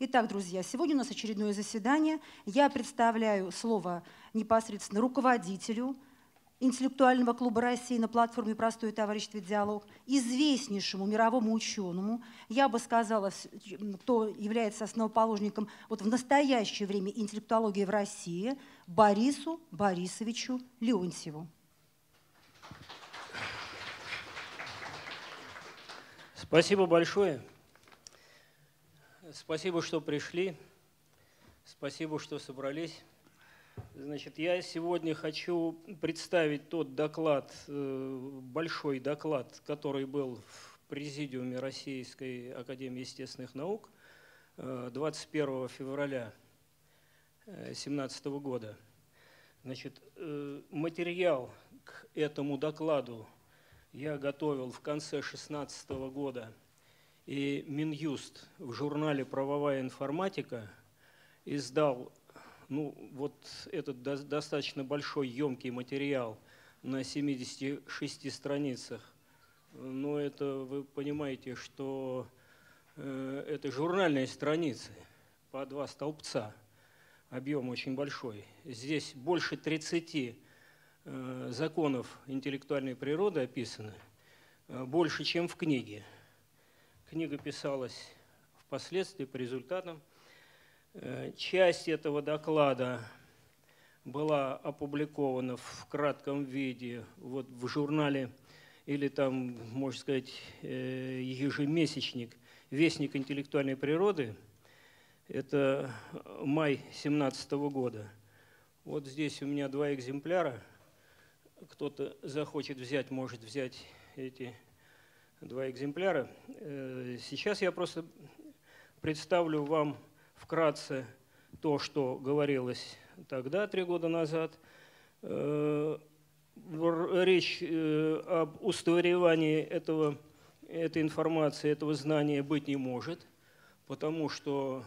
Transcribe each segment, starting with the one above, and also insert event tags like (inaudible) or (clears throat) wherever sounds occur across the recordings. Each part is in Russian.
Итак, друзья, сегодня у нас очередное заседание. Я представляю слово непосредственно руководителю интеллектуального клуба России на платформе «Простое товарищество и диалог», известнейшему мировому ученому, я бы сказала, кто является основоположником вот в настоящее время интеллектуологии в России, Борису Борисовичу Леонтьеву. Спасибо большое. Спасибо, что пришли. Спасибо, что собрались. Значит, я сегодня хочу представить тот доклад, э, большой доклад, который был в Президиуме Российской Академии Естественных Наук 21 э, февраля 2017 э, года. Значит, материал к этому докладу я готовил в конце 2016 года, и Минюст в журнале «Правовая информатика» издал ну, вот этот до, достаточно большой, емкий материал на 76 страницах, но это вы понимаете, что э, это журнальные страницы по два столбца, объем очень большой. Здесь больше 30 э, законов интеллектуальной природы описаны, э, больше, чем в книге. Книга писалась впоследствии по результатам – Э, часть этого доклада была опубликована в кратком виде вот в журнале или там, можно сказать, э, ежемесячник «Вестник интеллектуальной природы». Это май 2017 года. Вот здесь у меня два экземпляра. Кто-то захочет взять, может взять эти два экземпляра. Э, сейчас я просто представлю вам вкратце то, что говорилось тогда, три года назад. Э, речь э, об устаревании этого, этой информации, этого знания быть не может, потому что,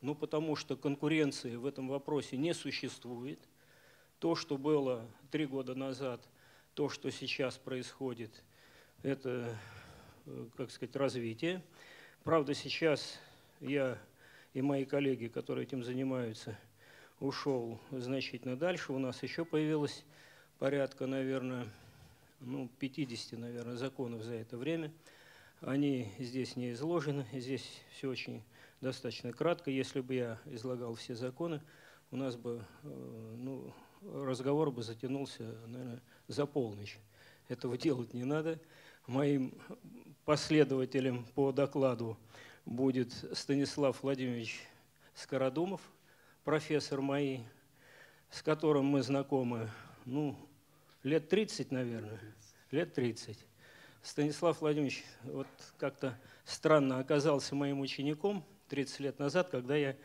ну, потому что конкуренции в этом вопросе не существует. То, что было три года назад, то, что сейчас происходит, это, как сказать, развитие. Правда, сейчас я и мои коллеги, которые этим занимаются, ушел значительно дальше. У нас еще появилось порядка, наверное, ну, 50, наверное, законов за это время. Они здесь не изложены, здесь все очень достаточно кратко. Если бы я излагал все законы, у нас бы э, ну, разговор бы затянулся, наверное, за полночь. Этого делать не надо. Моим последователем по докладу будет Станислав Владимирович Скородумов, профессор мои, с которым мы знакомы, ну, лет 30, наверное, лет 30. Станислав Владимирович вот как-то странно оказался моим учеником 30 лет назад, когда я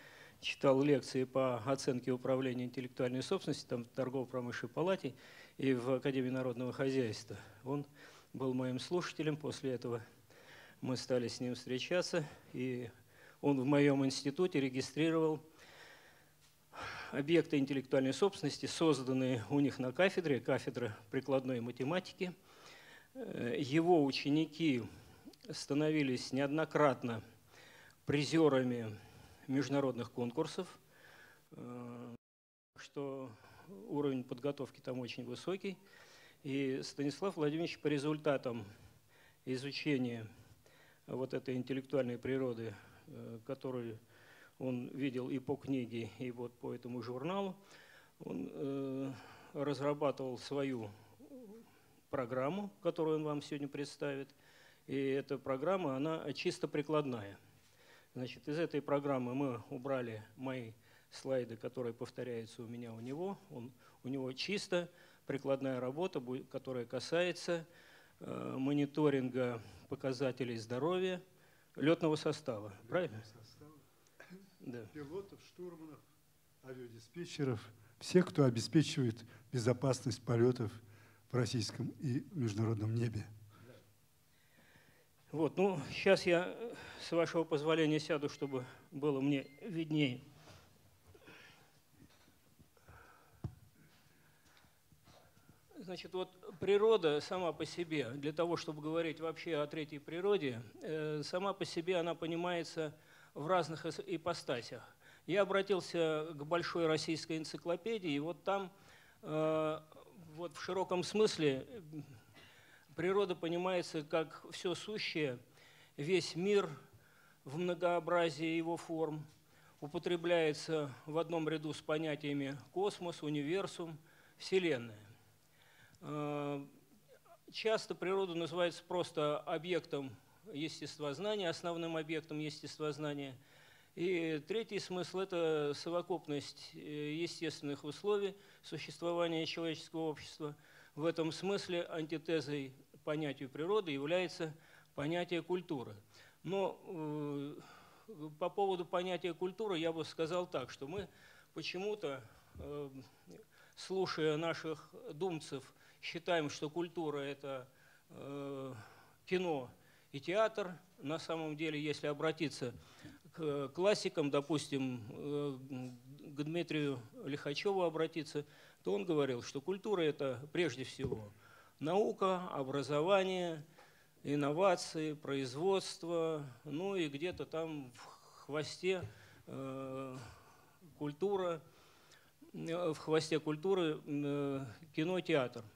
читал лекции по оценке управления интеллектуальной собственности там, в торгово-промышленной палате и в Академии народного хозяйства. Он был моим слушателем, после этого мы стали с ним встречаться, и он в моем институте регистрировал объекты интеллектуальной собственности, созданные у них на кафедре, кафедра прикладной математики. Э, его ученики становились неоднократно призерами международных конкурсов, э, что уровень подготовки там очень высокий. И Станислав Владимирович по результатам изучения вот этой интеллектуальной природы, э, которую он видел и по книге, и вот по этому журналу, он э, разрабатывал свою программу, которую он вам сегодня представит. И эта программа, она чисто прикладная. Значит, из этой программы мы убрали мои слайды, которые повторяются у меня у него. Он, у него чисто прикладная работа, которая касается э, мониторинга показателей здоровья летного состава. Правильно? Состава. (coughs) Да. Пилотов, штурманов, авиадиспетчеров, всех, кто обеспечивает безопасность полетов в российском и международном небе. Вот, ну, сейчас я, с вашего позволения, сяду, чтобы было мне виднее. Значит, вот природа сама по себе, для того, чтобы говорить вообще о третьей природе, э, сама по себе она понимается в разных ипостасях. Я обратился к большой российской энциклопедии, и вот там э, вот в широком смысле природа понимается как все сущее, весь мир в многообразии его форм, употребляется в одном ряду с понятиями космос, универсум, Вселенная. Э, часто природа называется просто объектом естествознания, основным объектом естествознания. И третий смысл – это совокупность э, естественных условий существования человеческого общества. В этом смысле антитезой понятию природы является понятие культуры. Но э, по поводу понятия культуры я бы сказал так, что мы почему-то, слушая наших думцев, считаем, что культура – это э, кино и театр. На самом деле, если обратиться к классикам, допустим, э, к Дмитрию Лихачеву обратиться, то он говорил, что культура – это прежде всего наука, образование, инновации, производство, ну и где-то там в хвосте э, культура, в хвосте культуры э, кино, театр –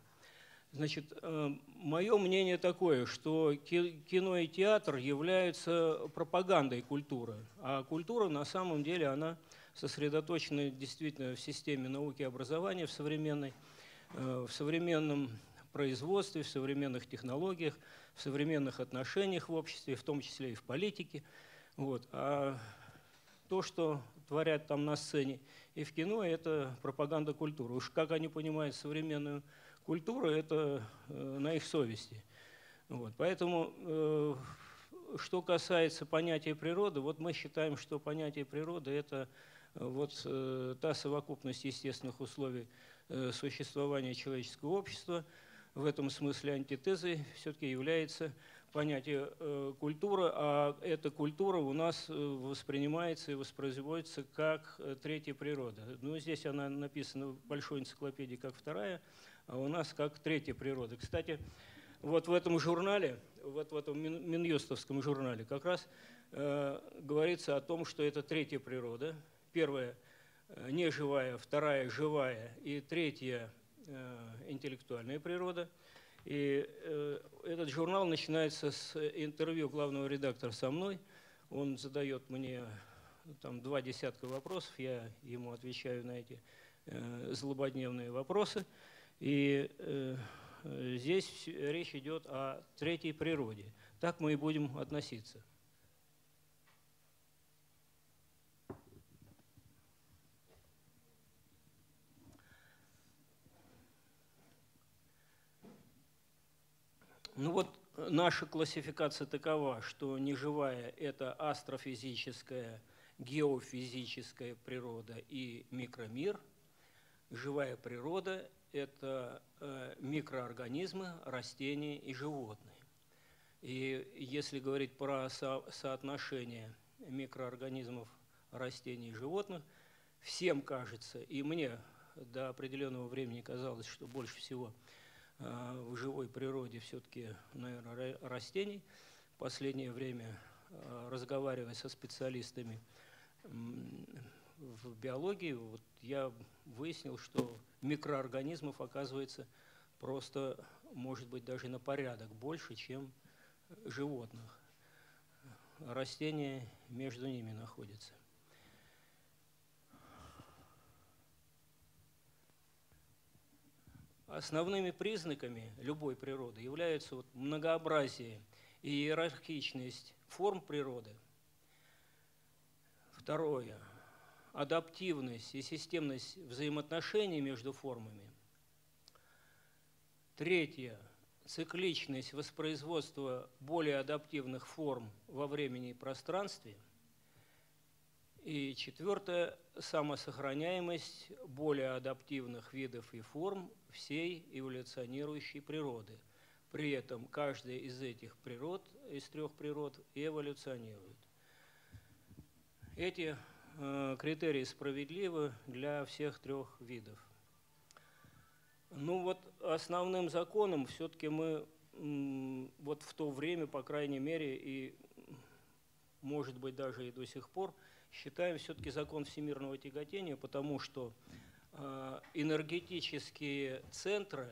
Значит, э, мое мнение такое, что кино и театр являются пропагандой культуры, а культура на самом деле она сосредоточена действительно в системе науки и образования в современной, э, в современном производстве, в современных технологиях, в современных отношениях в обществе, в том числе и в политике. Вот. А то, что творят там на сцене и в кино, это пропаганда культуры. Уж как они понимают современную культура – это э, на их совести. Вот. Поэтому, э, что касается понятия природы, вот мы считаем, что понятие природы – это э, вот та совокупность естественных условий существования человеческого общества. В этом смысле антитезой все-таки является понятие культура, а эта культура у нас воспринимается и воспроизводится как третья природа. Ну, здесь она написана в большой энциклопедии как вторая а у нас как третья природа. Кстати, вот в этом журнале, вот в этом Минюстовском журнале как раз э, говорится о том, что это третья природа. Первая э, – неживая, вторая – живая и третья э, – интеллектуальная природа. И э, этот журнал начинается с интервью главного редактора со мной. Он задает мне там два десятка вопросов, я ему отвечаю на эти э, злободневные вопросы. И э, здесь речь идет о третьей природе. Так мы и будем относиться. Ну вот наша классификация такова, что неживая – это астрофизическая, геофизическая природа и микромир. Живая природа это э, микроорганизмы, растения и животные. И если говорить про со соотношение микроорганизмов, растений и животных, всем кажется, и мне до определенного времени казалось, что больше всего э, в живой природе все-таки, наверное, растений. В последнее время, э, разговаривая со специалистами в биологии, вот я выяснил, что микроорганизмов оказывается просто, может быть, даже на порядок больше, чем животных. Растения между ними находятся. Основными признаками любой природы являются вот многообразие и иерархичность форм природы. Второе – адаптивность и системность взаимоотношений между формами. Третье – цикличность воспроизводства более адаптивных форм во времени и пространстве. И четвертое – самосохраняемость более адаптивных видов и форм всей эволюционирующей природы. При этом каждая из этих природ, из трех природ, эволюционирует. Эти критерии справедливы для всех трех видов. Ну вот основным законом все-таки мы вот в то время, по крайней мере, и может быть, даже и до сих пор, считаем все-таки закон всемирного тяготения, потому что э, энергетические центры,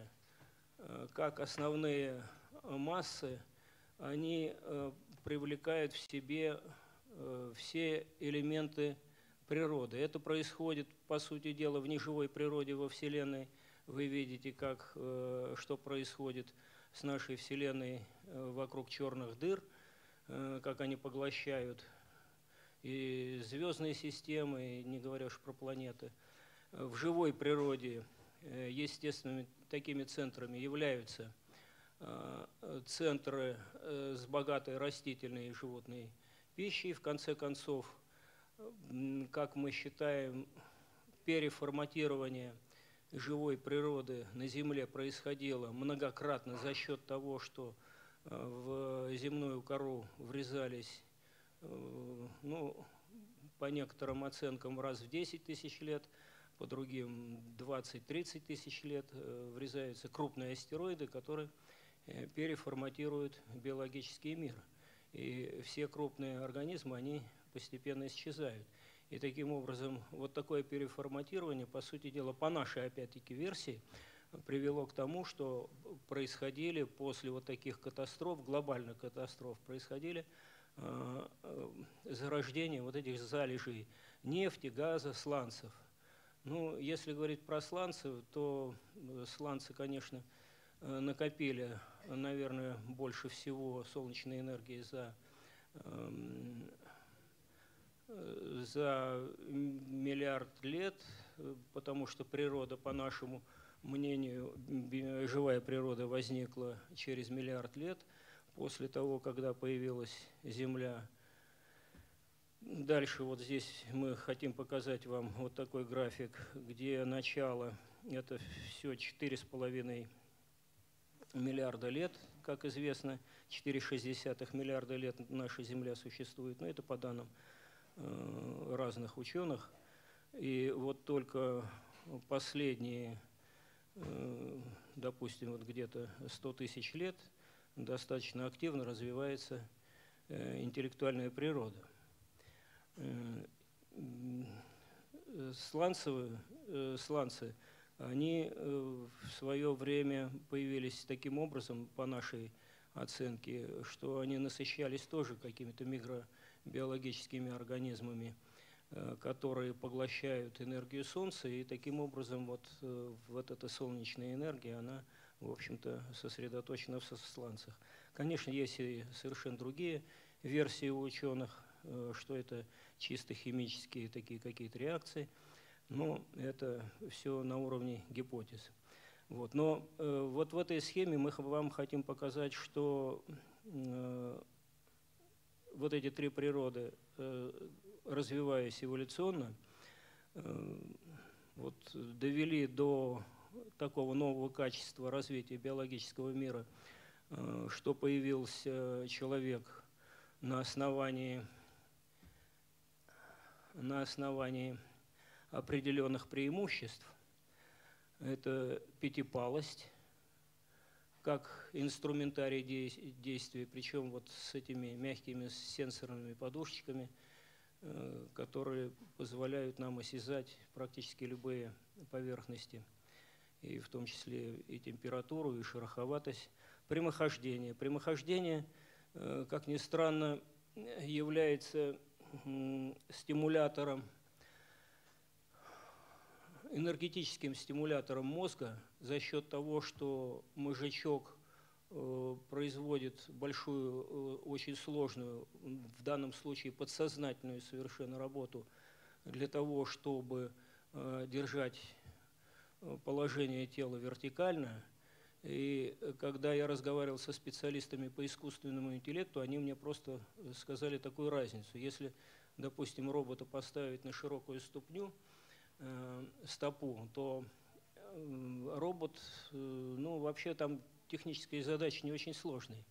э, как основные массы, они э, привлекают в себе э, все элементы природы. Это происходит, по сути дела, в неживой природе во Вселенной. Вы видите, как, э, что происходит с нашей Вселенной э, вокруг черных дыр, э, как они поглощают и звездные системы, не говоря уж про планеты. В живой природе естественными такими центрами являются центры с богатой растительной и животной пищей. В конце концов, как мы считаем, переформатирование – живой природы на Земле происходило многократно за счет того, что э, в земную кору врезались, э, ну, по некоторым оценкам, раз в 10 тысяч лет, по другим 20-30 тысяч лет э, врезаются крупные астероиды, которые переформатируют биологический мир. И все крупные организмы, они постепенно исчезают. И таким образом вот такое переформатирование, по сути дела, по нашей опять-таки версии, привело к тому, что происходили после вот таких катастроф, глобальных катастроф, происходили э, э, зарождение вот этих залежей нефти, газа, сланцев. Ну, если говорить про сланцы, то э, сланцы, конечно, накопили, наверное, больше всего солнечной энергии за эм, за миллиард лет, потому что природа, по нашему мнению, живая природа возникла через миллиард лет после того, когда появилась Земля. Дальше вот здесь мы хотим показать вам вот такой график, где начало, это все 4,5 миллиарда лет, как известно, 4,6 миллиарда лет наша Земля существует, но это по данным разных ученых. И вот только последние, э, допустим, вот где-то 100 тысяч лет достаточно активно развивается э, интеллектуальная природа. Сланцевые, сланцы, они в свое время появились таким образом, по нашей оценке, что они насыщались тоже какими-то микро биологическими организмами, э, которые поглощают энергию Солнца, и таким образом вот, э, вот эта солнечная энергия, она, в общем-то, сосредоточена в сланцах. Конечно, есть и совершенно другие версии у ученых, э, что это чисто химические такие какие-то реакции, но это все на уровне гипотез. Вот. Но э, вот в этой схеме мы вам хотим показать, что э, вот эти три природы, э, развиваясь эволюционно, э, вот, довели до такого нового качества развития биологического мира, э, что появился человек на основании, на основании определенных преимуществ. Это пятипалость, как инструментарий действия, причем вот с этими мягкими сенсорными подушечками, э, которые позволяют нам осязать практически любые поверхности, и в том числе и температуру, и шероховатость. Прямохождение. Прямохождение, э, как ни странно, является стимулятором энергетическим стимулятором мозга за счет того, что мозжечок э, производит большую, э, очень сложную, в данном случае подсознательную совершенно работу для того, чтобы э, держать положение тела вертикально. И когда я разговаривал со специалистами по искусственному интеллекту, они мне просто сказали такую разницу. Если, допустим, робота поставить на широкую ступню – стопу, то э, робот, э, ну, вообще там технические задачи не очень сложные.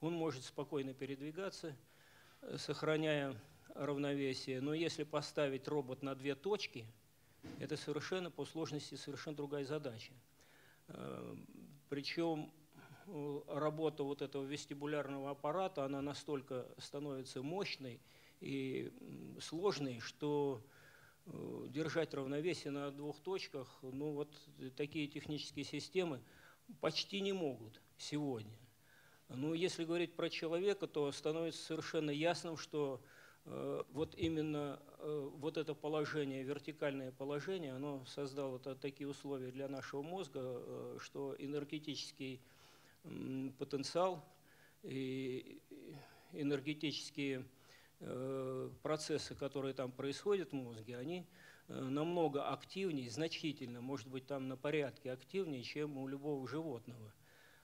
Он может спокойно передвигаться, сохраняя равновесие. Но если поставить робот на две точки, это совершенно по сложности совершенно другая задача. Причем работа вот этого вестибулярного аппарата, она настолько становится мощной и сложные, что э, держать равновесие на двух точках, ну вот такие технические системы почти не могут сегодня. Но если говорить про человека, то становится совершенно ясным, что э, вот именно э, вот это положение, вертикальное положение, оно создало такие условия для нашего мозга, э, что энергетический э, потенциал и энергетические э, процессы, которые там происходят в мозге, они э, намного активнее, значительно, может быть, там на порядке активнее, чем у любого животного.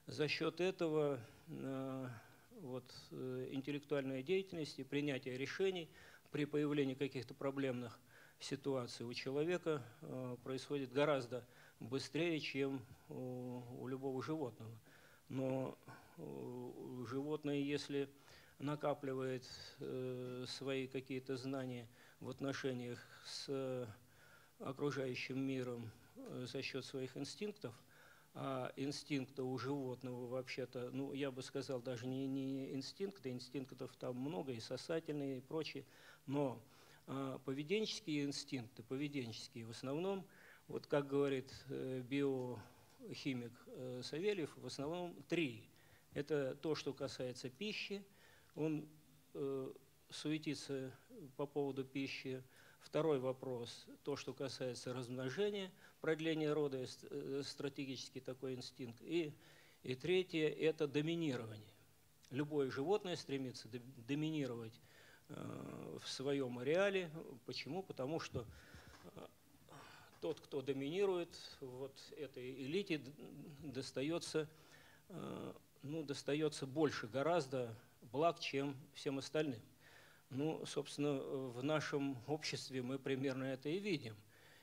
За счет этого э, вот, интеллектуальная деятельность и принятие решений при появлении каких-то проблемных ситуаций у человека происходит гораздо быстрее, чем у, любого животного. Но животное, если накапливает э, свои какие-то знания в отношениях с окружающим миром э, за счет своих инстинктов, а инстинкта у животного вообще-то, ну, я бы сказал, даже не, не инстинкты, инстинктов там много, и сосательные, и прочие, но э, поведенческие инстинкты, поведенческие в основном, вот как говорит э, биохимик э, Савельев, в основном три. Это то, что касается пищи, он э, суетится по поводу пищи. Второй вопрос, то, что касается размножения, продления рода, э, стратегический такой инстинкт. И, и третье – это доминирование. Любое животное стремится доминировать э, в своем ареале. Почему? Потому что э, тот, кто доминирует, вот этой элите достается, э, ну, достается больше гораздо благ, чем всем остальным. Ну, собственно, в нашем обществе мы примерно это и видим.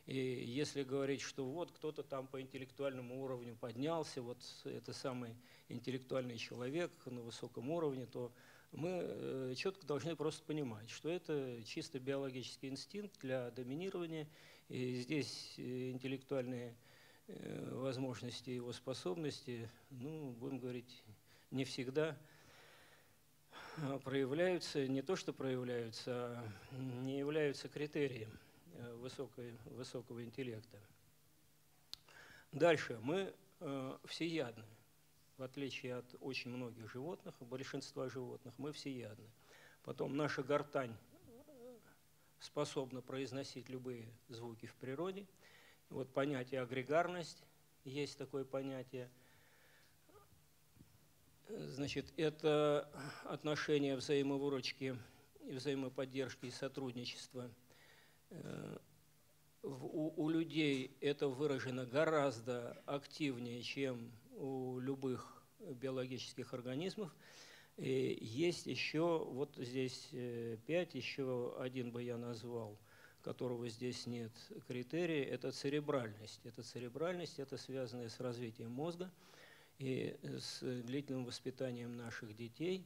И если говорить, что вот кто-то там по интеллектуальному уровню поднялся, вот это самый интеллектуальный человек на высоком уровне, то мы э, четко должны просто понимать, что это чисто биологический инстинкт для доминирования, и здесь э, интеллектуальные э, возможности, его способности, ну, будем говорить, не всегда проявляются, не то что проявляются, а не являются критерием э, высокой, высокого интеллекта. Дальше. Мы э, всеядны. В отличие от очень многих животных, большинства животных, мы всеядны. Потом наша гортань способна произносить любые звуки в природе. Вот понятие агрегарность, есть такое понятие – Значит, это отношение взаимовыручки, взаимоподдержки и сотрудничества. Э, у, у людей это выражено гораздо активнее, чем у любых биологических организмов. И есть еще, вот здесь э, пять, еще один бы я назвал, которого здесь нет критерия, это церебральность. Это церебральность, это связанное с развитием мозга и с длительным воспитанием наших детей,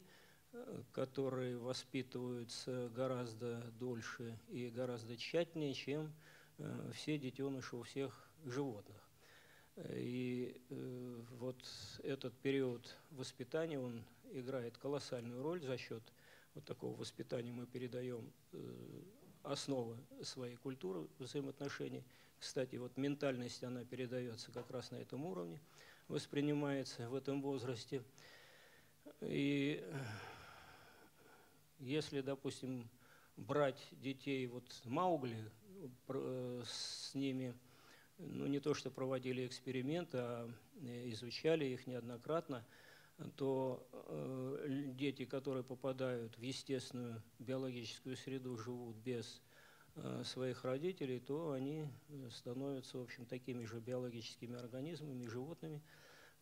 э, которые воспитываются гораздо дольше и гораздо тщательнее, чем э, все детеныши у всех животных. И э, вот этот период воспитания, он играет колоссальную роль за счет вот такого воспитания мы передаем основы своей культуры взаимоотношений. Кстати, вот ментальность, она передается как раз на этом уровне – воспринимается в этом возрасте. И если, допустим, брать детей вот Маугли, с ними, ну не то что проводили эксперименты, а изучали их неоднократно, то э, дети, которые попадают в естественную биологическую среду, живут без Э, своих родителей, то они становятся, в общем, такими же биологическими организмами, животными,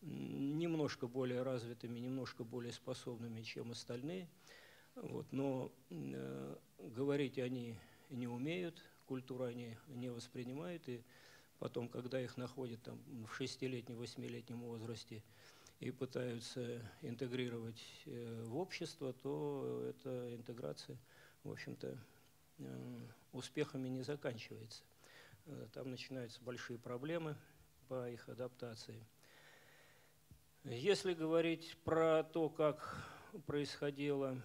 немножко более развитыми, немножко более способными, чем остальные. Вот, но э, говорить они не умеют, культуру они не воспринимают, и потом, когда их находят там, в шестилетнем, восьмилетнем возрасте и пытаются интегрировать э, в общество, то эта интеграция, в общем-то, Э, успехами не заканчивается. Э, там начинаются большие проблемы по их адаптации. Если говорить про то, как происходило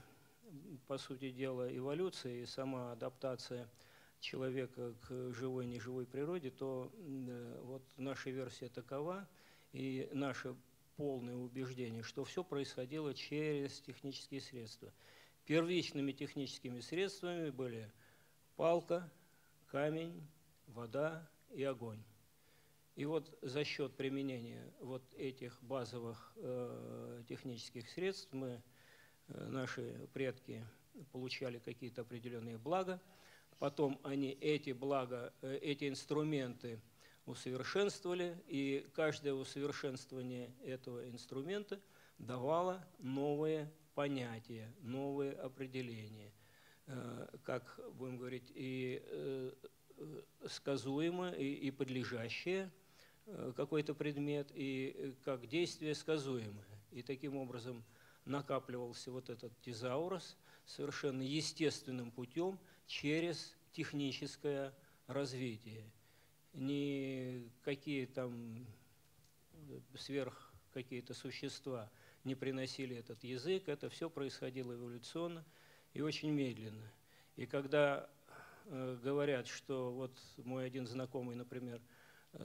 по сути дела, эволюция и сама адаптация человека к живой и неживой природе, то вот наша версия такова, и наше полное убеждение, что все происходило через технические средства. Первичными техническими средствами были палка, камень, вода и огонь. И вот за счет применения вот этих базовых э, технических средств мы, э, наши предки получали какие-то определенные блага, потом они эти блага, э, эти инструменты усовершенствовали, и каждое усовершенствование этого инструмента давало новые понятия, новые определения, э, как будем говорить, и э, сказуемо, и, и подлежащее э, какой-то предмет, и как действие сказуемое. И таким образом накапливался вот этот тезаурус совершенно естественным путем через техническое развитие. Никакие там сверх какие-то существа не приносили этот язык, это все происходило эволюционно и очень медленно. И когда э, говорят, что вот мой один знакомый, например, э,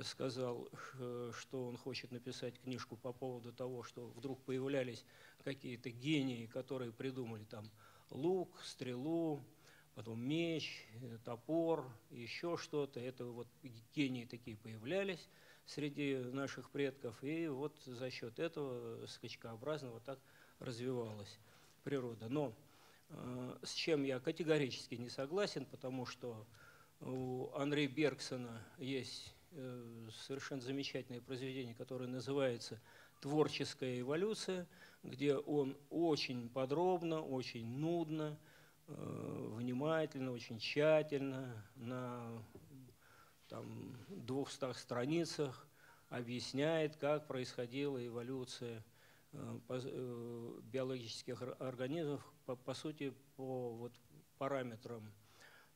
сказал, э, что он хочет написать книжку по поводу того, что вдруг появлялись какие-то гении, которые придумали там лук, стрелу, потом меч, топор, еще что-то. Это вот гении такие появлялись среди наших предков, и вот за счет этого скачкообразно вот так развивалась природа. Но э, с чем я категорически не согласен, потому что у Андрея Бергсона есть э, совершенно замечательное произведение, которое называется «Творческая эволюция», где он очень подробно, очень нудно, э, внимательно, очень тщательно на там, 200 страницах объясняет, как происходила эволюция э, э, биологических организмов, по, по сути, по вот, параметрам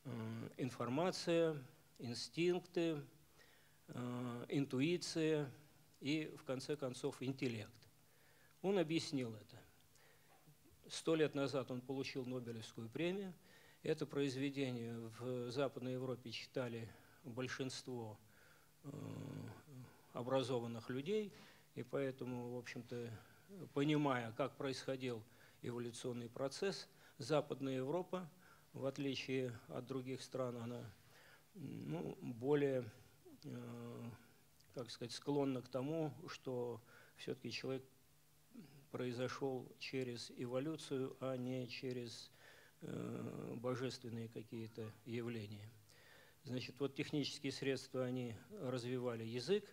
э, информация, инстинкты, интуиция и, в конце концов, интеллект. Он объяснил это. Сто лет назад он получил Нобелевскую премию. Это произведение в Западной Европе читали большинство э, образованных людей, и поэтому, в общем-то, понимая, как происходил эволюционный процесс, Западная Европа, в отличие от других стран, она ну, более, э, как сказать, склонна к тому, что все-таки человек произошел через эволюцию, а не через э, божественные какие-то явления. Значит, вот технические средства, они развивали язык.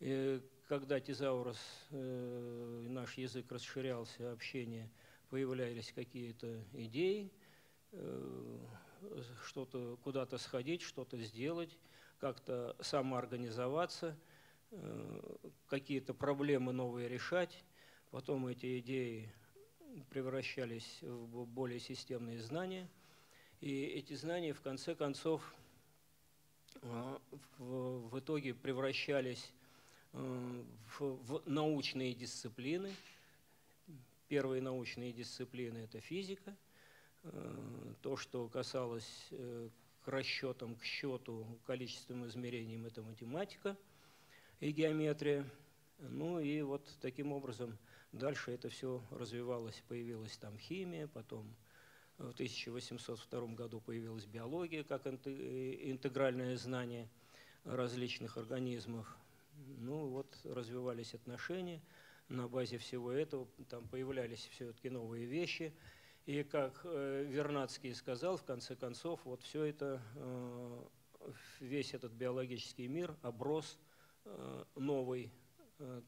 И когда тезаурус, э, наш язык расширялся, общение, появлялись какие-то идеи, э, что-то куда-то сходить, что-то сделать, как-то самоорганизоваться, э, какие-то проблемы новые решать. Потом эти идеи превращались в более системные знания. И эти знания, в конце концов, а, в, итоге превращались э, в, научные дисциплины. Первые научные дисциплины – это физика. Э, то, что касалось э, к расчетам, к счету, количественным измерениям – это математика и геометрия. Ну и вот таким образом дальше это все развивалось, появилась там химия, потом в 1802 году появилась биология как интегральное знание различных организмов. Ну вот развивались отношения, на базе всего этого там появлялись все-таки новые вещи. И как э, Вернадский сказал, в конце концов, вот все это, э, весь этот биологический мир оброс э, новой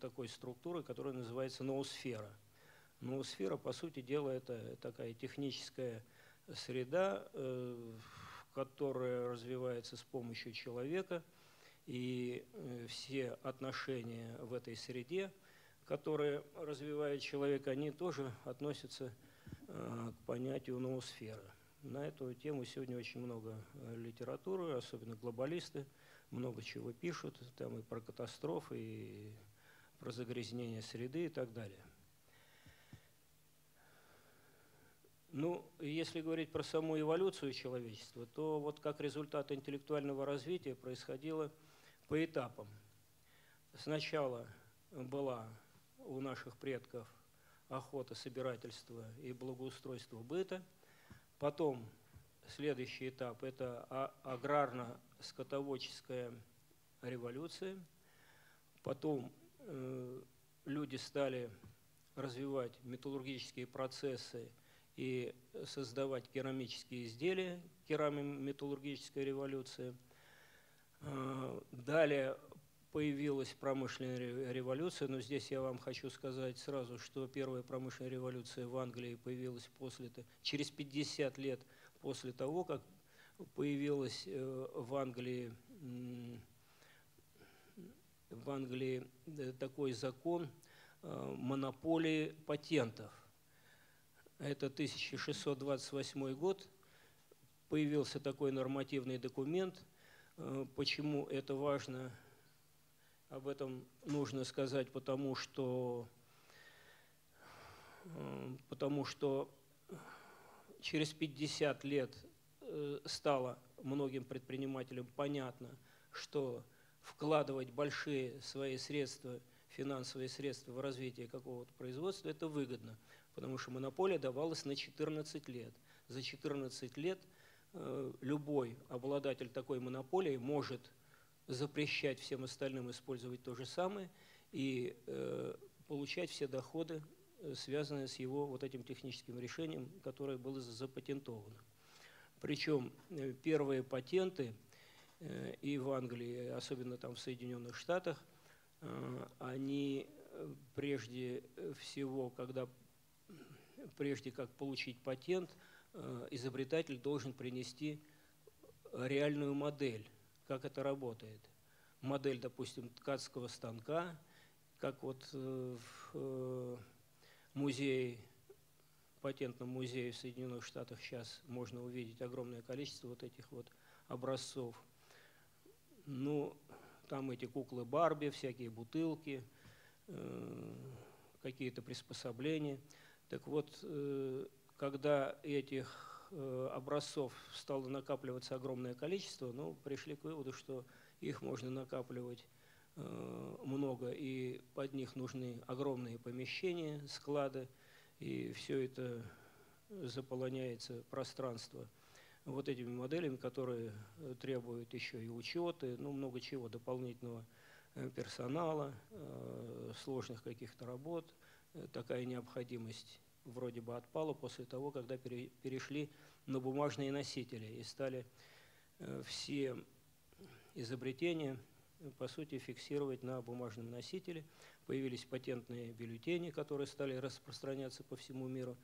такой структурой, которая называется ноосфера – Ноосфера, по сути дела, это такая техническая среда, которая развивается с помощью человека, и все отношения в этой среде, которые развивает человек, они тоже относятся э, к понятию ноосферы. На эту тему сегодня очень много литературы, особенно глобалисты, много чего пишут, там и про катастрофы, и про загрязнение среды и так далее. Ну, если говорить про саму эволюцию человечества, то вот как результат интеллектуального развития происходило по этапам. Сначала была у наших предков охота, собирательство и благоустройство быта. Потом следующий этап – это аграрно-скотоводческая революция. Потом э, люди стали развивать металлургические процессы и создавать керамические изделия, керамометаллургическая революция. Э, далее появилась промышленная революция, но здесь я вам хочу сказать сразу, что первая промышленная революция в Англии появилась после, через 50 лет после того, как появилась э, в Англии, в Англии э, такой закон монополии патентов – это 1628 год, появился такой нормативный документ. Э, почему это важно? Об этом нужно сказать, потому что, э, потому что через 50 лет э, стало многим предпринимателям понятно, что вкладывать большие свои средства, финансовые средства в развитие какого-то производства, это выгодно потому что монополия давалась на 14 лет. За 14 лет э, любой обладатель такой монополии может запрещать всем остальным использовать то же самое и э, получать все доходы, э, связанные с его вот этим техническим решением, которое было запатентовано. Причем первые патенты и в Англии, особенно там в Соединенных Штатах, они прежде всего, когда прежде как получить патент, э, изобретатель должен принести реальную модель, как это работает. Модель, допустим, ткацкого станка, как вот э, в э, музее, патентном музее в Соединенных Штатах сейчас можно увидеть огромное количество вот этих вот образцов. Ну, там эти куклы Барби, всякие бутылки, какие-то приспособления – так вот, э, когда этих э, образцов стало накапливаться огромное количество, ну, пришли к выводу, что их можно накапливать э, много, и под них нужны огромные помещения, склады, и все это заполоняется пространство вот этими моделями, которые требуют еще и учеты, ну, много чего, дополнительного персонала, сложных каких-то работ – такая необходимость вроде бы отпала после того, когда перешли на бумажные носители и стали э, все изобретения, по сути, фиксировать на бумажном носителе. Появились патентные бюллетени, которые стали распространяться по всему миру.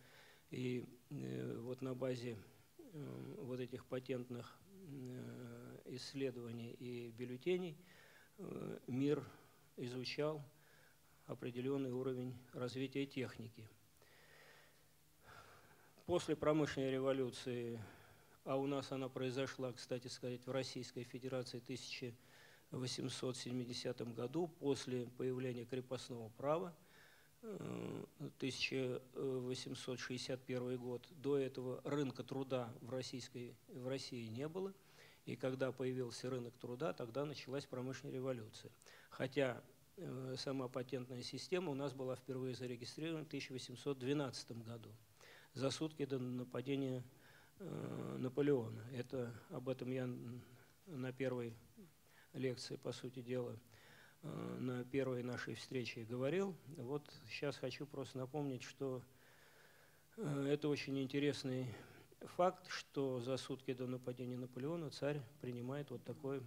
И э, вот на базе э, вот этих патентных исследований и бюллетеней мир изучал определенный уровень развития техники. После промышленной революции, а у нас она произошла, кстати сказать, в Российской Федерации в 1870 году, после появления крепостного права, 1861 э, год. До этого рынка труда в, российской, в России не было. И когда появился рынок труда, тогда началась промышленная революция. Хотя Э, сама патентная система у нас была впервые зарегистрирована в 1812 году, за сутки до нападения э, Наполеона. Это, об этом я на первой лекции, по сути дела, э, на первой нашей встрече говорил. Вот сейчас хочу просто напомнить, что это очень интересный факт, что за сутки до нападения Наполеона царь принимает вот такой,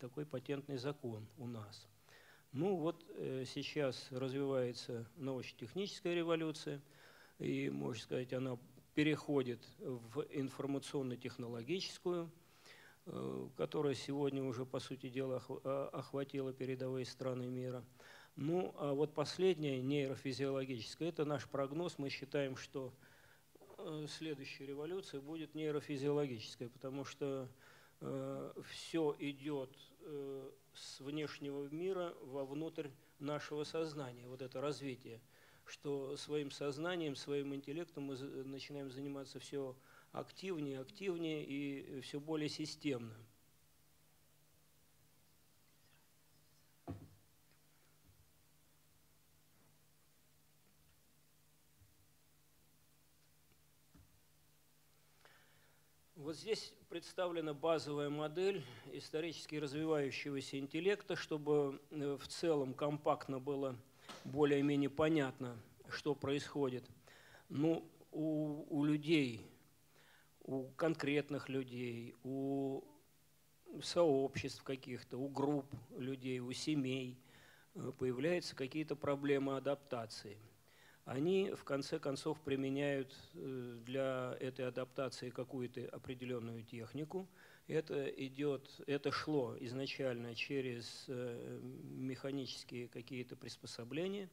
такой патентный закон у нас – ну вот э, сейчас развивается научно-техническая революция, и, можно сказать, она переходит в информационно-технологическую, э, которая сегодня уже, по сути дела, а, охватила передовые страны мира. Ну, а вот последняя, нейрофизиологическая, это наш прогноз. Мы считаем, что э, следующая революция будет нейрофизиологическая, потому что все идет с внешнего мира вовнутрь нашего сознания, вот это развитие что своим сознанием, своим интеллектом мы начинаем заниматься все активнее, активнее и все более системно. Вот здесь представлена базовая модель исторически развивающегося интеллекта, чтобы э, в целом компактно было более-менее понятно, что происходит. Ну, у, у людей, у конкретных людей, у сообществ каких-то, у групп людей, у семей э, появляются какие-то проблемы адаптации – они в конце концов применяют э, для этой адаптации какую-то определенную технику. Это идет, это шло изначально через э, механические какие-то приспособления.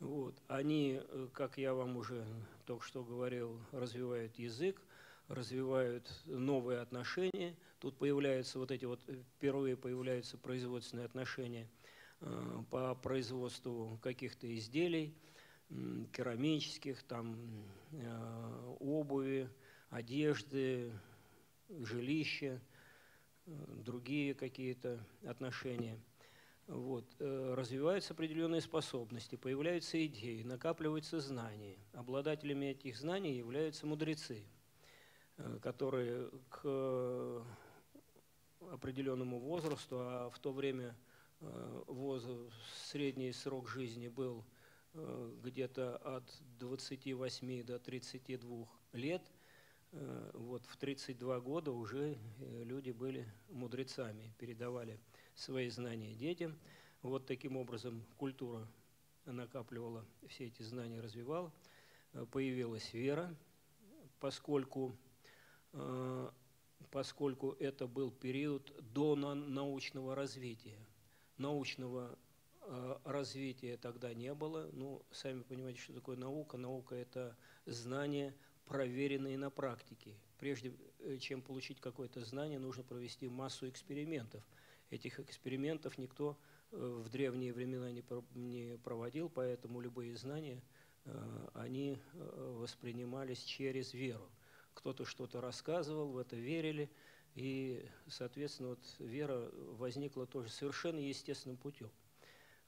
Вот. Они, э, как я вам уже только что говорил, развивают язык, развивают новые отношения. Тут появляются вот эти вот, впервые появляются производственные отношения по производству каких-то изделий – керамических, там, э, обуви, одежды, жилища, э, другие какие-то отношения. Вот. Э, развиваются определенные способности, появляются идеи, накапливаются знания. Обладателями этих знаний являются мудрецы, которые к определенному возрасту, а в то время возраст, средний срок жизни был – Э, где-то от 28 до 32 лет. Э, вот в 32 года уже э, люди были мудрецами, передавали свои знания детям. Вот таким образом культура накапливала все эти знания, развивала. Появилась вера, поскольку, поскольку это был период до научного развития. Научного Э, развития тогда не было. Ну, сами понимаете, что такое наука. Наука – это знания, проверенные на практике. Прежде э, чем получить какое-то знание, нужно провести массу экспериментов. Этих экспериментов никто э, в древние времена не проводил, поэтому любые знания, они воспринимались через веру. Кто-то что-то рассказывал, в это верили, и, соответственно, вот вера возникла тоже совершенно естественным путем.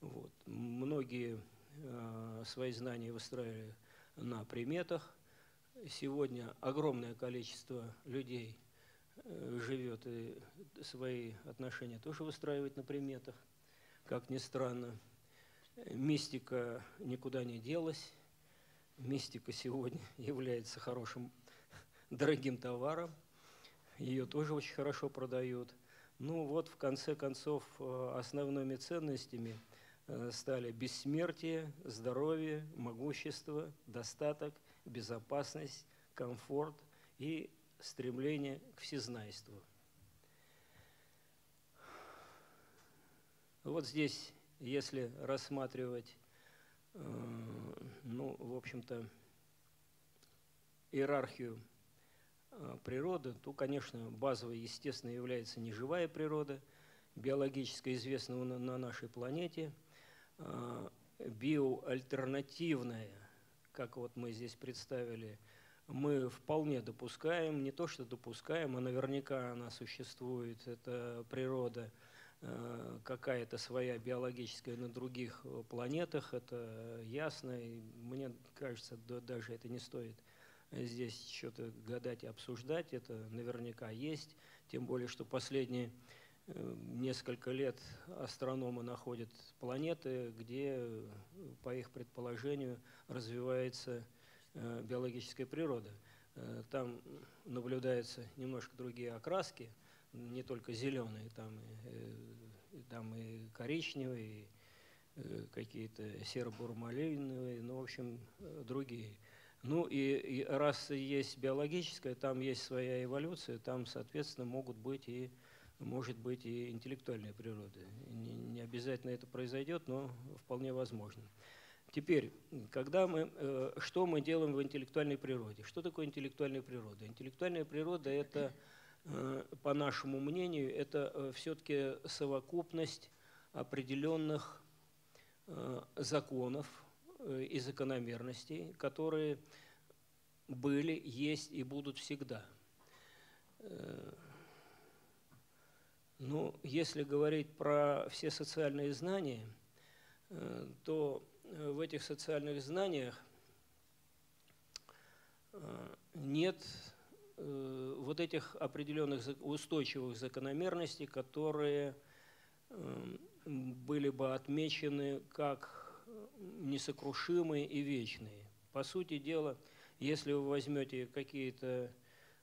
Вот. Многие э, свои знания выстраивали на приметах. Сегодня огромное количество людей э, живет и свои отношения тоже выстраивает на приметах. Как ни странно, мистика никуда не делась. Мистика сегодня (laughs) является хорошим, дорогим товаром. Ее тоже очень хорошо продают. Ну вот, в конце концов, э, основными ценностями – Э, стали бессмертие, здоровье, могущество, достаток, безопасность, комфорт и стремление к всезнайству. Вот здесь, если рассматривать, э, ну, в общем-то, иерархию э, природы, то, конечно, базовой, естественно, является неживая природа, биологически известная на нашей планете – Э, биоальтернативная, как вот мы здесь представили, мы вполне допускаем, не то что допускаем, а наверняка она существует, это природа э, какая-то своя биологическая на других планетах, это ясно, и мне кажется, даже это не стоит здесь что-то гадать и обсуждать, это наверняка есть, тем более, что последние Э, несколько лет астрономы находят планеты, где, по их предположению, развивается э, биологическая природа. Э, там наблюдаются немножко другие окраски, не только зеленые, там, там и коричневые, и какие-то серо-бурмалиновые, ну, в общем, другие. Ну и, и раз есть биологическая, там есть своя эволюция, там, соответственно, могут быть и может быть и интеллектуальная природа. Не, не обязательно это произойдет, но вполне возможно. Теперь, когда мы, э, что мы делаем в интеллектуальной природе? Что такое интеллектуальная природа? Интеллектуальная природа – это, э, по нашему мнению, это э, все-таки совокупность определенных законов, и закономерностей, которые были, есть и будут всегда. Ну, если говорить про все социальные знания, то в этих социальных знаниях нет э, вот этих определенных устойчивых закономерностей, которые э, были бы отмечены как несокрушимые и вечные. По сути дела, если вы возьмете какие-то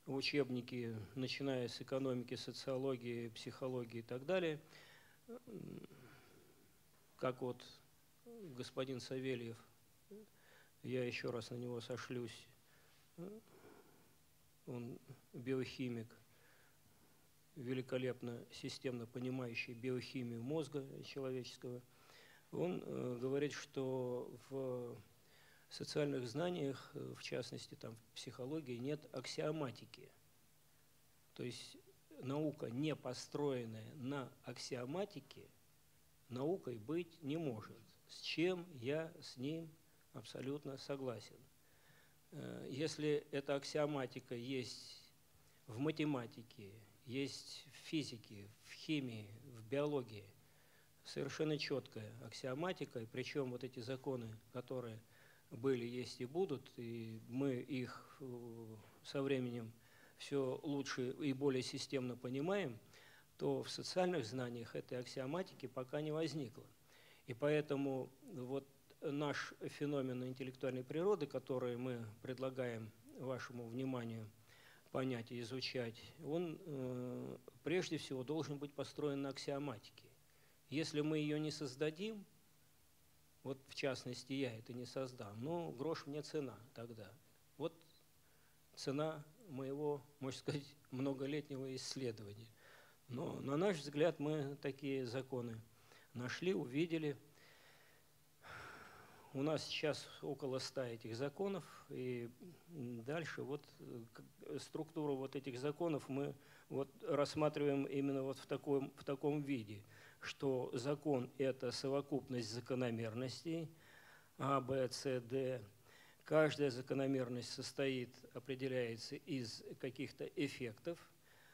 учебники, начиная с экономики, социологии, психологии и так далее, как вот господин Савельев, я еще раз на него сошлюсь, он биохимик, великолепно системно понимающий биохимию мозга человеческого, он э, говорит, что в социальных знаниях, э, в частности там, в психологии, нет аксиоматики. То есть наука, не построенная на аксиоматике, наукой быть не может. С чем я с ним абсолютно согласен. Э, если эта аксиоматика есть в математике, есть в физике, в химии, в биологии, совершенно четкая аксиоматика, и причем вот эти законы, которые были, есть и будут, и мы их э, со временем все лучше и более системно понимаем, то в социальных знаниях этой аксиоматики пока не возникло. И поэтому вот наш феномен интеллектуальной природы, который мы предлагаем вашему вниманию понять и изучать, он э, прежде всего должен быть построен на аксиоматике. Если мы ее не создадим, вот в частности я это не создам, ну грош мне цена тогда. Вот цена моего, можно сказать, (laughs) многолетнего исследования. Но на наш взгляд мы такие законы нашли, увидели – у нас сейчас около ста этих законов, и дальше вот э, структуру вот этих законов мы вот рассматриваем именно вот в таком, в таком виде, что закон – это совокупность закономерностей А, Б, С, Д. Каждая закономерность состоит, определяется из каких-то эффектов,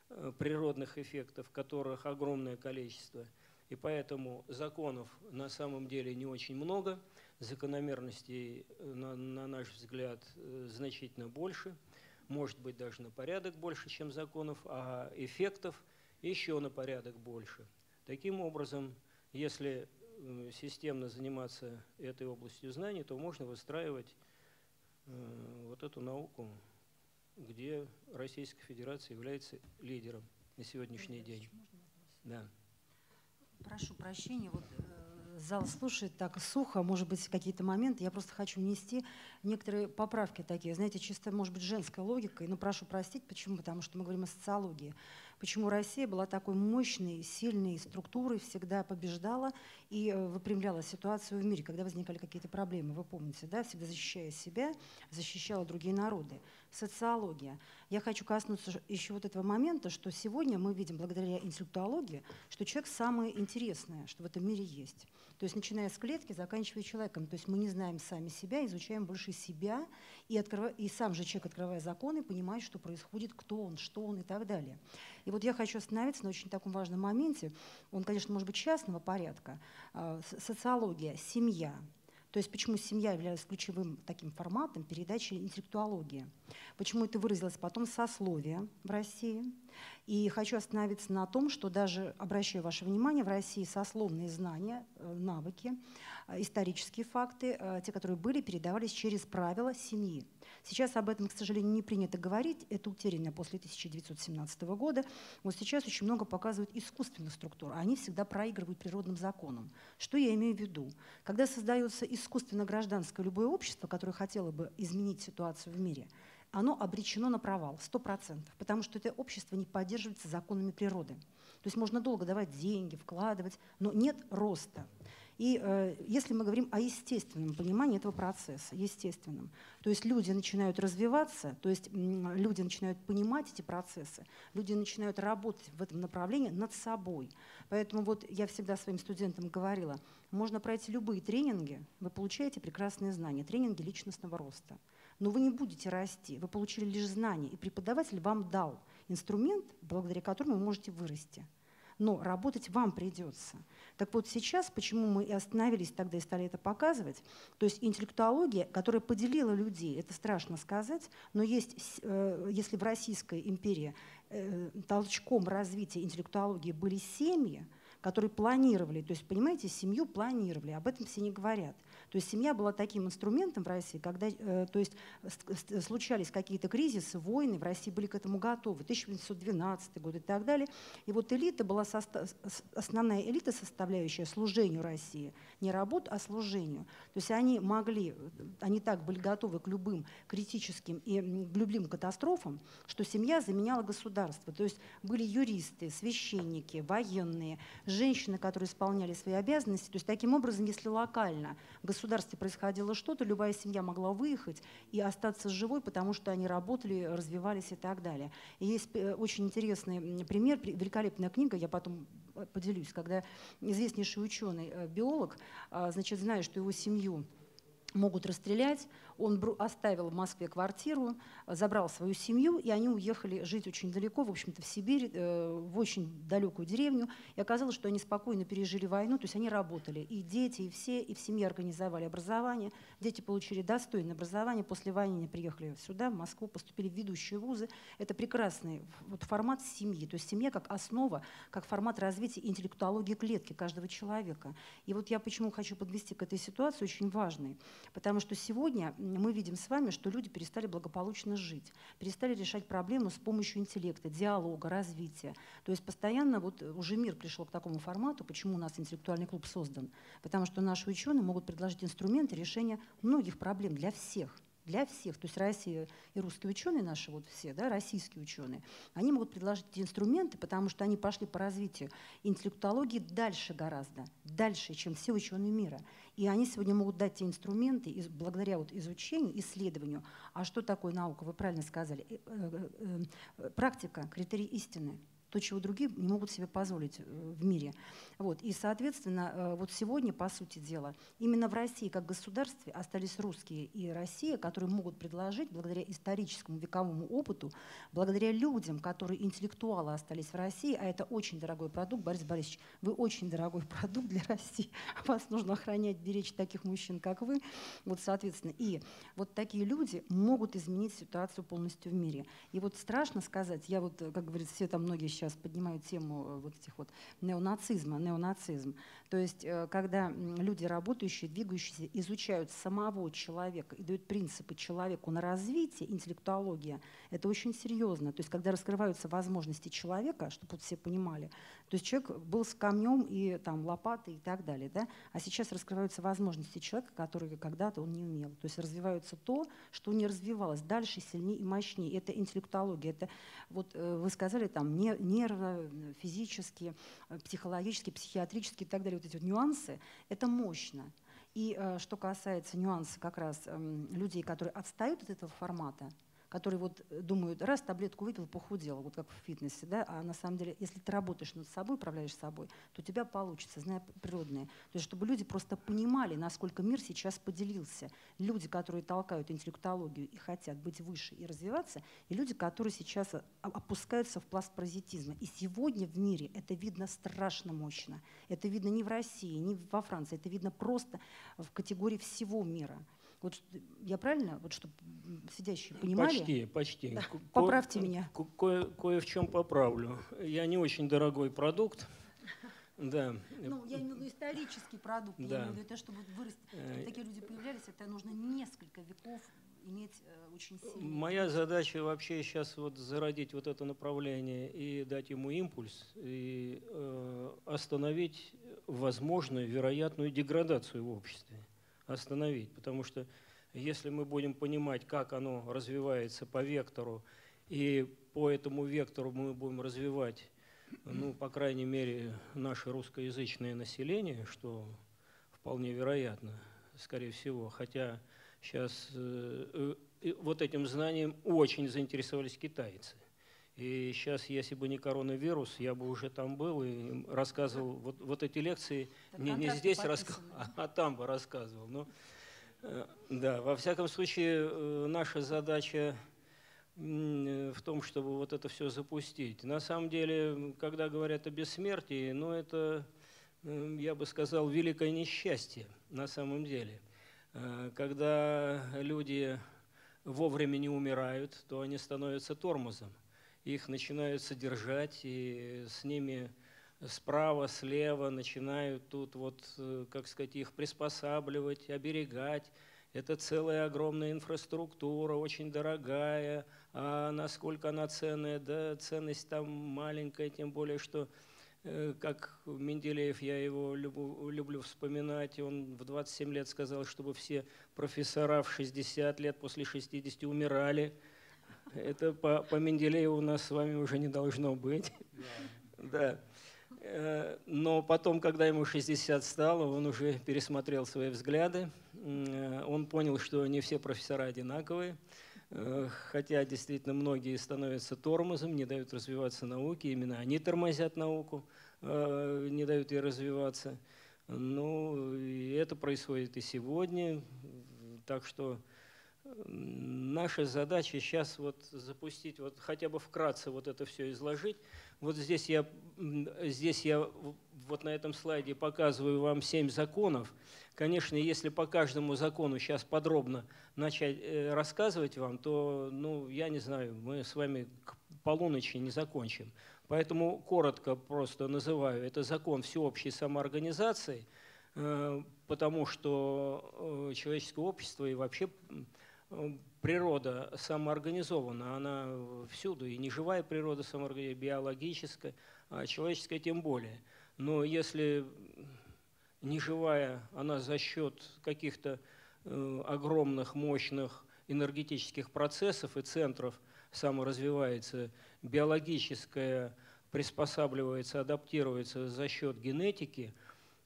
э, природных эффектов, которых огромное количество. И поэтому законов на самом деле не очень много – закономерностей, э, на, на наш взгляд, э, значительно больше, может быть даже на порядок больше, чем законов, а эффектов еще на порядок больше. Таким образом, если э, системно заниматься этой областью знаний, то можно выстраивать вот эту науку, где Российская Федерация является лидером на сегодняшний день. Да. Прошу прощения, вот зал слушает так сухо, может быть, какие-то моменты. Я просто хочу внести некоторые поправки такие, знаете, чисто, может быть, женской логикой, но прошу простить, почему? Потому что мы говорим о социологии почему Россия была такой мощной, сильной структурой, всегда побеждала и э, выпрямляла ситуацию в мире, когда возникали какие-то проблемы. Вы помните, да, всегда защищая себя, защищала другие народы. Социология. Я хочу коснуться еще вот этого момента, что сегодня мы видим, благодаря интеллектуологии, что человек самое интересное, что в этом мире есть. То есть начиная с клетки, заканчивая человеком. То есть мы не знаем сами себя, изучаем больше себя, и, открыв... и сам же человек, открывая законы, понимает, что происходит, кто он, что он и так далее. И вот я хочу остановиться на очень таком важном моменте. Он, конечно, может быть частного порядка. А, социология, семья. То есть почему семья является ключевым таким форматом передачи интеллектуологии. Почему это выразилось потом сословие в России. И хочу остановиться на том, что даже, обращаю ваше внимание, в России сословные знания, э, навыки, э, исторические факты, э, те, которые были, передавались через правила семьи. Сейчас об этом, к сожалению, не принято говорить, это утеряно после 1917 года. Вот сейчас очень много показывают искусственных структур, они всегда проигрывают природным законам. Что я имею в виду? Когда создается искусственно-гражданское любое общество, которое хотело бы изменить ситуацию в мире, оно обречено на провал, 100%, потому что это общество не поддерживается законами природы. То есть можно долго давать деньги, вкладывать, но нет роста. И э, если мы говорим о естественном понимании этого процесса, естественном, то есть люди начинают развиваться, то есть люди начинают понимать эти процессы, люди начинают работать в этом направлении над собой. Поэтому вот я всегда своим студентам говорила, можно пройти любые тренинги, вы получаете прекрасные знания, тренинги личностного роста. Но вы не будете расти, вы получили лишь знания, и преподаватель вам дал инструмент, благодаря которому вы можете вырасти но работать вам придется. Так вот сейчас, почему мы и остановились тогда и стали это показывать, то есть интеллектуология, которая поделила людей, это страшно сказать, но есть, э, если в Российской империи э, толчком развития интеллектуологии были семьи, которые планировали, то есть, понимаете, семью планировали, об этом все не говорят. То есть семья была таким инструментом в России, когда э, то есть, случались какие-то кризисы, войны, в России были к этому готовы, 1912 год и так далее. И вот элита была, основная элита, составляющая служению России, не работу, а служению. То есть они могли, они так были готовы к любым критическим и любым катастрофам, что семья заменяла государство. То есть были юристы, священники, военные, женщины, которые исполняли свои обязанности. То есть таким образом, если локально государство государстве происходило что-то, любая семья могла выехать и остаться живой, потому что они работали, развивались и так далее. И есть э, очень интересный пример, великолепная книга, я потом э, поделюсь, когда известнейший ученый, э, биолог, а, значит, зная, что его семью могут расстрелять. Он оставил в Москве квартиру, забрал свою семью, и они уехали жить очень далеко, в общем-то, в Сибирь, э, в очень далекую деревню. И оказалось, что они спокойно пережили войну, то есть они работали, и дети, и все, и в семье организовали образование. Дети получили достойное образование, после войны они приехали сюда, в Москву, поступили в ведущие вузы. Это прекрасный вот формат семьи, то есть семья как основа, как формат развития интеллектуологии клетки каждого человека. И вот я почему хочу подвести к этой ситуации, очень важной. Потому что сегодня мы видим с вами, что люди перестали благополучно жить, перестали решать проблемы с помощью интеллекта, диалога, развития. То есть постоянно вот уже мир пришел к такому формату, почему у нас интеллектуальный клуб создан. Потому что наши ученые могут предложить инструменты решения многих проблем для всех для всех, то есть Россия и русские ученые наши, вот все, да, российские ученые, они могут предложить эти инструменты, потому что они пошли по развитию интеллектуологии дальше гораздо, дальше, чем все ученые мира. И они сегодня могут дать те инструменты благодаря вот изучению, исследованию. А что такое наука? Вы правильно сказали. Э, э, э, практика, критерий истины то, чего другие не могут себе позволить э, в мире. Вот. И, соответственно, э, вот сегодня, по сути дела, именно в России как государстве остались русские и Россия, которые могут предложить, благодаря историческому вековому опыту, благодаря людям, которые интеллектуалы остались в России, а это очень дорогой продукт, Борис Борисович, вы очень дорогой (laughs) продукт для России, вас нужно охранять, беречь таких мужчин, как вы. Вот, соответственно, и вот такие люди могут изменить ситуацию полностью в мире. И вот страшно сказать, я вот, как говорится, все там многие сейчас поднимают тему э, вот этих вот неонацизма, неонацизм. То есть, э, когда люди работающие, двигающиеся, изучают самого человека и дают принципы человеку на развитие, интеллектуология, это очень серьезно. То есть, когда раскрываются возможности человека, чтобы вот все понимали, то есть человек был с камнем и там лопатой и так далее, да? а сейчас раскрываются возможности человека, которые когда-то он не умел. То есть развивается то, что не развивалось, дальше, сильнее и мощнее. Это интеллектуология, это вот э, вы сказали там нервно, физически, психологически, психиатрически и так далее, вот эти вот нюансы, это мощно. И э, что касается нюансов как раз эм, людей, которые отстают от этого формата, которые вот э, думают, раз таблетку выпил, похудел, вот как в фитнесе, да, а на самом деле, если ты работаешь над собой, управляешь собой, то у тебя получится, зная природные. То есть, чтобы люди просто понимали, насколько мир сейчас поделился. Люди, которые толкают интеллектуологию и хотят быть выше и развиваться, и люди, которые сейчас э, опускаются в пласт паразитизма. И сегодня в мире это видно страшно мощно. Это видно не в России, не во Франции, это видно просто в категории всего мира. Вот я правильно, вот чтобы сидящие понимали? Почти, почти. Да. Ко Поправьте меня. Кое, кое в чем поправлю. Я не очень дорогой продукт. Да. Ну, я имею в виду исторический продукт. Да. Я имею в виду это, чтобы вырасти, чтобы э, такие люди появлялись, это нужно несколько веков иметь э, очень сильный. Моя задача вообще сейчас вот зародить вот это направление и дать ему импульс, и э, остановить возможную, вероятную деградацию в обществе остановить. Потому что если мы будем понимать, как оно развивается по вектору, и по этому вектору мы будем развивать, ну, по крайней мере, наше русскоязычное население, что вполне вероятно, скорее всего. Хотя сейчас э, э, вот этим знанием очень заинтересовались китайцы. И сейчас, если бы не коронавирус, я бы уже там был и рассказывал вот, вот эти лекции, не, не здесь рассказывал, а, (laughs) а там бы рассказывал. Но, э, да, во всяком случае, э, наша задача э, в том, чтобы вот это все запустить. На самом деле, когда говорят о бессмертии, ну это, я бы сказал, великое несчастье на самом деле. Когда люди вовремя не умирают, то они становятся тормозом их начинают содержать, и с ними справа, слева начинают тут вот, э, как сказать, их приспосабливать, оберегать. Это целая огромная инфраструктура, очень дорогая. А насколько она ценная? Да, ценность там маленькая, тем более, что э, как Менделеев, я его люблю, люблю вспоминать, он в 27 лет сказал, чтобы все профессора в 60 лет после 60 умирали. Это по, по Менделееву у нас с вами уже не должно быть. (laughs) Да. Э, но потом, когда ему 60 стало, он уже пересмотрел свои взгляды. Э, он понял, что не все профессора одинаковые. Э, хотя действительно многие становятся тормозом, не дают развиваться науке. Именно они тормозят науку, не дают ей развиваться. Ну, и это происходит и сегодня. Так что Наша задача сейчас вот запустить, вот хотя бы вкратце вот это все изложить. Вот здесь я, здесь я вот на этом слайде показываю вам семь законов. Конечно, если по каждому закону сейчас подробно начать э, рассказывать вам, то, ну, я не знаю, мы с вами к полуночи не закончим. Поэтому коротко просто называю. Это закон всеобщей самоорганизации, э, потому что э, человеческое общество и вообще природа самоорганизована, она всюду, и неживая природа самоорганизована, биологическая, а человеческая тем более. Но если неживая, она за счет каких-то э, огромных, мощных энергетических процессов и центров саморазвивается, биологическая приспосабливается, адаптируется за счет генетики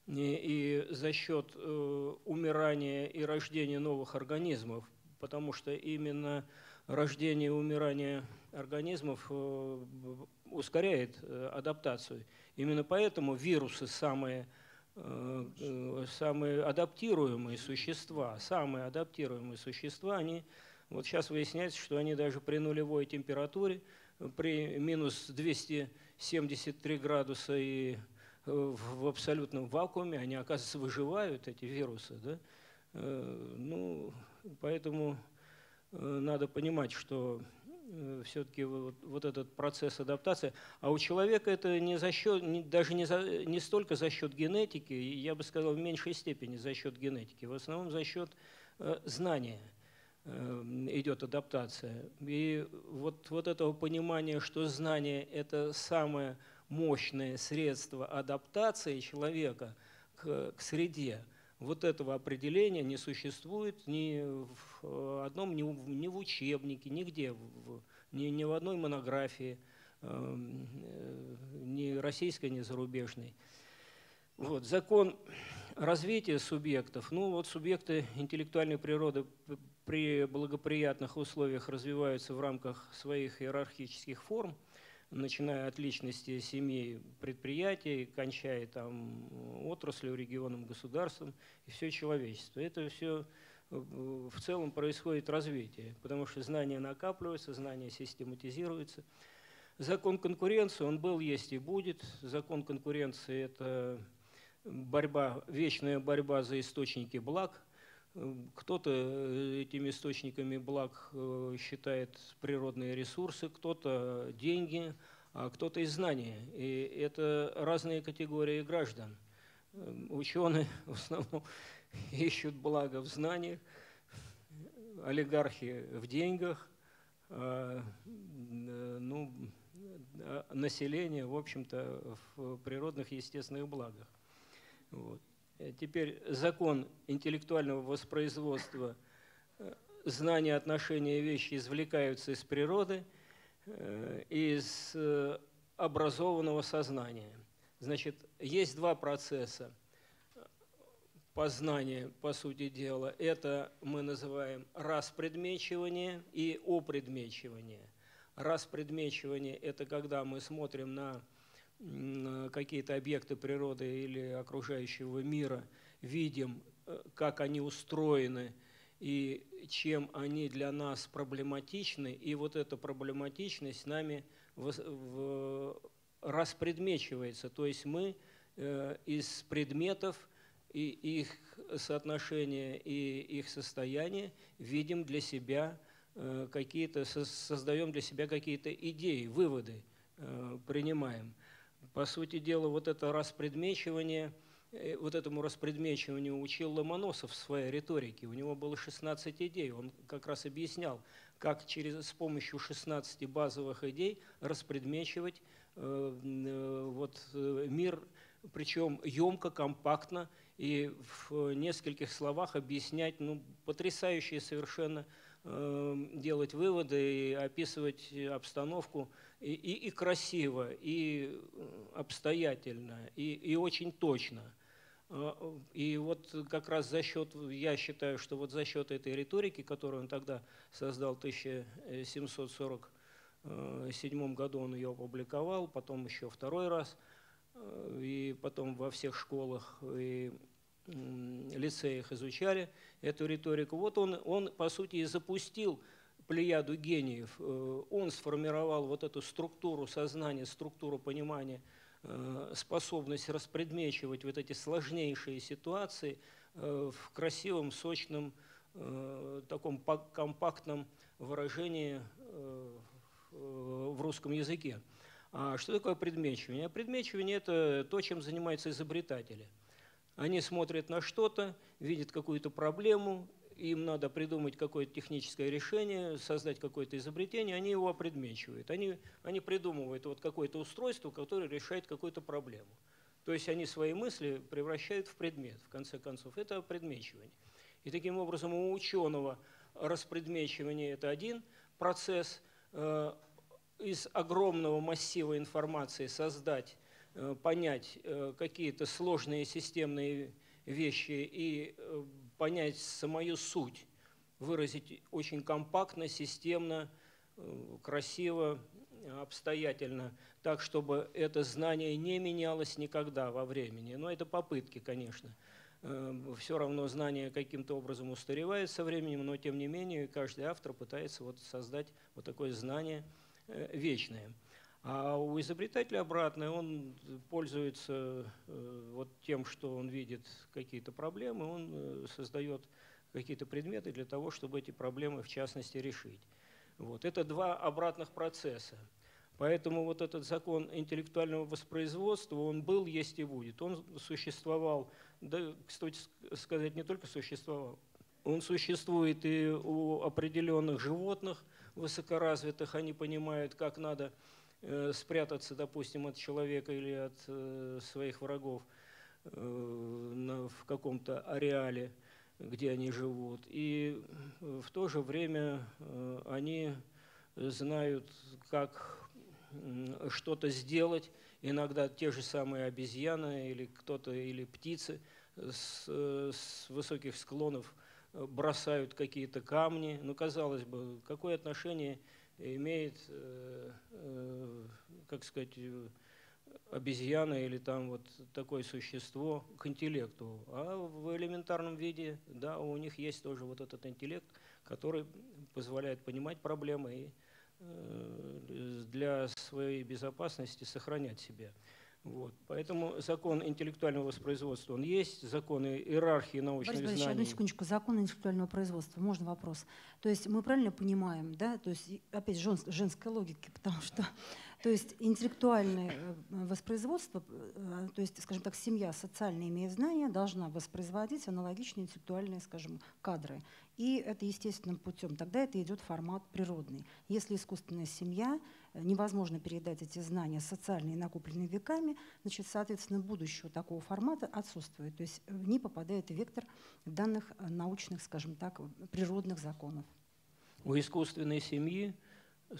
и, и за счет э, умирания и рождения новых организмов, потому что именно рождение и умирание организмов э, ускоряет э, адаптацию. Именно поэтому вирусы самые, э, самые адаптируемые существа, самые адаптируемые существа, они, вот сейчас выясняется, что они даже при нулевой температуре, при минус 273 градуса и в абсолютном вакууме, они, оказывается, выживают, эти вирусы. Да? Ну, Поэтому э, надо понимать, что э, все-таки вот, вот этот процесс адаптации, а у человека это не за счет, даже не, за, не столько за счет генетики, я бы сказал, в меньшей степени за счет генетики, в основном за счет э, знания идет адаптация. И вот, вот этого понимания, что знание – это самое мощное средство адаптации человека к, к среде – вот этого определения не существует ни в одном, ни в, ни в учебнике, нигде, ни, ни в одной монографии, эм, э, ни российской, ни зарубежной. Вот, закон развития субъектов. Ну вот субъекты интеллектуальной природы при благоприятных условиях развиваются в рамках своих иерархических форм – начиная от личности семьи, предприятий, кончая там отраслью, регионом, государством и все человечество. Это все э, в целом происходит развитие, потому что знания накапливаются, знания систематизируются. Закон конкуренции, он был, есть и будет. Закон конкуренции – это борьба, вечная борьба за источники благ – кто-то э, этими источниками благ э, считает природные ресурсы, кто-то деньги, а кто-то и знания. И это разные категории граждан. Эм, ученые (laughs) в основном ищут благо в знаниях, олигархи в деньгах, а, э, ну, население, в общем-то, в природных естественных благах. Вот. Э, теперь закон интеллектуального воспроизводства, э, знания, отношения вещи извлекаются из природы, э, из образованного сознания. Значит, есть два процесса. познание, по сути дела, это мы называем распредмечивание и опредмечивание. Распредмечивание – это когда мы смотрим на какие-то объекты природы или окружающего мира, видим, э, как они устроены и чем они для нас проблематичны, и вот эта проблематичность нами распредмечивается, то есть мы э, из предметов и их соотношения и их состояние видим для себя э, какие-то, создаем для себя какие-то идеи, выводы э, принимаем. По сути дела, вот это распредмечивание, э, вот этому распредмечиванию учил Ломоносов в своей риторике. У него было 16 идей. Он как раз объяснял, как через, с помощью 16 базовых идей распредмечивать э, вот, мир, причем емко, компактно, и в нескольких словах объяснять ну, потрясающие совершенно э, делать выводы и описывать обстановку и, и, и красиво, и обстоятельно, и, и очень точно. Э, и вот как раз за счет, я считаю, что вот за счет этой риторики, которую он тогда создал в 1747 году, он ее опубликовал, потом еще второй раз – Э, и потом во всех школах и лицеях изучали эту риторику. Вот он, он, по сути, и запустил плеяду гениев. Э, он сформировал вот эту структуру сознания, структуру понимания, э, способность распредмечивать вот эти сложнейшие ситуации в красивом, сочном, таком компактном выражении в русском языке. А что такое предмечивание? Предмечивание – это то, чем занимаются изобретатели. Они смотрят на что-то, видят какую-то проблему, им надо придумать какое-то техническое решение, создать какое-то изобретение, они его опредмечивают. Они, они придумывают вот какое-то устройство, которое решает какую-то проблему. То есть они свои мысли превращают в предмет, в конце концов. Это предмечивание. И таким образом у ученого распредмечивание – это один процесс, э, из огромного массива информации создать, э, понять э, какие-то сложные системные вещи и понять самую суть, выразить очень компактно, системно, красиво, обстоятельно, так, чтобы это знание не менялось никогда во времени. Но это попытки, конечно. Все равно знание каким-то образом устаревает со временем, но тем не менее каждый автор пытается вот создать вот такое знание – Э, вечное. А у изобретателя обратное, он пользуется э, вот тем, что он видит какие-то проблемы, он э, создает какие-то предметы для того, чтобы эти проблемы в частности решить. Вот. Это два обратных процесса. Поэтому вот этот закон интеллектуального воспроизводства, он был, есть и будет. Он существовал, да, кстати сказать, не только существовал, он существует и у определенных животных, высокоразвитых, они понимают, как надо спрятаться, допустим, от человека или от э, своих врагов э, в каком-то ареале, где они живут. И в то же время они знают, как что-то сделать. Иногда те же самые обезьяны или кто-то, или птицы с, с высоких склонов – бросают какие-то камни. Ну, казалось бы, какое отношение имеет, э, э, как сказать, обезьяна или там вот такое существо к интеллекту. А в элементарном виде, да, у них есть тоже вот этот интеллект, который позволяет понимать проблемы и э, для своей безопасности сохранять себя. Вот. Поэтому закон интеллектуального воспроизводства, он есть, законы иерархии научных Борис знаний. одну секундочку, закон интеллектуального производства, можно вопрос? То есть мы правильно понимаем, да, то есть опять женская логика, (laughs) потому что то есть интеллектуальное э, воспроизводство, э, то есть, скажем так, семья социально имея знания, должна воспроизводить аналогичные интеллектуальные, скажем, кадры. И это естественным путем. Тогда это идет формат природный. Если искусственная семья, невозможно передать эти знания социальные, накопленные веками, значит, соответственно, будущего такого формата отсутствует. То есть в ней попадает вектор данных научных, скажем так, природных законов. У искусственной семьи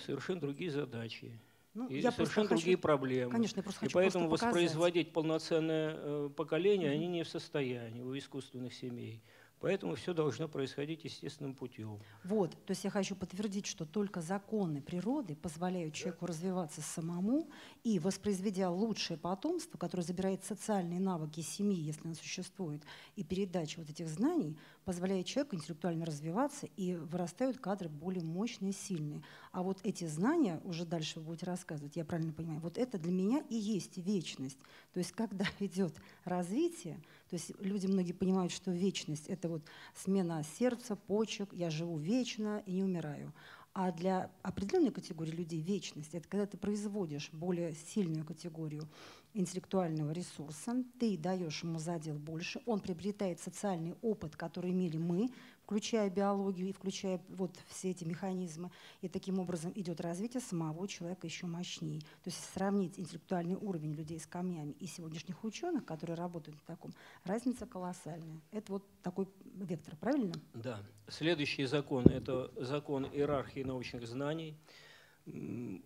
совершенно другие задачи Ну, и я совершенно хочу... другие проблемы. Конечно, я просто хочу И поэтому просто воспроизводить полноценное э, поколение mm-hmm. они не в состоянии у искусственных семей. Поэтому все должно происходить естественным путем. Вот, то есть я хочу подтвердить, что только законы природы позволяют человеку развиваться самому и, воспроизведя лучшее потомство, которое забирает социальные навыки семьи, если она существует, и передача вот этих знаний, позволяет человеку интеллектуально развиваться, и вырастают кадры более мощные сильные. А вот эти знания, уже дальше вы будете рассказывать, я правильно понимаю, вот это для меня и есть вечность. То есть когда (laughs) идет развитие, то есть люди многие понимают, что вечность — это вот смена сердца, почек, я живу вечно и не умираю. А для определенной категории людей вечность — это когда ты производишь более сильную категорию интеллектуального ресурса, ты даешь ему задел больше, он приобретает социальный опыт, который имели мы, включая биологию и включая вот все эти механизмы. И таким образом идет развитие самого человека еще мощнее. То есть сравнить интеллектуальный уровень людей с камнями и сегодняшних ученых, которые работают на таком, разница колоссальная. Это вот такой вектор, правильно? Да. Следующий закон – это закон иерархии научных знаний.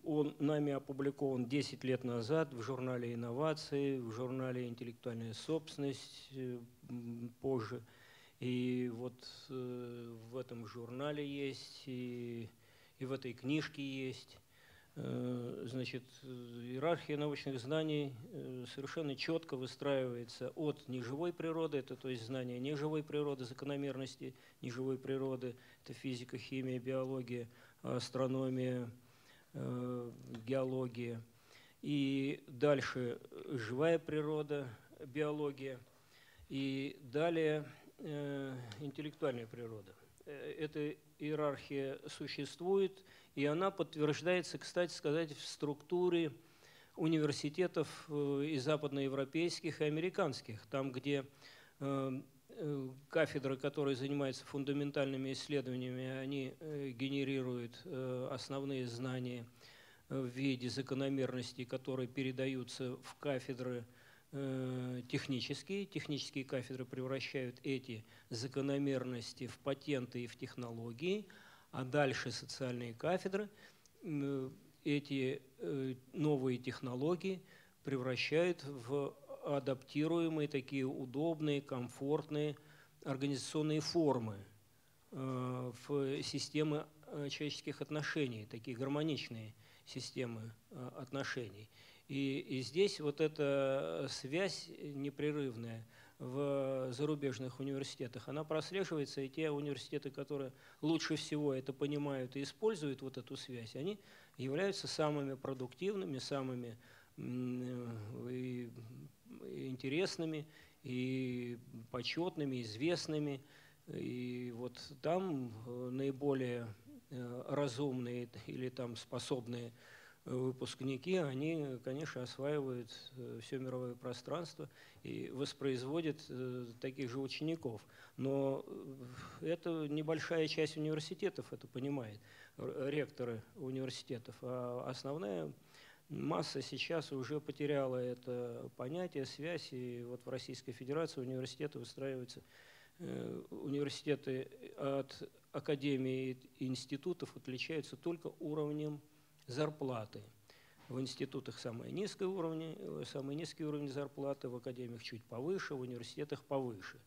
Он нами опубликован 10 лет назад в журнале «Инновации», в журнале «Интеллектуальная собственность» э, позже – и вот э, в этом журнале есть, и, и в этой книжке есть. Э, значит, иерархия научных знаний э, совершенно четко выстраивается от неживой природы, это то есть знания неживой природы, закономерности неживой природы, это физика, химия, биология, астрономия, э, геология. И дальше живая природа, биология. И далее интеллектуальная природа. Э, эта иерархия существует, и она подтверждается, кстати сказать, в структуре университетов э, и западноевропейских, и американских, там, где кафедры, которые занимаются фундаментальными исследованиями, они генерируют основные знания в виде закономерностей, которые передаются в кафедры Э, технические. Технические кафедры превращают эти закономерности в патенты и в технологии, а дальше социальные кафедры эти э, новые технологии превращают в адаптируемые, такие удобные, комфортные организационные формы э, в системы человеческих отношений, такие гармоничные системы отношений. И, и здесь вот эта связь непрерывная в зарубежных университетах, она прослеживается, и те университеты, которые лучше всего это понимают и используют вот эту связь, они являются самыми продуктивными, самыми и интересными, и почетными, известными. И вот там э, наиболее э, разумные или там способные выпускники, они, конечно, осваивают э, все мировое пространство и воспроизводят э, таких же учеников. Но э, это небольшая часть университетов это понимает, ректоры университетов. А основная масса сейчас уже потеряла это понятие, связь. И вот в Российской Федерации университеты выстраиваются, университеты от академии и институтов отличаются только уровнем зарплаты. В институтах самые низкие уровни, э, самые низкие уровни зарплаты, в академиях чуть повыше, в университетах повыше.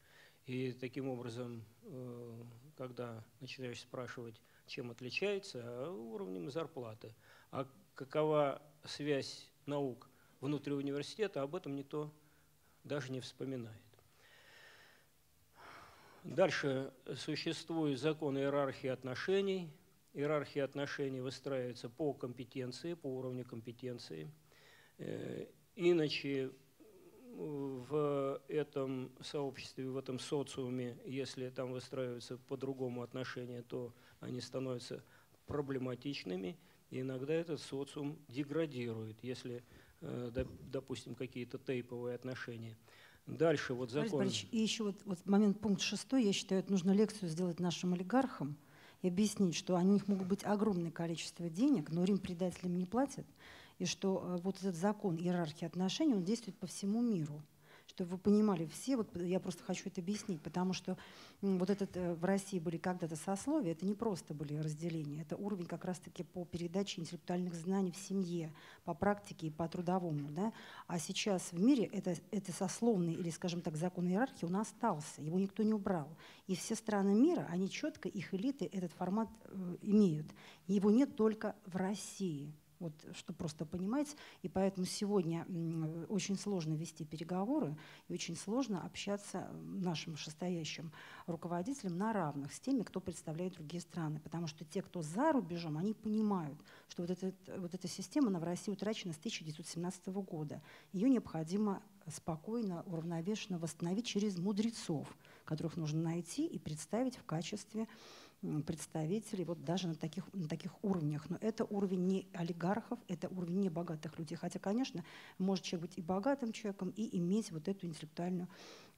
И таким образом, э, когда начинаешь спрашивать, чем отличается, а уровнем зарплаты. А какова связь наук внутри университета, об этом никто даже не вспоминает. Дальше существует закон иерархии отношений, Иерархия отношений выстраивается по компетенции, по уровню компетенции. Э, иначе в этом сообществе, в этом социуме, если там выстраиваются по-другому отношения, то они становятся проблематичными, и иногда этот социум деградирует, если, э, допустим, какие-то тейповые отношения. Дальше вот закон... Борис и еще вот, вот момент пункт шестой, я считаю, это нужно лекцию сделать нашим олигархам, и объяснить, что у них могут быть огромное количество денег, но Рим предателям не платит, и что э, вот этот закон иерархии отношений, он действует по всему миру. Чтобы вы понимали все, вот я просто хочу это объяснить, потому что вот этот э, в России были когда-то сословия, это не просто были разделения, это уровень как раз-таки по передаче интеллектуальных знаний в семье, по практике и по трудовому. Да? А сейчас в мире это, это сословный или, скажем так, закон иерархии он остался, его никто не убрал. И все страны мира, они четко, их элиты этот формат э, имеют. Его нет только в России. Вот, что просто понимать. И поэтому сегодня очень сложно вести переговоры и очень сложно общаться нашим шестоящим руководителям на равных с теми, кто представляет другие страны. Потому что те, кто за рубежом, они понимают, что вот, этот, вот эта система, она в России утрачена с 1917 года. Ее необходимо спокойно, уравновешенно восстановить через мудрецов, которых нужно найти и представить в качестве представителей вот даже на таких, на таких уровнях. Но это уровень не олигархов, это уровень не богатых людей. Хотя, конечно, может человек быть и богатым человеком, и иметь вот эту интеллектуальную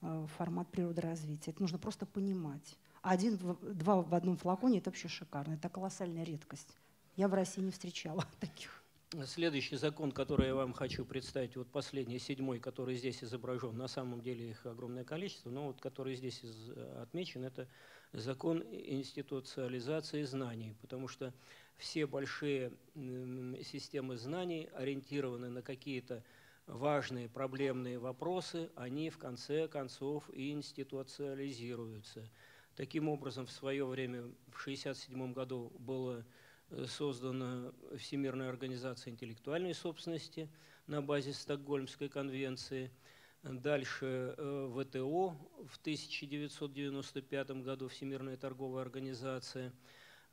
э, формат природоразвития. Это нужно просто понимать. Один, два в одном флаконе – это вообще шикарно. Это колоссальная редкость. Я в России не встречала (laughs) таких. Следующий закон, который я вам хочу представить, вот последний, седьмой, который здесь изображен, на самом деле их огромное количество, но вот который здесь отмечен, это закон институциализации знаний, потому что все большие системы знаний ориентированы на какие-то важные проблемные вопросы, они в конце концов и институциализируются. Таким образом, в свое время, в 1967 году, было э, создана Всемирная организация интеллектуальной собственности на базе Стокгольмской конвенции – Дальше э, ВТО в 1995 году, Всемирная торговая организация.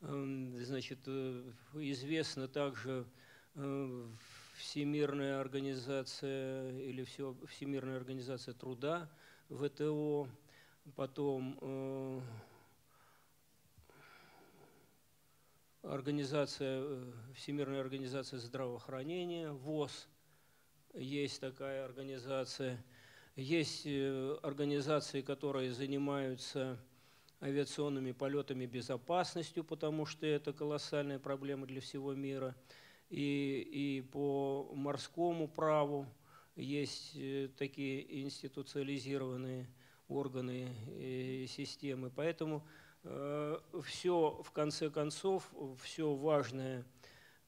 Эм, значит, э, известна также э, Всемирная организация или все, Всемирная организация труда, ВТО, потом организация, Всемирная организация здравоохранения, ВОЗ, есть такая организация – есть э, организации, которые занимаются авиационными полетами безопасностью, потому что это колоссальная проблема для всего мира. И, и по морскому праву есть э, такие институциализированные органы и системы. Поэтому э, все, в конце концов, все важное –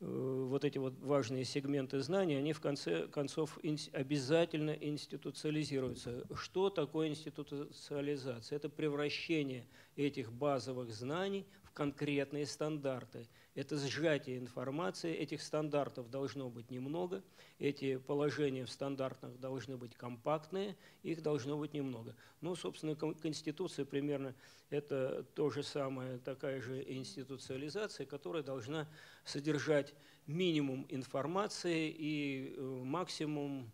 вот эти вот важные сегменты знаний, они в конце концов обязательно институциализируются. Что такое институциализация? Это превращение этих базовых знаний в конкретные стандарты. Это сжатие информации, этих стандартов должно быть немного, эти положения в стандартах должны быть компактные, их должно быть немного. Ну, собственно, Конституция примерно это то же самое, такая же институциализация, которая должна содержать минимум информации и э, максимум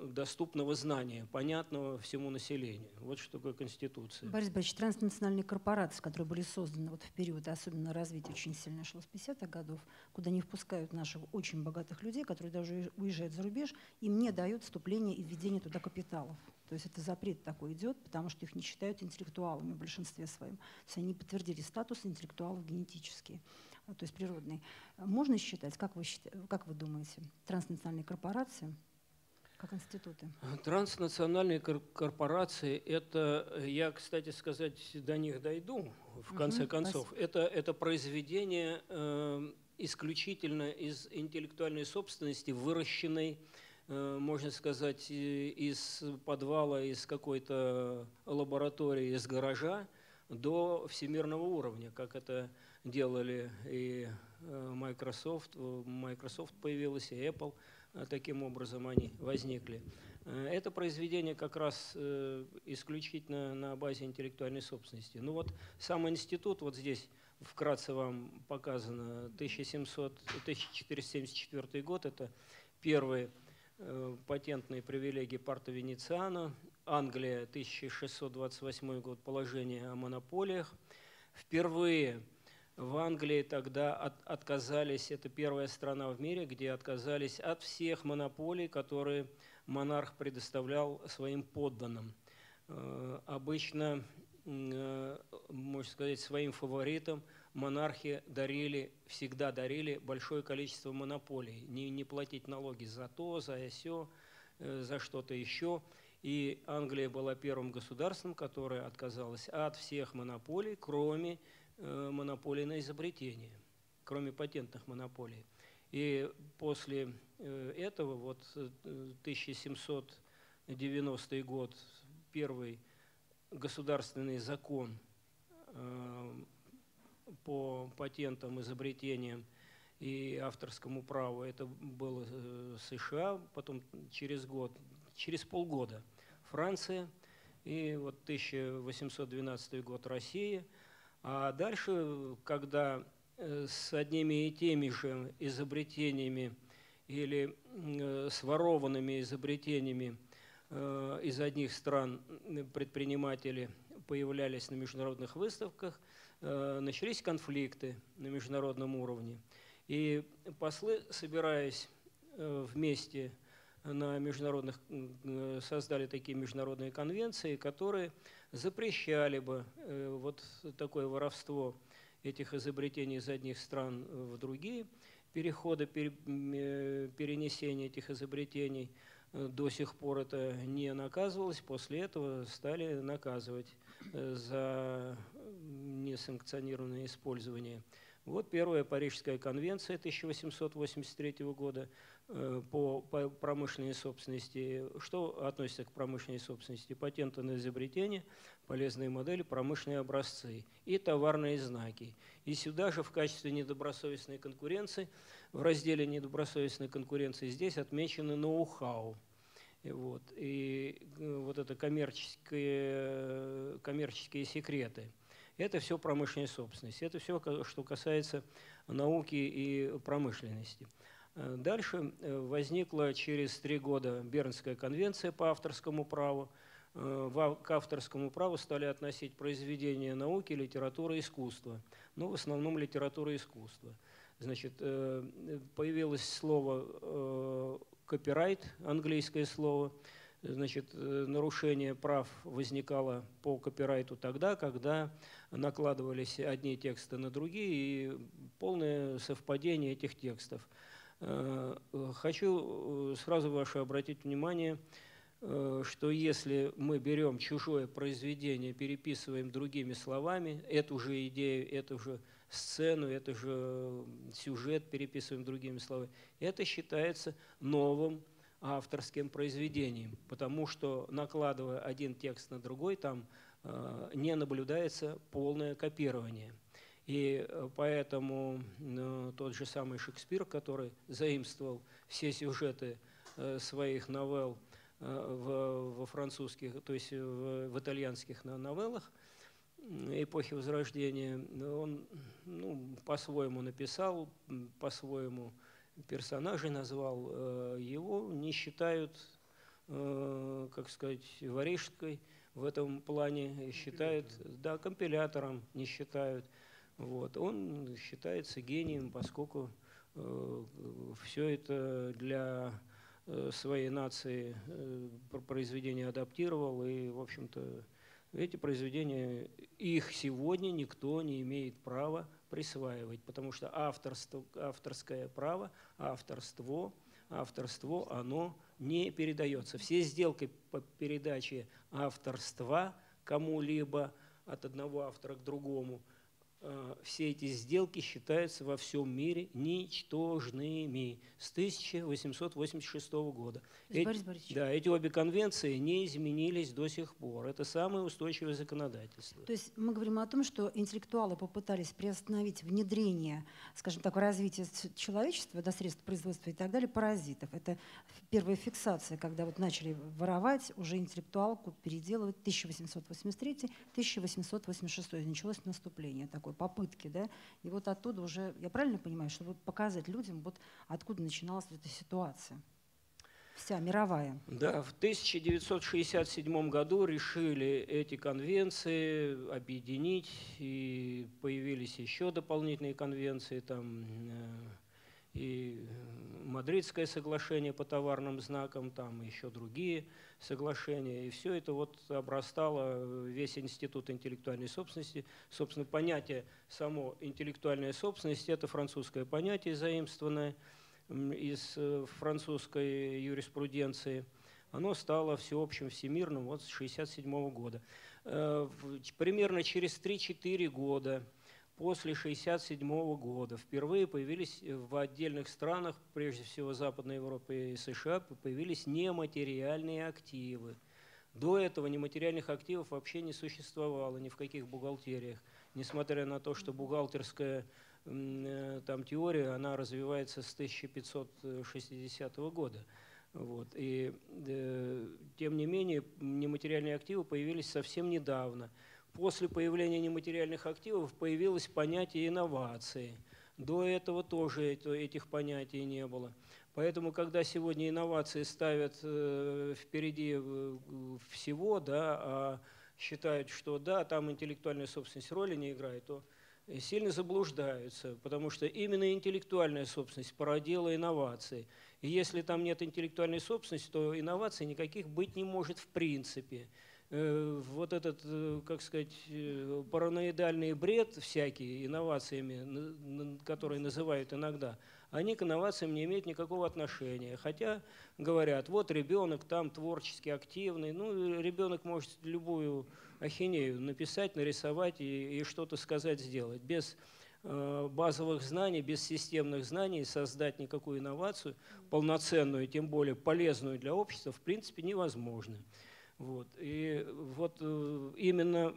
доступного знания, понятного всему населению. Вот что такое Конституция. Борис Борисович, транснациональные корпорации, которые были созданы вот в период, особенно развития очень сильно шло с 50-х годов, куда не впускают наших очень богатых людей, которые даже уезжают за рубеж, им не дают вступление и введение туда капиталов. То есть это запрет такой идет, потому что их не считают интеллектуалами в большинстве своем. То есть они подтвердили статус интеллектуалов генетический, то есть природный. Можно считать, как вы, как вы думаете, транснациональные корпорации – как институты? Транснациональные корпорации, это, я, кстати сказать, до них дойду, в конце угу, концов. Это, это произведение э, исключительно из интеллектуальной собственности, выращенной, э, можно сказать, из подвала, из какой-то лаборатории, из гаража до всемирного уровня, как это делали и э, Microsoft, Microsoft появилась, и Apple – Э, таким образом они возникли. Э, это произведение как раз э, исключительно на базе интеллектуальной собственности. Ну вот сам институт, вот здесь вкратце вам показано, 1700, 1474 год, это первые патентные привилегии Парта Венециана, Англия, 1628 год, положение о монополиях. Впервые в Англии тогда от, отказались, это первая страна в мире, где отказались от всех монополий, которые монарх предоставлял своим подданным. Э, обычно, э, можно сказать, своим фаворитам монархи дарили, всегда дарили большое количество монополий. Не, не платить налоги за то, за все, э, за что-то еще. И Англия была первым государством, которое отказалось от всех монополий, кроме монополий на изобретение, кроме патентных монополий. И после э, этого, вот 1790 год, первый государственный закон по патентам, изобретениям и авторскому праву. Это было э, США, потом через год, через полгода Франция, и вот 1812 год Россия. А дальше, когда э, с одними и теми же изобретениями или э, сворованными изобретениями из одних стран предприниматели появлялись на международных выставках, начались конфликты на международном уровне. И послы, собираясь э, вместе на международных, э, создали такие международные конвенции, которые запрещали бы э, вот такое воровство этих изобретений из одних стран в другие, переходы, перенесения этих изобретений. До сих пор это не наказывалось, после этого стали наказывать за несанкционированное использование вот первая Парижская конвенция 1883 года э, по промышленной собственности. Что относится к промышленной собственности? Патенты на изобретение, полезные модели, промышленные образцы и товарные знаки. И сюда же в качестве недобросовестной конкуренции, в разделе недобросовестной конкуренции здесь отмечены ноу-хау. И вот, и э, вот это коммерческие, коммерческие секреты – это все промышленная собственность. Это все, что касается науки и промышленности. Э, дальше э, возникла через три года Бернская конвенция по авторскому праву. Э, к авторскому праву стали относить произведения науки, литературы, искусства. Ну, в основном литература и искусство. Значит, появилось слово копирайт, английское слово – Значит, нарушение прав возникало по копирайту тогда, когда накладывались одни тексты на другие и полное совпадение этих текстов. Э, хочу э, сразу ваше обратить внимание, что если мы берем чужое произведение, переписываем другими словами, эту же идею, эту же сцену, эту же сюжет переписываем другими словами, это считается новым авторским произведением, потому что, накладывая один текст на другой, там э, не наблюдается полное копирование. И э, поэтому э, тот же самый Шекспир, который заимствовал все сюжеты своих новелл во французских, то есть в итальянских новеллах эпохи Возрождения, он ну, по-своему написал, по-своему персонажей назвал, э, его не считают, э, как сказать, воришкой в этом плане, считают, да, компилятором не считают. Вот. Он считается гением, поскольку э, все это для своей нации произведение адаптировал и, в общем-то, эти произведения, их сегодня никто не имеет права присваивать, потому что авторство, авторское право, авторство, авторство, оно не передается. Все сделки по передаче авторства кому-либо от одного автора к другому – Э, все эти сделки считаются во всем мире ничтожными с 1886 года. Эти, Борис Борисович. Да, эти обе конвенции не изменились до сих пор. Это самое устойчивое законодательство. То есть мы говорим о том, что интеллектуалы попытались приостановить внедрение, скажем так, развития человечества до средств производства и так далее, паразитов. Это первая фиксация, когда вот начали воровать уже интеллектуалку, переделывать 1883-1886. Началось наступление такое попытки, да, и вот оттуда уже, я правильно понимаю, чтобы показать людям, вот откуда начиналась эта ситуация? Вся мировая. Да, в 1967 году решили эти конвенции объединить, и появились еще дополнительные конвенции, там э, и Мадридское соглашение по товарным знакам, там еще другие соглашения. И все это вот обрастало весь институт интеллектуальной собственности. Собственно, понятие само интеллектуальная собственность – это французское понятие, заимствованное из э, французской юриспруденции. оно стало всеобщим, всемирным вот с 1967 года. Э, примерно через 3-4 года после 1967 года впервые появились в отдельных странах, прежде всего Западной Европы и США, появились нематериальные активы. До этого нематериальных активов вообще не существовало ни в каких бухгалтериях, несмотря на то, что бухгалтерская э, там теория, она развивается с 1560 года. Вот. И э, тем не менее нематериальные активы появились совсем недавно. После появления нематериальных активов появилось понятие инновации. До этого тоже этих понятий не было. Поэтому, когда сегодня инновации ставят э, впереди э, всего, да, а считают, что да, там интеллектуальная собственность роли не играет, то сильно заблуждаются, потому что именно интеллектуальная собственность породила инновации. И если там нет интеллектуальной собственности, то инноваций никаких быть не может в принципе. Э, вот этот, э, как сказать, э, параноидальный бред всякие инновациями, которые называют иногда, они к инновациям не имеют никакого отношения. Хотя говорят, вот ребенок там творчески активный, ну ребенок может любую ахинею написать, нарисовать и, и что-то сказать, сделать. Без базовых знаний, без системных знаний создать никакую инновацию, полноценную, тем более полезную для общества, в принципе невозможно. Вот. И вот э, именно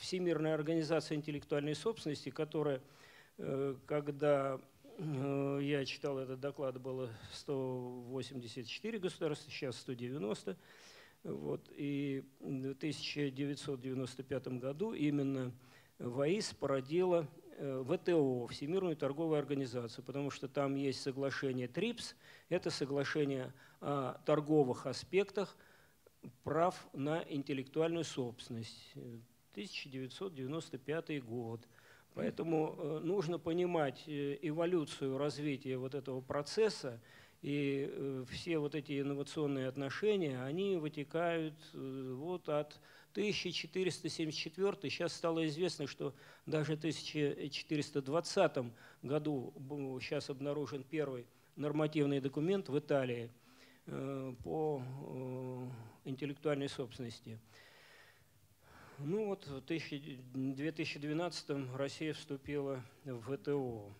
Всемирная организация интеллектуальной собственности, которая, э, когда э, я читал этот доклад, было 184 государства, сейчас 190. Вот. И в 1995 году именно ВАИС породила ВТО, Всемирную торговую организацию, потому что там есть соглашение ТРИПС, это соглашение о торговых аспектах – прав на интеллектуальную собственность. 1995 год. Поэтому э, нужно понимать э, эволюцию развития вот этого процесса, и э, все вот эти инновационные отношения, они вытекают вот от 1474, сейчас стало известно, что даже в 1420 году сейчас обнаружен первый нормативный документ в Италии по интеллектуальной собственности. Ну вот в 2012 Россия вступила в ВТО.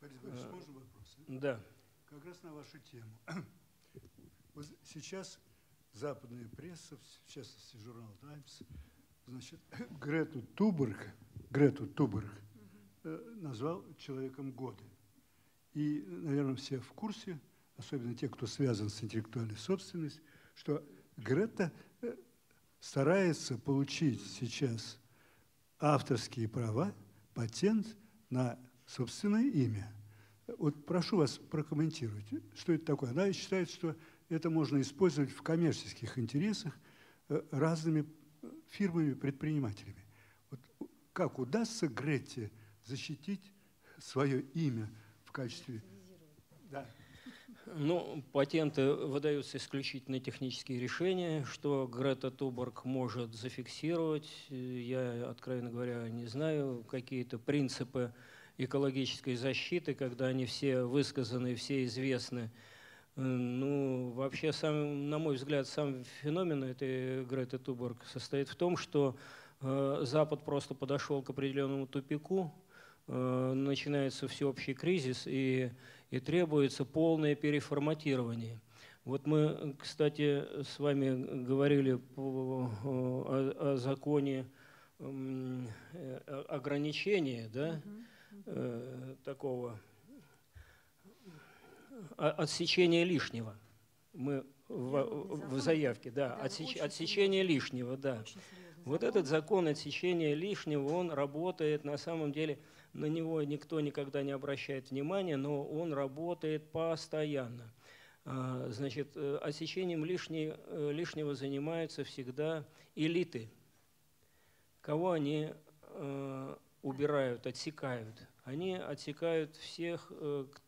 Борис Борисович, а, можно вопрос? Да. Как раз на вашу тему. (clears throat) Вот сейчас западная пресса, в частности журнал «Таймс», значит, (clears throat) Грету Туберг, Грету Туберг э, назвал человеком года. И, наверное, все в курсе, особенно те, кто связан с интеллектуальной собственностью, что Грета э, старается получить сейчас авторские права, патент на собственное имя. Вот прошу вас прокомментировать, что это такое. Она считает, что это можно использовать в коммерческих интересах э, разными э, фирмами, предпринимателями. Вот как удастся Гретте защитить свое имя в качестве... Да. Ну, патенты выдаются исключительно технические решения, что Грета Туборг может зафиксировать. Я, откровенно говоря, не знаю, какие-то принципы экологической защиты, когда они все высказаны, все известны. Ну, вообще, сам, на мой взгляд, сам феномен этой Греты Туборг состоит в том, что э, Запад просто подошел к определенному тупику, э, начинается всеобщий кризис, и и требуется полное переформатирование. Вот мы, кстати, с вами говорили по, о, о законе ограничения, да, э, такого отсечения лишнего. Мы в, в заявке, да, отсеч, отсечение лишнего, да. Вот этот закон отсечения лишнего, он работает на самом деле на него никто никогда не обращает внимания, но он работает постоянно. А, значит, э, осечением лишней, э, лишнего занимаются всегда элиты. Кого они э, убирают, отсекают? Они отсекают всех,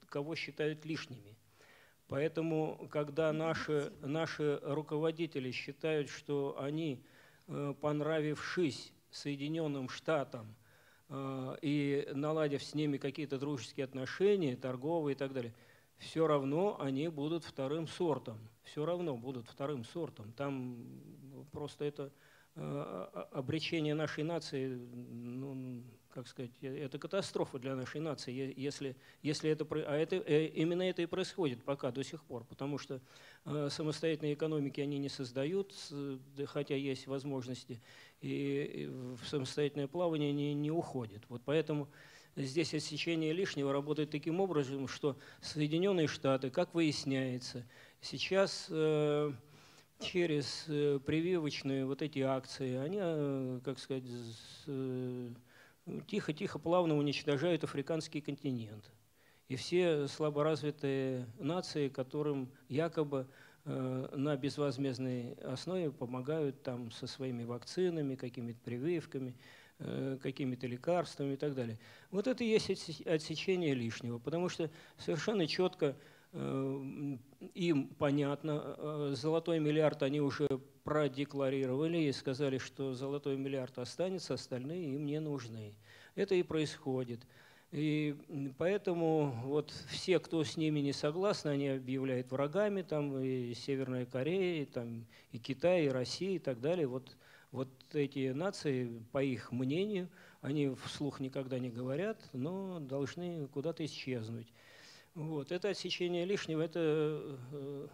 кого считают лишними. Поэтому, когда наши, наши руководители считают, что они, понравившись Соединенным Штатам, и наладив с ними какие-то дружеские отношения, торговые и так далее, все равно они будут вторым сортом. Все равно будут вторым сортом. Там просто это э, обречение нашей нации, ну, как сказать, это катастрофа для нашей нации, если, если это, а это, э, именно это и происходит пока до сих пор, потому что э, самостоятельные экономики они не создают, хотя есть возможности, и в самостоятельное плавание не, не уходят. Вот поэтому здесь отсечение лишнего работает таким образом, что Соединенные Штаты, как выясняется, сейчас э, через э, прививочные вот эти акции, они, э, как сказать, тихо-тихо, плавно уничтожают африканский континент. И все слаборазвитые нации, которым якобы на безвозмездной основе помогают там со своими вакцинами, какими-то прививками, Э, какими-то лекарствами и так далее. Вот это и есть отсечение лишнего, потому что совершенно четко э, им понятно, э, золотой миллиард они уже продекларировали и сказали, что золотой миллиард останется, остальные им не нужны. Это и происходит. И поэтому вот все, кто с ними не согласны, они объявляют врагами, там и Северная Корея, и, там, и Китай, и Россия и так далее. Вот вот эти нации, по их мнению, они вслух никогда не говорят, но должны куда-то исчезнуть. Вот. Это отсечение лишнего – это э,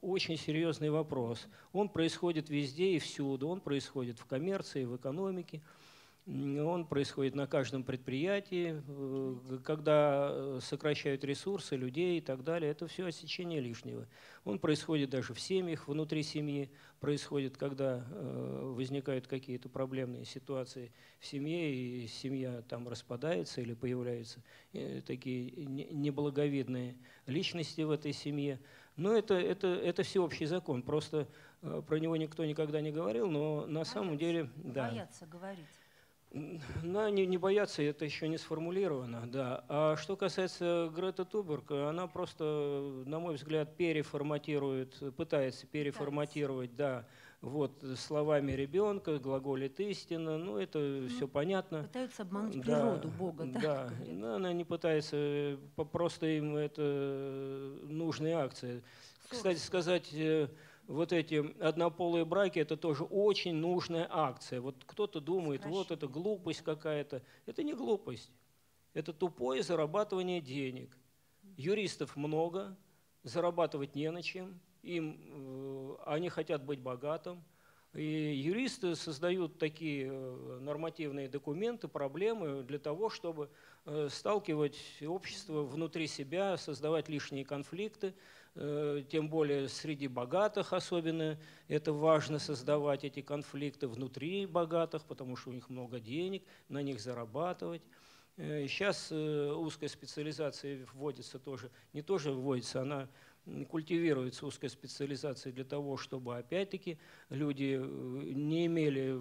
очень серьезный вопрос. Он происходит везде и всюду. Он происходит в коммерции, в экономике – он происходит на каждом предприятии, э, когда э, сокращают ресурсы людей и так далее. Это все отсечение лишнего. Он происходит даже в семьях, внутри семьи. Происходит, когда э, возникают какие-то проблемные ситуации в семье, и семья там распадается или появляются такие неблаговидные личности в этой семье. Но это, это, это всеобщий закон. Просто про него никто никогда не говорил, но на боятся, самом деле... Да. Боятся говорить. Ну, не, не бояться, это еще не сформулировано, да. А что касается Грета Туберг, она просто, на мой взгляд, переформатирует, пытается переформатировать, да, вот, словами ребенка, глаголит истина, ну, это ну, все понятно. Пытаются обмануть да, природу Бога, да? Да, но она не пытается, просто им это нужные акции. Кстати сказать, э, вот эти однополые браки, это тоже очень нужная акция. Вот кто-то думает, вот это глупость какая-то. Это не глупость. Это тупое зарабатывание денег. Юристов много, зарабатывать не на чем. Им, э, они хотят быть богатым. И юристы создают такие э, нормативные документы, проблемы для того, чтобы э, сталкивать общество внутри себя, создавать лишние конфликты, тем более среди богатых особенно это важно создавать эти конфликты внутри богатых, потому что у них много денег, на них зарабатывать. Сейчас э, узкая специализация вводится тоже, не тоже вводится, она культивируется узкая специализация для того, чтобы опять-таки люди э, не имели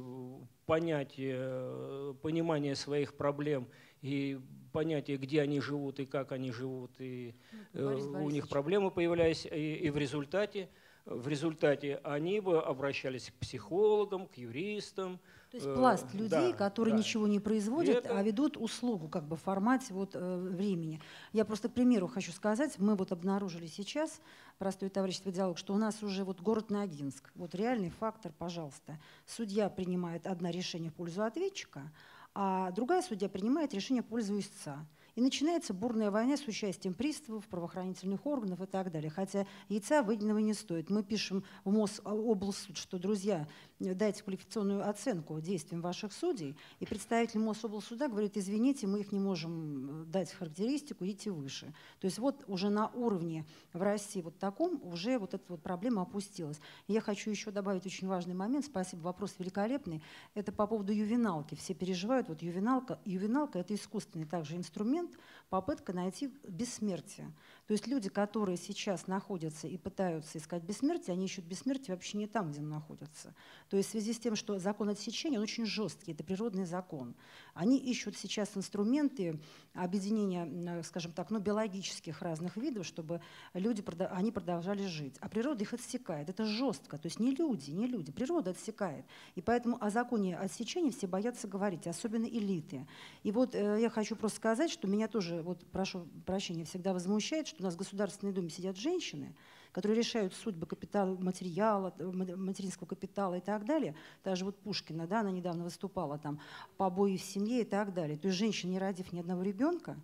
понятия, понимания своих проблем и понятия, где они живут и как они живут, и ну, Борис у них проблемы появлялись, и, и в результате в результате они бы обращались к психологам, к юристам. То есть пласт э, людей, да, которые да. ничего не производят, это... а ведут услугу как бы в формате вот, э, времени. Я просто к примеру хочу сказать, мы вот обнаружили сейчас, простое товарищество «Диалог», что у нас уже вот город Ногинск, вот реальный фактор, пожалуйста. Судья принимает одно решение в пользу ответчика, а другая судья принимает решение в пользу истца. И начинается бурная война с участием приставов, правоохранительных органов и так далее. Хотя яйца выеденного не стоит. Мы пишем в Мособлсуд, что, друзья, дайте квалификационную оценку действиям ваших судей, и представитель Мособлсуда говорит, извините, мы их не можем э, дать характеристику, идите выше. То есть вот уже на уровне в России вот таком уже вот эта вот проблема опустилась. И я хочу еще добавить очень важный момент, спасибо, вопрос великолепный, это по поводу ювеналки. Все переживают, вот ювеналка, ювеналка это искусственный также инструмент, попытка найти бессмертие. То есть люди, которые сейчас находятся и пытаются искать бессмертие, они ищут бессмертие вообще не там, где находятся. То есть в связи с тем, что закон отсечения, он очень жесткий, это природный закон. Они ищут сейчас инструменты объединения, скажем так, ну, биологических разных видов, чтобы люди, они продолжали жить. А природа их отсекает. Это жестко. То есть не люди, не люди. Природа отсекает. И поэтому о законе отсечения все боятся говорить, особенно элиты. И вот э, я хочу просто сказать, что меня тоже, вот прошу прощения, всегда возмущает, что у нас в Государственной Думе сидят женщины, которые решают судьбы капитала, материала, материнского капитала и так далее. Даже вот Пушкина, да, она недавно выступала там, побои в семье и так далее. То есть женщина, не родив ни одного ребенка,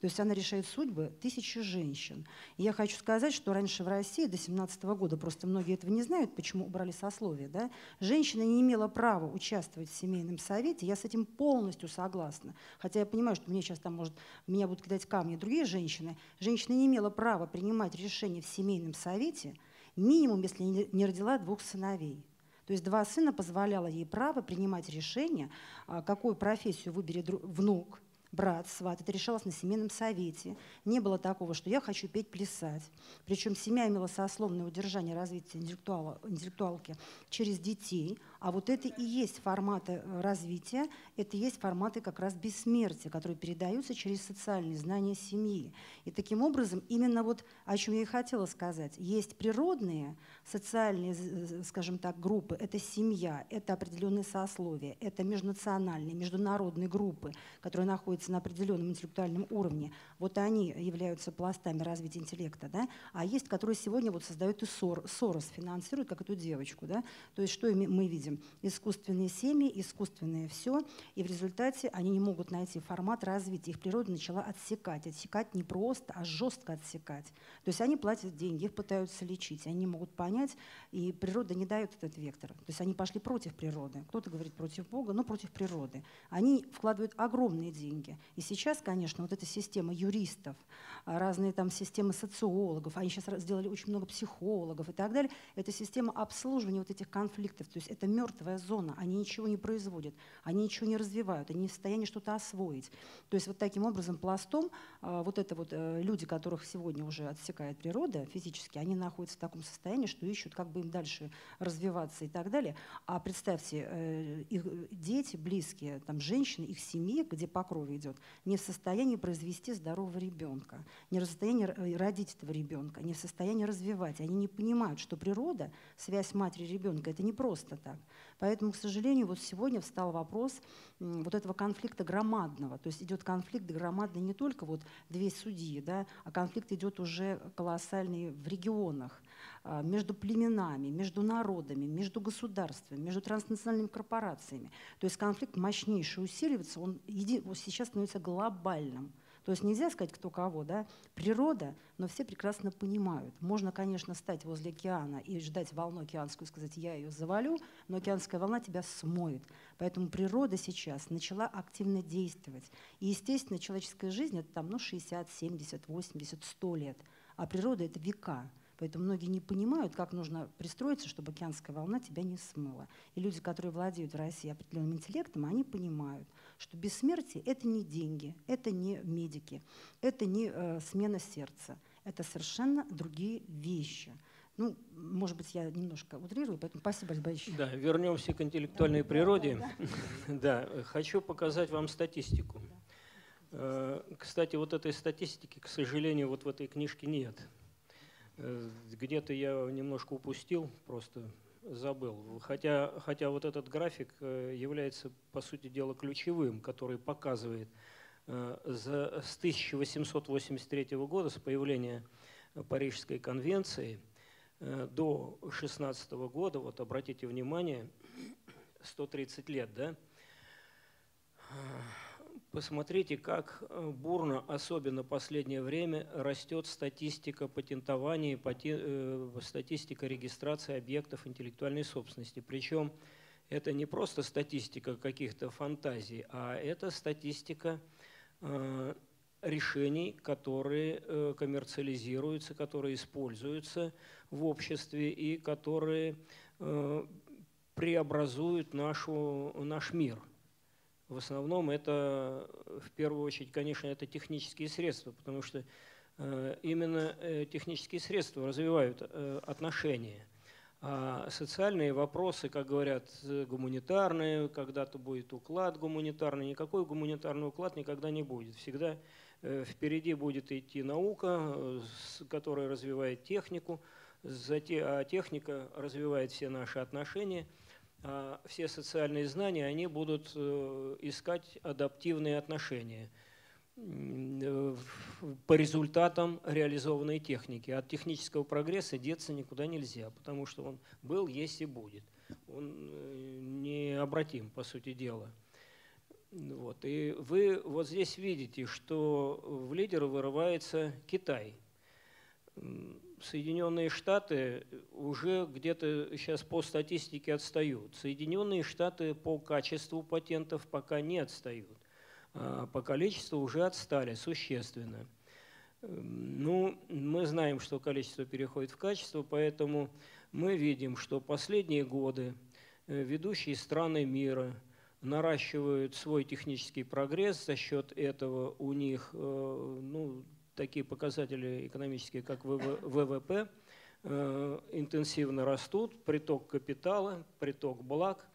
то есть она решает судьбы тысячи женщин. И я хочу сказать, что раньше в России до 17 года, просто многие этого не знают, почему убрали сословие, да, женщина не имела права участвовать в семейном совете. Я с этим полностью согласна. Хотя я понимаю, что мне сейчас там, может, меня будут кидать камни другие женщины. Женщина не имела права принимать решения в семейном совете, минимум, если не родила двух сыновей. То есть два сына позволяло ей право принимать решение, а, какую профессию выберет внук, брат, сват. Это решалось на семейном совете. Не было такого, что я хочу петь, плясать. Причем семья имела сословное удержание развития интеллектуала, интеллектуалки через детей, а вот это и есть форматы э, развития, это и есть форматы как раз бессмертия, которые передаются через социальные знания семьи. И таким образом, именно вот о чем я и хотела сказать, есть природные социальные, скажем так, группы, это семья, это определенные сословия, это межнациональные, международные группы, которые находятся на определенном интеллектуальном уровне. Вот они являются пластами развития интеллекта, да? а есть, которые сегодня вот создают и Сорос, финансируют, как эту девочку. Да? То есть что мы видим? Видим искусственные семьи, искусственное все, и в результате они не могут найти формат развития. Их природа начала отсекать. Отсекать не просто, а жестко отсекать. То есть они платят деньги, их пытаются лечить, они не могут понять, и природа не дает этот вектор. То есть они пошли против природы. Кто-то говорит против Бога, но против природы. Они вкладывают огромные деньги. И сейчас, конечно, вот эта система юристов, разные там системы социологов, они сейчас сделали очень много психологов и так далее, это система обслуживания вот этих конфликтов. То есть это мертвая зона, они ничего не производят, они ничего не развивают, они не в состоянии что-то освоить. То есть вот таким образом пластом а, вот это вот э, люди, которых сегодня уже отсекает природа физически, они находятся в таком состоянии, что ищут, как бы им дальше развиваться и так далее. А представьте, э, их дети, близкие, там женщины, их семьи, где по крови идет, не в состоянии произвести здорового ребенка, не в состоянии родить этого ребенка, не в состоянии развивать. Они не понимают, что природа, связь матери и ребенка, это не просто так. Поэтому, к сожалению, вот сегодня встал вопрос вот этого конфликта громадного. То есть идет конфликт громадный не только вот две судьи, да, а конфликт идет уже колоссальный в регионах а, между племенами, между народами, между государствами, между транснациональными корпорациями. То есть конфликт мощнейший усиливается, он сейчас становится глобальным. То есть нельзя сказать, кто кого, да? Природа, но все прекрасно понимают. Можно, конечно, стать возле океана и ждать волну океанскую, сказать, я ее завалю, но океанская волна тебя смоет. Поэтому природа сейчас начала активно действовать. И, естественно, человеческая жизнь — это там, ну, 60, 70, 80, 100 лет. А природа — это века. Поэтому многие не понимают, как нужно пристроиться, чтобы океанская волна тебя не смыла. И люди, которые владеют в России определенным интеллектом, они понимают, что бессмертие – это не деньги, это не медики, это не э, смена сердца. Это совершенно другие вещи. Ну, может быть, я немножко утрирую, поэтому спасибо большое. Да, вернемся к интеллектуальной да, природе. Да, (laughs) да, хочу показать вам статистику. Э, кстати, вот этой статистики, к сожалению, вот в этой книжке нет. Э, где-то я немножко упустил, просто забыл. Хотя, хотя вот этот график э, является, по сути дела, ключевым, который показывает э, за, с 1883 года, с появления Парижской конвенции, до 16 года, вот обратите внимание, 130 лет, да, Посмотрите, как э, бурно, особенно последнее время, растет статистика патентования, э, статистика регистрации объектов интеллектуальной собственности. Причем это не просто статистика каких-то фантазий, а это статистика э, решений, которые коммерциализируются, которые используются в обществе и которые преобразуют нашу, наш мир – в основном это, в первую очередь, конечно, это технические средства, потому что э, именно э, технические средства развивают э, отношения. А социальные вопросы, как говорят, гуманитарные, когда-то будет уклад гуманитарный, никакой гуманитарный уклад никогда не будет. Всегда впереди будет идти наука, которая развивает технику, а техника развивает все наши отношения – все социальные знания, они будут э, искать адаптивные отношения. э, по результатам реализованной техники. От технического прогресса деться никуда нельзя, потому что он был, есть и будет. Он э, необратим, по сути дела. Вот. И вы вот здесь видите, что в лидеры вырывается Китай. Соединенные Штаты уже где-то сейчас по статистике отстают. Соединенные Штаты по качеству патентов пока не отстают. А по количеству уже отстали существенно. Ну, мы знаем, что количество переходит в качество, поэтому мы видим, что последние годы э, ведущие страны мира – наращивают свой технический прогресс, за счет этого у них э, ну, такие показатели экономические, как ВВП, э, интенсивно растут, приток капитала, приток благ.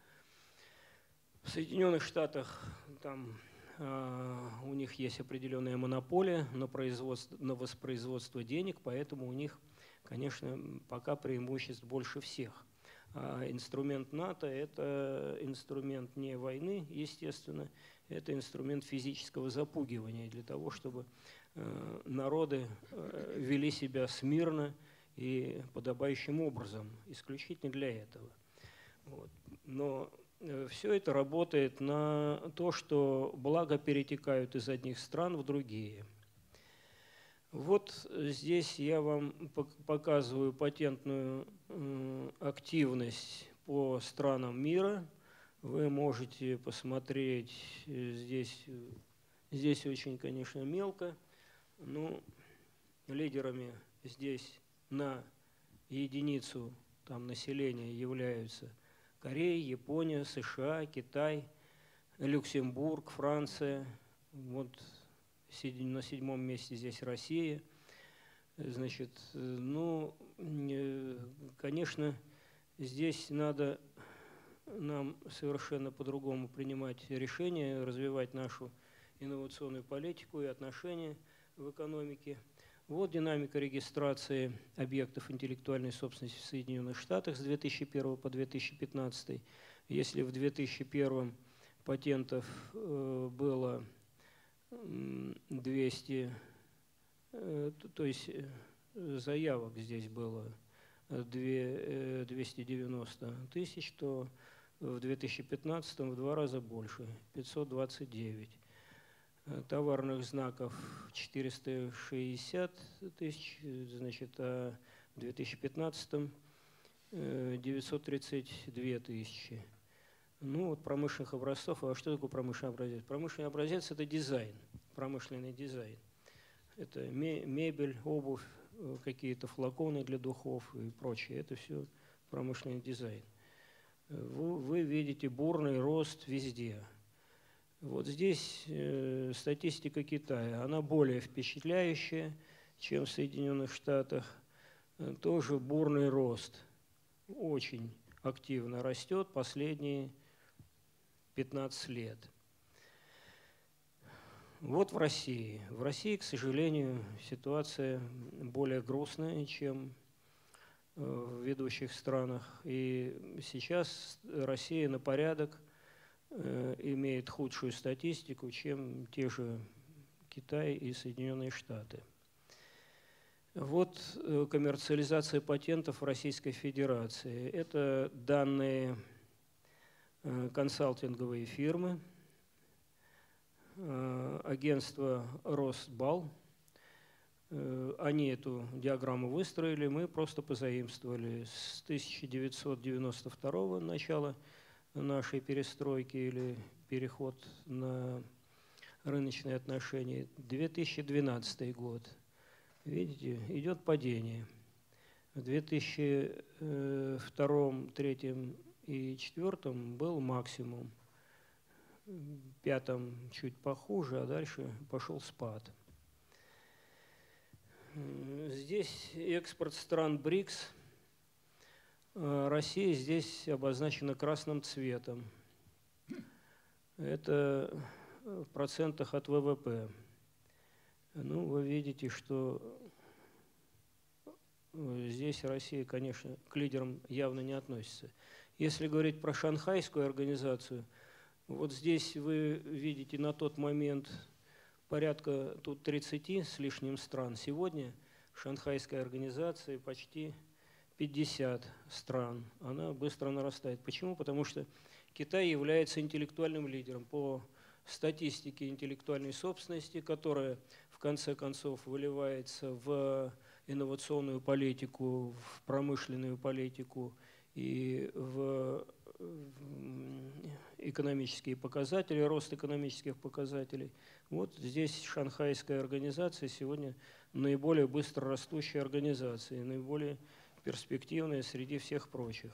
В Соединенных Штатах там э, у них есть определенная монополия на, производство, на воспроизводство денег, поэтому у них, конечно, пока преимуществ больше всех – а инструмент НАТО – это инструмент не войны, естественно, это инструмент физического запугивания для того, чтобы народы э, вели себя смирно и подобающим образом, исключительно для этого. Вот. Но э, все это работает на то, что блага перетекают из одних стран в другие – вот здесь я вам показываю патентную активность по странам мира. Вы можете посмотреть э, здесь, здесь очень, конечно, мелко, но лидерами здесь на единицу там, населения являются Корея, Япония, США, Китай, Люксембург, Франция. Вот на седьмом месте здесь Россия. Значит, ну, конечно, здесь надо нам совершенно по-другому принимать решения, развивать нашу инновационную политику и отношения в экономике. Вот динамика регистрации объектов интеллектуальной собственности в Соединенных Штатах с 2001 по 2015. Если в 2001 патентов э, было 200, э, то есть э, заявок здесь было 290 э, тысяч, то в 2015 в два раза больше, 529. Товарных знаков 460 тысяч, значит, а в 2015 932 тысячи. Ну, вот промышленных образцов. А что такое промышленный образец? Промышленный образец – это дизайн, промышленный дизайн. Это мебель, обувь, э, какие-то флаконы для духов и прочее. Это все промышленный дизайн. Вы, вы видите бурный рост везде. Вот здесь э, статистика Китая. Она более впечатляющая, чем в Соединенных Штатах. Э, тоже бурный рост. Очень активно растет последние 15 лет. Вот в России. В России, к сожалению, ситуация более грустная, чем э, в ведущих странах. И сейчас Россия на порядок имеет худшую статистику, чем те же Китай и Соединенные Штаты. Вот э, коммерциализация патентов в Российской Федерации. Это данные Э, консалтинговые фирмы, э, агентство Росбал. Э, они эту диаграмму выстроили, мы просто позаимствовали с 1992 начала нашей перестройки или переход на рыночные отношения. 2012 год. Видите, идет падение. В 2002-2003 и четвертом был максимум. В пятом чуть похуже, а дальше пошел спад. Здесь экспорт стран БРИКС. Россия здесь обозначена красным цветом. Это в процентах от ВВП. Ну, вы видите, что здесь Россия, конечно, к лидерам явно не относится. Если говорить про шанхайскую организацию, вот здесь вы видите на тот момент порядка тут 30 с лишним стран. Сегодня в Шанхайской организации почти 50 стран. Она быстро нарастает. Почему? Потому что Китай является интеллектуальным лидером по статистике интеллектуальной собственности, которая в конце концов выливается в инновационную политику, в промышленную политику и в экономические показатели, рост экономических показателей. Вот здесь шанхайская организация сегодня наиболее быстро растущая организация, наиболее перспективная среди всех прочих.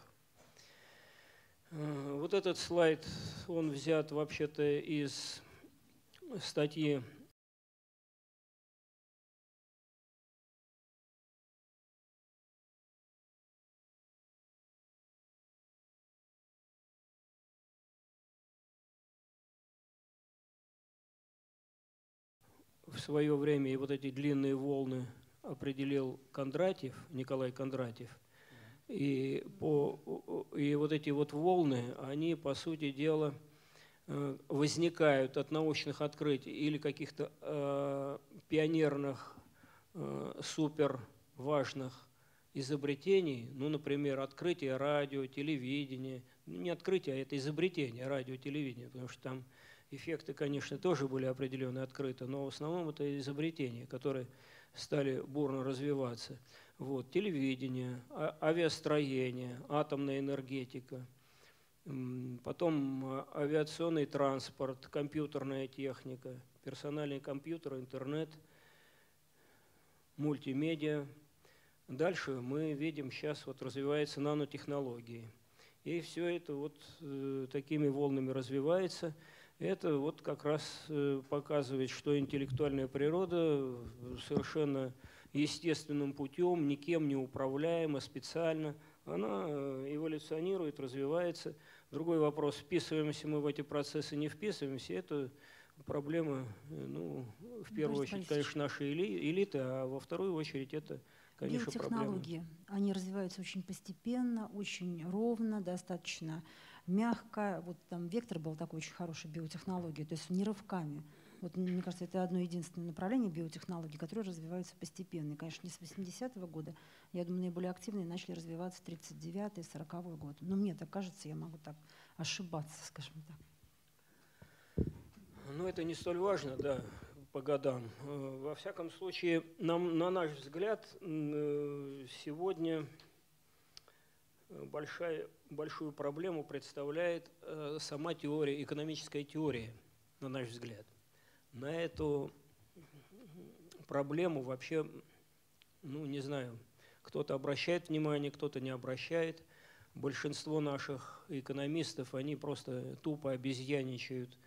Э, вот этот слайд, он взят вообще-то из статьи в свое время и вот эти длинные волны определил Кондратьев, Николай Кондратьев. И, по, и вот эти вот волны, они, по сути дела, э, возникают от научных открытий или каких-то э, пионерных, э, супер важных изобретений, ну, например, открытие радио, телевидения, ну, не открытие, а это изобретение радио, телевидения, потому что там Эффекты, конечно, тоже были определенно открыты, но в основном это изобретения, которые стали бурно развиваться. Вот, телевидение, а, авиастроение, атомная энергетика, потом а, авиационный транспорт, компьютерная техника, персональный компьютер, интернет, мультимедиа. Дальше мы видим, сейчас вот развивается нанотехнологии. И все это вот э, такими волнами развивается – это вот как раз э, показывает, что интеллектуальная природа совершенно естественным путем, никем не управляема, специально, она э, эволюционирует, развивается. Другой вопрос, вписываемся мы в эти процессы, не вписываемся, это проблема, э, ну, в первую Борис очередь, конечно, нашей элиты, а во вторую очередь это, конечно, Биотехнологии, проблема. они развиваются очень постепенно, очень ровно, достаточно мягко. Вот там вектор был такой очень хороший биотехнологии, то есть не рывками. Вот, мне кажется, это одно единственное направление биотехнологий, которое развивается постепенно. И, конечно, не с 80-го года. Я думаю, наиболее активные начали развиваться 39-й, 40-й год. Но мне так кажется, я могу так ошибаться, скажем так. Ну, это не столь важно, да, по годам. Э, во всяком случае, нам, на наш взгляд, э, сегодня большая, большую проблему представляет э, сама теория, экономическая теория, на наш взгляд. На эту проблему вообще, ну не знаю, кто-то обращает внимание, кто-то не обращает. Большинство наших экономистов, они просто тупо обезьяничают.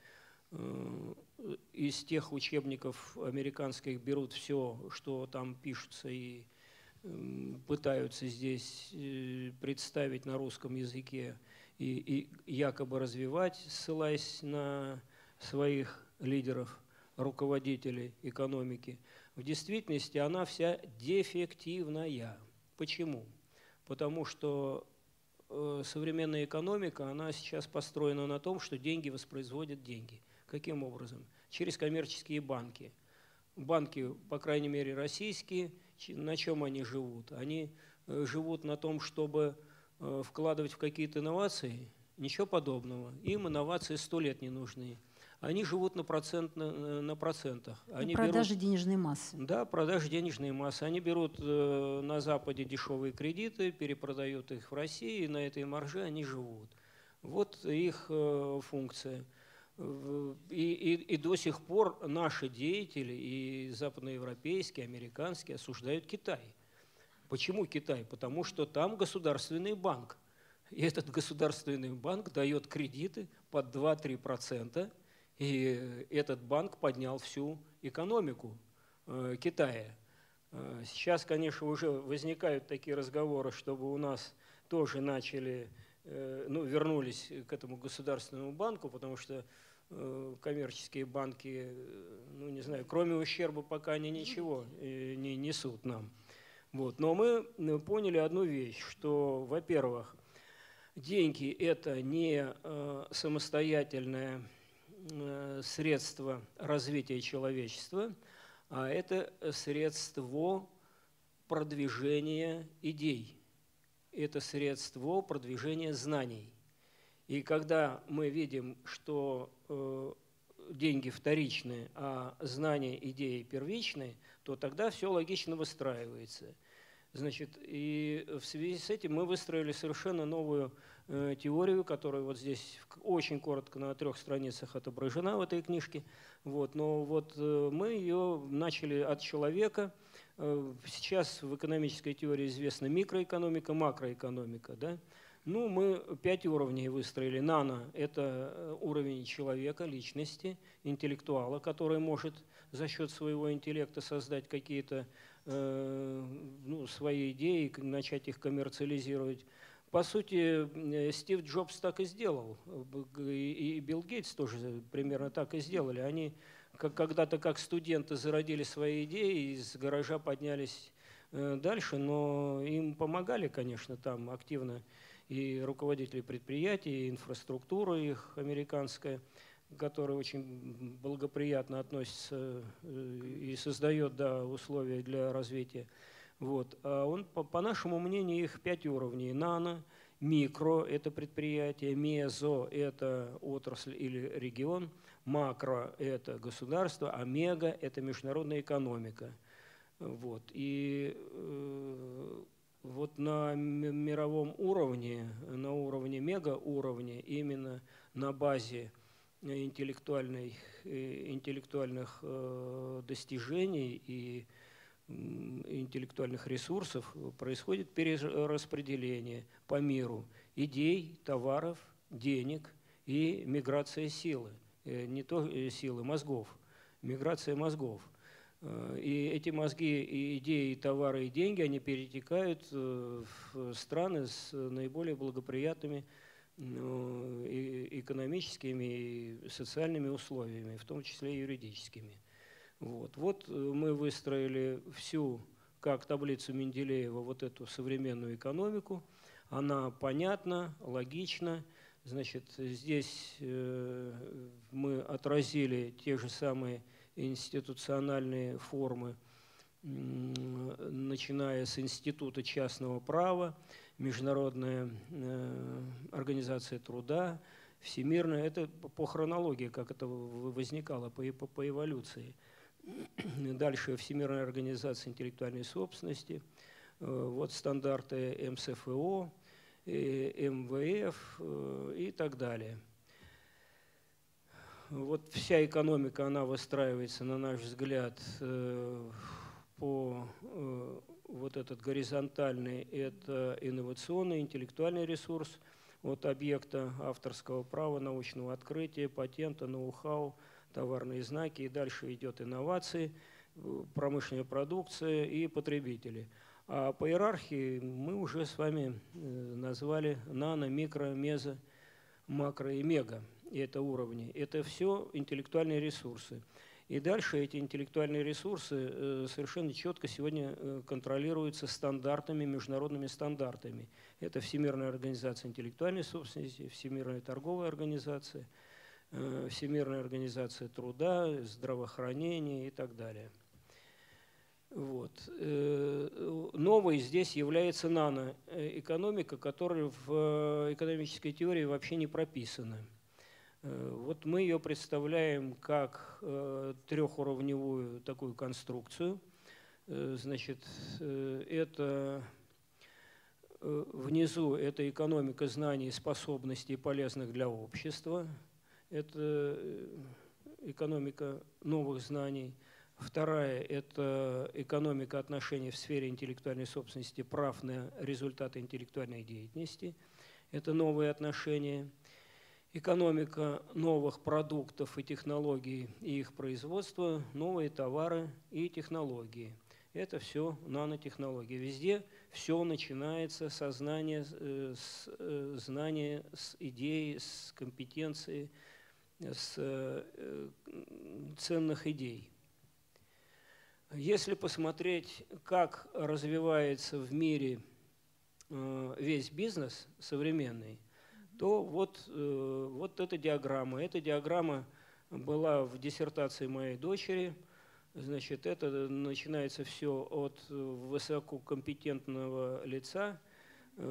Э, из тех учебников американских берут все, что там пишется, и пытаются здесь э, представить на русском языке и, и якобы развивать, ссылаясь на своих лидеров, руководителей экономики. В действительности она вся дефективная. Почему? Потому что э, современная экономика, она сейчас построена на том, что деньги воспроизводят деньги. Каким образом? Через коммерческие банки. Банки, по крайней мере, российские – на чем они живут? Они э, живут на том, чтобы э, вкладывать в какие-то инновации? Ничего подобного. Им инновации сто лет не нужны. Они живут на, процент, на, на процентах. Они продажи берут, денежной массы. Да, продажи денежной массы. Они берут э, на Западе дешевые кредиты, перепродают их в России, и на этой марже они живут. Вот их э, функция. И, и, и до сих пор наши деятели, и западноевропейские, американские, осуждают Китай. Почему Китай? Потому что там государственный банк. И этот государственный банк дает кредиты под 2-3%, и этот банк поднял всю экономику э, Китая. Э, сейчас, конечно, уже возникают такие разговоры, чтобы у нас тоже начали, ну, вернулись к этому государственному банку, потому что Э, коммерческие банки, э, ну не знаю, кроме ущерба пока они ничего э, не несут нам. Вот. Но мы поняли одну вещь, что, во-первых, деньги – это не самостоятельная средство развития человечества, а это средство продвижения идей. Это средство продвижения знаний. И когда мы видим, что э, деньги вторичные, а знания, идеи первичные, то тогда все логично выстраивается. Значит, и в связи с этим мы выстроили совершенно новую э, теорию, которая вот здесь очень коротко на трех страницах отображена в этой книжке. Вот, но вот э, мы ее начали от человека. Э, сейчас в экономической теории известна микроэкономика, макроэкономика. Да? Ну, мы пять уровней выстроили. Нано – это э, уровень человека, личности, интеллектуала, который может за счет своего интеллекта создать какие-то э, ну, свои идеи, начать их коммерциализировать. По сути, Стив Джобс так и сделал, и Билл Гейтс тоже примерно так и сделали. Они когда-то как студенты зародили свои идеи, из гаража поднялись э, дальше, но им помогали, конечно, там активно и руководители предприятий, и инфраструктура их американская, которая очень благоприятно относится э, и создает да, условия для развития. Вот. А он, по, по нашему мнению, их пять уровней. Нано, микро – это предприятие, мезо – это отрасль или регион, макро – это государство, а мега – это международная экономика. Вот. И э, вот на мировом уровне, на уровне мега-уровня, именно на базе э, интеллектуальных э, достижений и интеллектуальных ресурсов происходит перераспределение по миру идей, товаров, денег и миграция силы. Э, не то силы, мозгов, миграция мозгов. Э, и эти мозги, и идеи, и товары, и деньги, они перетекают э, в страны с наиболее благоприятными ну, экономическими и социальными условиями, в том числе и юридическими. Вот, вот э, мы выстроили всю, как таблицу Менделеева, вот эту современную экономику. Она понятна, логична. Значит, здесь мы отразили те же самые институциональные формы, начиная с Института частного права, Международная э, организация труда, Всемирная, это по хронологии, как это возникало, по, по, по эволюции. Дальше Всемирная организация интеллектуальной собственности, э, вот стандарты МСФО, э, МВФ и так далее – вот вся экономика, она выстраивается, на наш взгляд, э, по э, вот этот горизонтальный, это инновационный, интеллектуальный ресурс от объекта авторского права, научного открытия, патента, ноу-хау, товарные знаки, и дальше идет инновации, промышленная продукция и потребители. А по иерархии мы уже с вами э, назвали нано, микро, мезо, макро и мега и это уровни, это все интеллектуальные ресурсы. И дальше эти интеллектуальные ресурсы э, совершенно четко сегодня э, контролируются стандартами, международными стандартами. Это Всемирная организация интеллектуальной собственности, Всемирная торговая организация, Всемирная организация труда, здравоохранения и так далее. Вот. Новой здесь является наноэкономика, которая в экономической теории вообще не прописана. Э, вот мы ее представляем как э, трехуровневую такую конструкцию. Э, значит, это внизу это экономика знаний, способностей, полезных для общества. Это экономика новых знаний. Вторая – это экономика отношений в сфере интеллектуальной собственности, прав на результаты интеллектуальной деятельности. Это новые отношения – экономика новых продуктов и технологий и их производства, новые товары и технологии. Это все нанотехнологии. Везде все начинается со знания, э, с э, знания, с идеи, с компетенции, с э, ценных идей. Если посмотреть, как развивается в мире весь бизнес современный – то вот, э, вот эта диаграмма. Эта диаграмма была в диссертации моей дочери. Значит, это начинается все от высококомпетентного лица,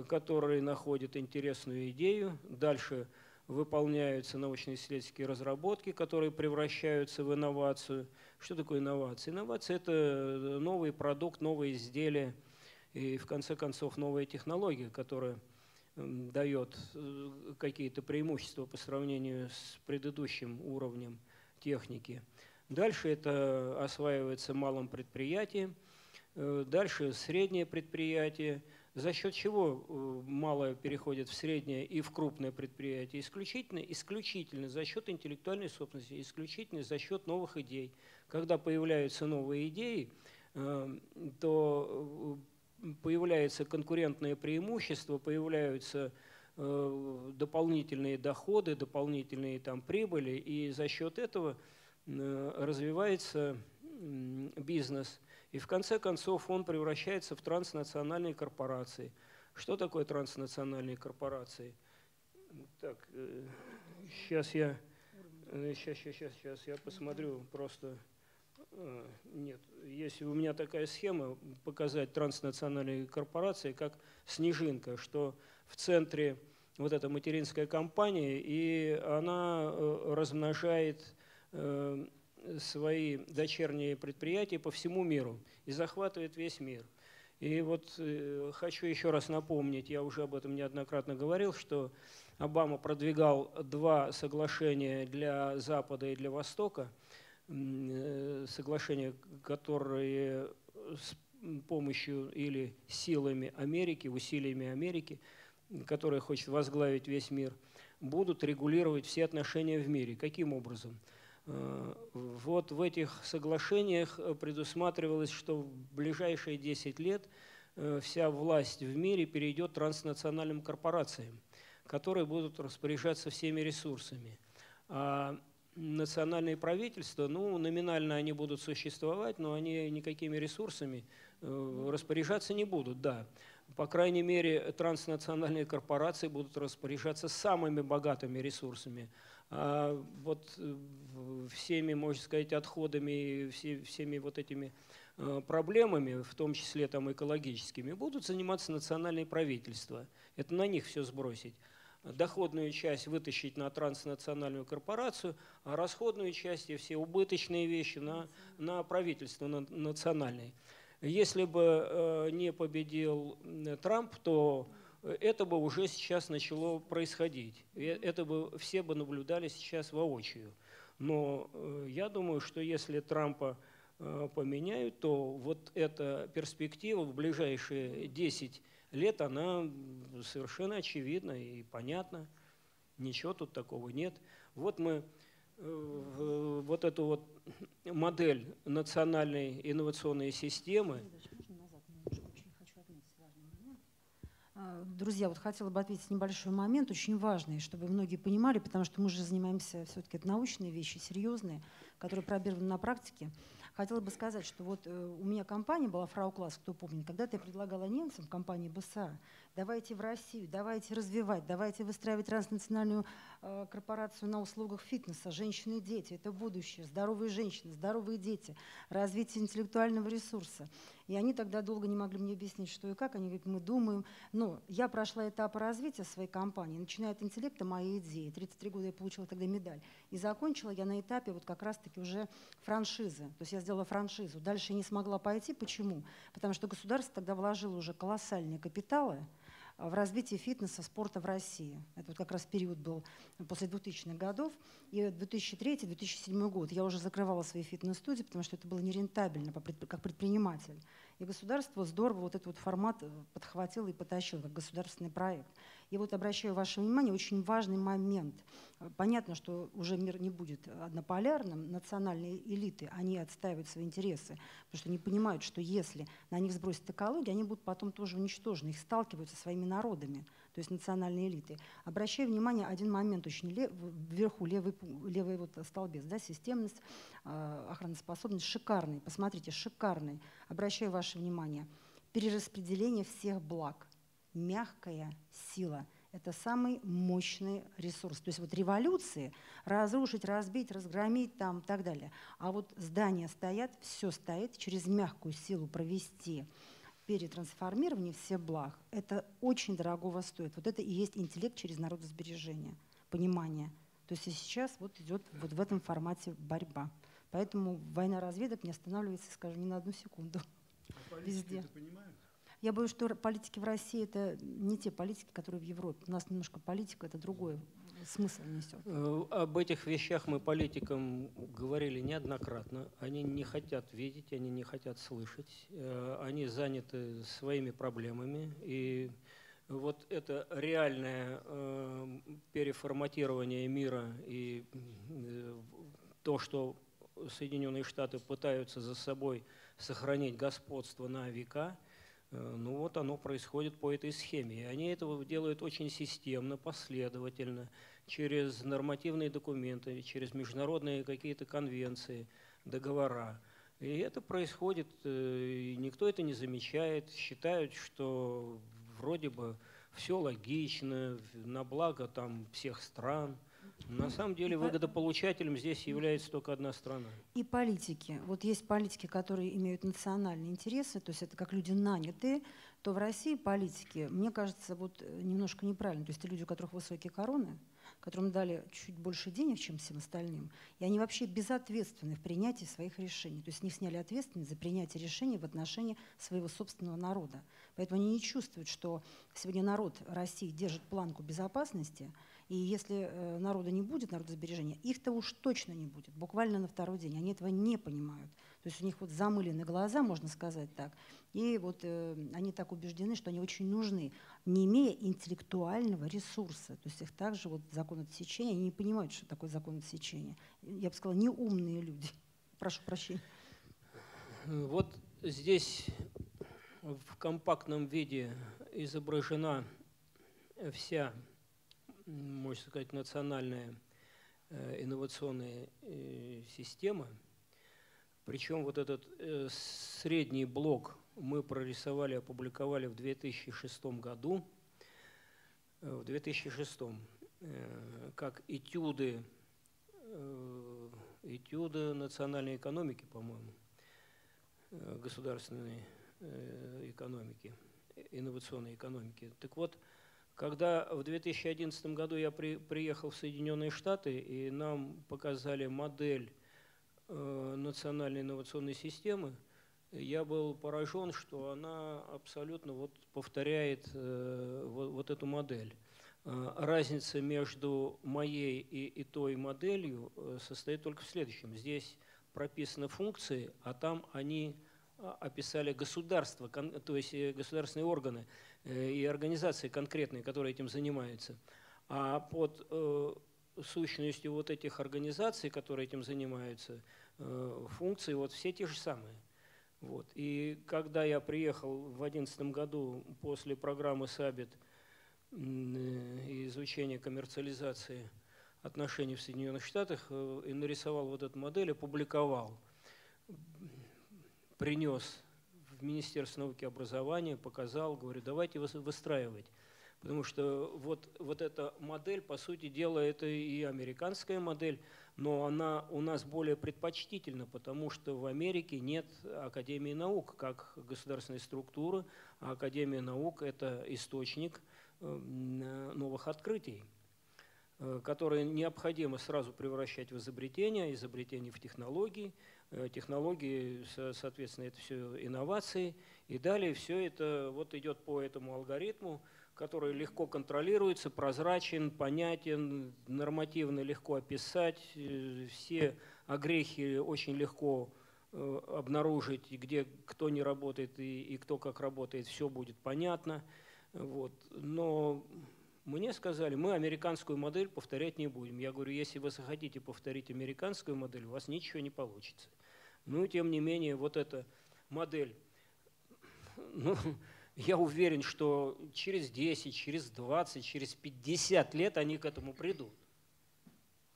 который находит интересную идею. Дальше выполняются научно-исследовательские разработки, которые превращаются в инновацию. Что такое инновация? Инновация – это новый продукт, новые изделия и, в конце концов, новая технология, которая дает э, какие-то преимущества по сравнению с предыдущим уровнем техники. Дальше это осваивается малым предприятием, э, дальше среднее предприятие, за счет чего э, малое переходит в среднее и в крупное предприятие? Исключительно, исключительно за счет интеллектуальной собственности, исключительно за счет новых идей. Когда появляются новые идеи, то появляется конкурентное преимущество, появляются э, дополнительные доходы, дополнительные там прибыли, и за счет этого э, развивается бизнес. И в конце концов он превращается в транснациональные корпорации. Что такое транснациональные корпорации? Так, сейчас э, я, сейчас, сейчас, сейчас я посмотрю просто. Э, нет, если у меня такая схема, показать транснациональные корпорации как снежинка, что в центре вот эта материнская компания, и она э, размножает э, свои дочерние предприятия по всему миру и захватывает весь мир. И вот хочу еще раз напомнить, я уже об этом неоднократно говорил, что Обама продвигал два соглашения для Запада и для Востока – Э, соглашения, которые с помощью или силами Америки, усилиями Америки, которая хочет возглавить весь мир, будут регулировать все отношения в мире. Каким образом? Э, вот в этих соглашениях предусматривалось, что в ближайшие 10 лет э, вся власть в мире перейдет транснациональным корпорациям, которые будут распоряжаться всеми ресурсами. А национальные правительства, ну, номинально они будут существовать, но они никакими ресурсами э, распоряжаться не будут, да. По крайней мере, транснациональные корпорации будут распоряжаться самыми богатыми ресурсами. А вот э, всеми, можно сказать, отходами, все, всеми вот этими э, проблемами, в том числе там экологическими, будут заниматься национальные правительства. Это на них все сбросить доходную часть вытащить на транснациональную корпорацию, а расходную часть и все убыточные вещи на, на правительство на, национальное. Если бы э, не победил Трамп, то это бы уже сейчас начало происходить. Это бы все бы наблюдали сейчас воочию. Но э, я думаю, что если Трампа э, поменяют, то вот эта перспектива в ближайшие 10 лет, она совершенно очевидна и понятна. Ничего тут такого нет. Вот мы э, вот эту вот модель национальной инновационной системы. А, друзья, вот хотела бы ответить небольшой момент, очень важный, чтобы многие понимали, потому что мы же занимаемся все-таки это научные вещи, серьезные, которые пробированы на практике. Хотела бы сказать, что вот э, у меня компания была Фрау Класс, кто помнит, когда-то я предлагала немцам, компании БСА, давайте в Россию, давайте развивать, давайте выстраивать транснациональную корпорацию на услугах фитнеса, женщины и дети, это будущее, здоровые женщины, здоровые дети, развитие интеллектуального ресурса. И они тогда долго не могли мне объяснить, что и как. Они говорят, мы думаем. Но я прошла этапы развития своей компании, начиная от интеллекта моей идеи. 33 года я получила тогда медаль. И закончила я на этапе вот как раз-таки уже франшизы. То есть я сделала франшизу. Дальше я не смогла пойти. Почему? Потому что государство тогда вложило уже колоссальные капиталы в развитии фитнеса, спорта в России. Это вот как раз период был после 2000-х годов. И 2003-2007 год я уже закрывала свои фитнес-студии, потому что это было нерентабельно как предприниматель. И государство здорово вот этот вот формат э, подхватило и потащило, как государственный проект. И вот обращаю ваше внимание, очень важный момент. Понятно, что уже мир не будет однополярным. Национальные элиты, они отстаивают свои интересы, потому что они понимают, что если на них сбросить экологию, они будут потом тоже уничтожены. Их сталкивают со своими народами то есть национальные элиты. Обращаю внимание, один момент очень лев, вверху, левый, левый вот столбец, да, системность, э, охраноспособность, шикарный, посмотрите, шикарный. Обращаю ваше внимание, перераспределение всех благ, мягкая сила. Это самый мощный ресурс. То есть вот революции разрушить, разбить, разгромить там и так далее. А вот здания стоят, все стоит, через мягкую силу провести перетрансформирование всех благ, это очень дорогого стоит. Вот это и есть интеллект через народосбережение, понимание. То есть и сейчас вот идет вот в этом формате борьба. Поэтому война разведок не останавливается, скажем, ни на одну секунду. А Везде. это понимают? Я боюсь, что политики в России это не те политики, которые в Европе. У нас немножко политика это другой смысл несет. Э, Об этих вещах мы политикам говорили неоднократно. Они не хотят видеть, они не хотят слышать. Э, Они заняты своими проблемами. И вот это реальное э, переформатирование мира и то, что Соединенные Штаты пытаются за собой сохранить господство на века, ну вот оно происходит по этой схеме. И они этого делают очень системно, последовательно, через нормативные документы, через международные какие-то конвенции, договора. И это происходит, э, и никто это не замечает, считают, что вроде бы все логично, на благо там всех стран. На самом деле выгодополучателем здесь является только одна страна. И политики. Вот есть политики, которые имеют национальные интересы, то есть это как люди нанятые, то в России политики, мне кажется, вот э, немножко неправильно. То есть это люди, у которых высокие короны, которым дали чуть больше денег, чем всем остальным, и они вообще безответственны в принятии своих решений. То есть них сняли ответственность за принятие решений в отношении своего собственного народа. Поэтому они не чувствуют, что сегодня народ России держит планку безопасности, и если э, народа не будет, народосбережения, их-то уж точно не будет, буквально на второй день. Они этого не понимают. То есть у них вот замылены глаза, можно сказать так, и вот э, они так убеждены, что они очень нужны, не имея интеллектуального ресурса. То есть их также вот закон отсечения, они не понимают, что такое закон отсечения. Я бы сказала, неумные люди. (laughs) Прошу прощения. Вот здесь в компактном виде изображена вся, можно сказать, национальная э, инновационная э, система. Причем вот этот э, средний блок мы прорисовали, опубликовали в 2006 году. В 2006 э, как этюды, этюды национальной экономики, по-моему государственной экономики, инновационной экономики. Так вот, когда в 2011 году я при- приехал в Соединенные Штаты, и нам показали модель э, национальной инновационной системы, я был поражен, что она абсолютно вот повторяет э, вот, вот эту модель. Э, Разница между моей и, и той моделью э, состоит только в следующем. Здесь прописаны функции, а там они а, описали государство, то есть э, государственные органы и организации конкретные, которые этим занимаются. А под э, сущностью вот этих организаций, которые этим занимаются, э, функции вот все те же самые. Вот. И когда я приехал в 2011 году после программы САБИТ э, и изучения коммерциализации отношений в Соединенных Штатах э, и нарисовал вот эту модель, опубликовал, принес Министерство науки и образования, показал, говорю, давайте выс- выстраивать. Потому что вот, вот эта модель, по сути дела, это и американская модель, но она у нас более предпочтительна, потому что в Америке нет Академии наук как государственной структуры, а Академия наук – это источник э, м, новых открытий э, которые необходимо сразу превращать в изобретения, изобретения в технологии, э, технологии, со- соответственно, это все инновации, и далее все это вот идет по этому алгоритму, который легко контролируется, прозрачен, понятен, нормативно легко описать, э, все огрехи очень легко э, обнаружить, где кто не работает и, и кто как работает, все будет понятно. Вот. Но мне сказали, мы американскую модель повторять не будем. Я говорю, если вы захотите повторить американскую модель, у вас ничего не получится. Ну, тем не менее, вот эта модель, ну, (laughs) я уверен, что через 10, через 20, через 50 лет они к этому придут.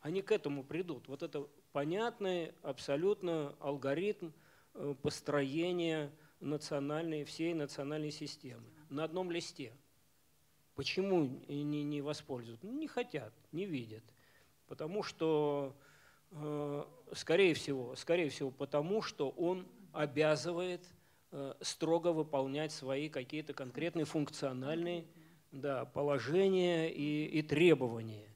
Они к этому придут. Вот это понятный абсолютно алгоритм э, построения национальной, всей национальной системы на одном листе. Почему не, не воспользуются? Ну, не хотят, не видят. Потому что, скорее всего, скорее всего, потому что он обязывает э, строго выполнять свои какие-то конкретные функциональные да, положения и, и требования.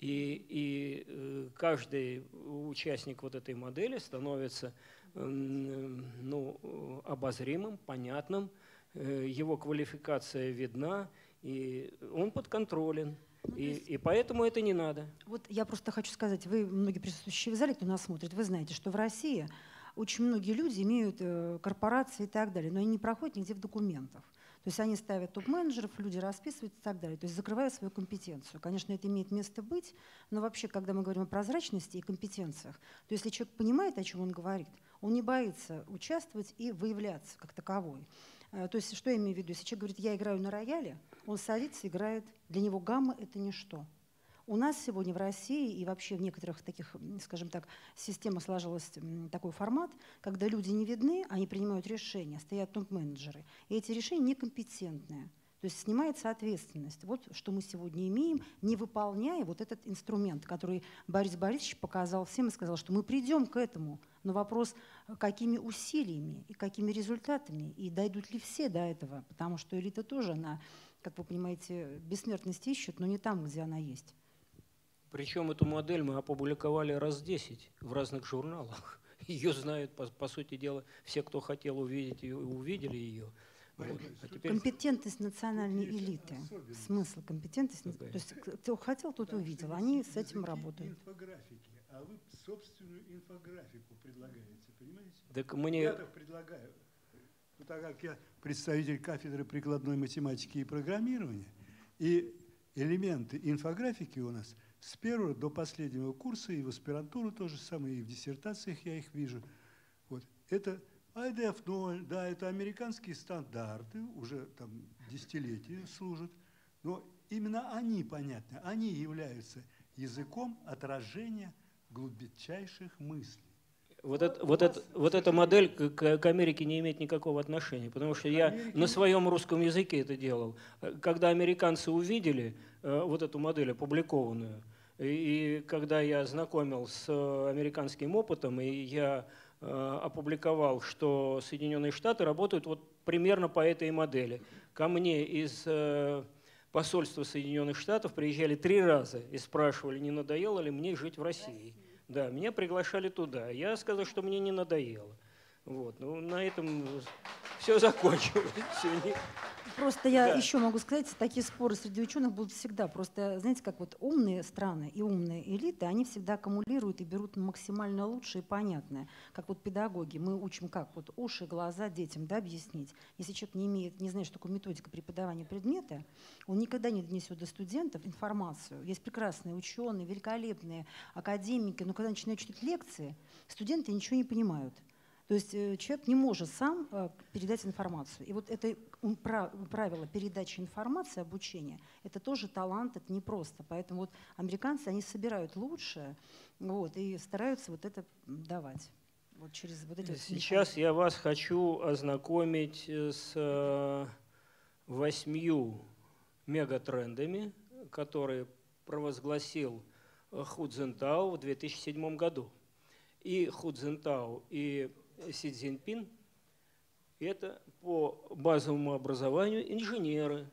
И, и э, каждый участник вот этой модели становится ну, обозримым, понятным, его квалификация видна, и он подконтролен. Ну, и, есть... и поэтому это не надо. Вот я просто хочу сказать, вы, многие присутствующие в зале, кто нас смотрит, вы знаете, что в России очень многие люди имеют э, корпорации и так далее, но они не проходят нигде в документах. То есть они ставят топ-менеджеров, люди расписывают и так далее. То есть закрывают свою компетенцию. Конечно, это имеет место быть, но вообще, когда мы говорим о прозрачности и компетенциях, то если человек понимает, о чем он говорит, он не боится участвовать и выявляться как таковой. Э, то есть что я имею в виду? Если человек говорит, я играю на рояле, он садится, играет. Для него гамма – это ничто. У нас сегодня в России и вообще в некоторых таких, скажем так, система сложилась такой формат, когда люди не видны, они принимают решения, стоят топ-менеджеры, и эти решения некомпетентные. То есть снимается ответственность. Вот что мы сегодня имеем, не выполняя вот этот инструмент, который Борис Борисович показал всем и сказал, что мы придем к этому. Но вопрос, какими усилиями и какими результатами, и дойдут ли все до этого, потому что элита тоже, она, как вы понимаете, бессмертность ищет, но не там, где она есть. Причем эту модель мы опубликовали раз 10 в разных журналах. (laughs) Ее знают, по, по сути дела, все, кто хотел увидеть ее, увидели ее. Вот. А. Компетентность национальной элиты. Смысл компетентности. То есть кто хотел, тот увидел. Они с этим работают. Инфографики, а вы собственную инфографику предлагаете, понимаете? Так мне... Я так предлагаю. Ну, так как я представитель кафедры прикладной математики и программирования, и элементы инфографики у нас с первого до последнего курса, и в аспирантуру то же самое, и в диссертациях я их вижу. Вот. Это IDF 0, да, это американские стандарты, уже там десятилетия служат, но именно они понятны, они являются языком отражения глубочайших мыслей. Вот, это, вот, это, вот эта модель к, к Америке не имеет никакого отношения, потому что я на своем русском языке это делал. Когда американцы увидели э, вот эту модель опубликованную, и, и когда я знакомил с американским опытом, и я Э, опубликовал, что Соединенные Штаты работают вот примерно по этой модели. Ко мне из э, посольства Соединенных Штатов приезжали три раза и спрашивали, не надоело ли мне жить в России. Да, меня приглашали туда. Я сказал, что мне не надоело. Вот. Ну, на этом все закончилось. (laughs) Просто я да. еще могу сказать, такие споры среди ученых будут всегда. Просто, знаете, как вот умные страны и умные элиты, они всегда аккумулируют и берут максимально лучшее и понятное. Как вот педагоги, мы учим как вот уши, глаза детям да, объяснить. Если человек не имеет, не знает, что такое методика преподавания предмета, он никогда не донесет до студентов информацию. Есть прекрасные ученые, великолепные академики, но когда начинают читать лекции, студенты ничего не понимают. То есть э, человек не может сам э, передать информацию. И вот это правило передачи информации, обучения, это тоже талант, это непросто. Поэтому вот американцы, они собирают лучшее вот, и стараются вот это давать. Вот через вот эти Сейчас я вас хочу ознакомить с восьмью мегатрендами, которые провозгласил Худзентау в 2007 году. И Худзентау, и Си Цзиньпин – это по базовому образованию инженеры.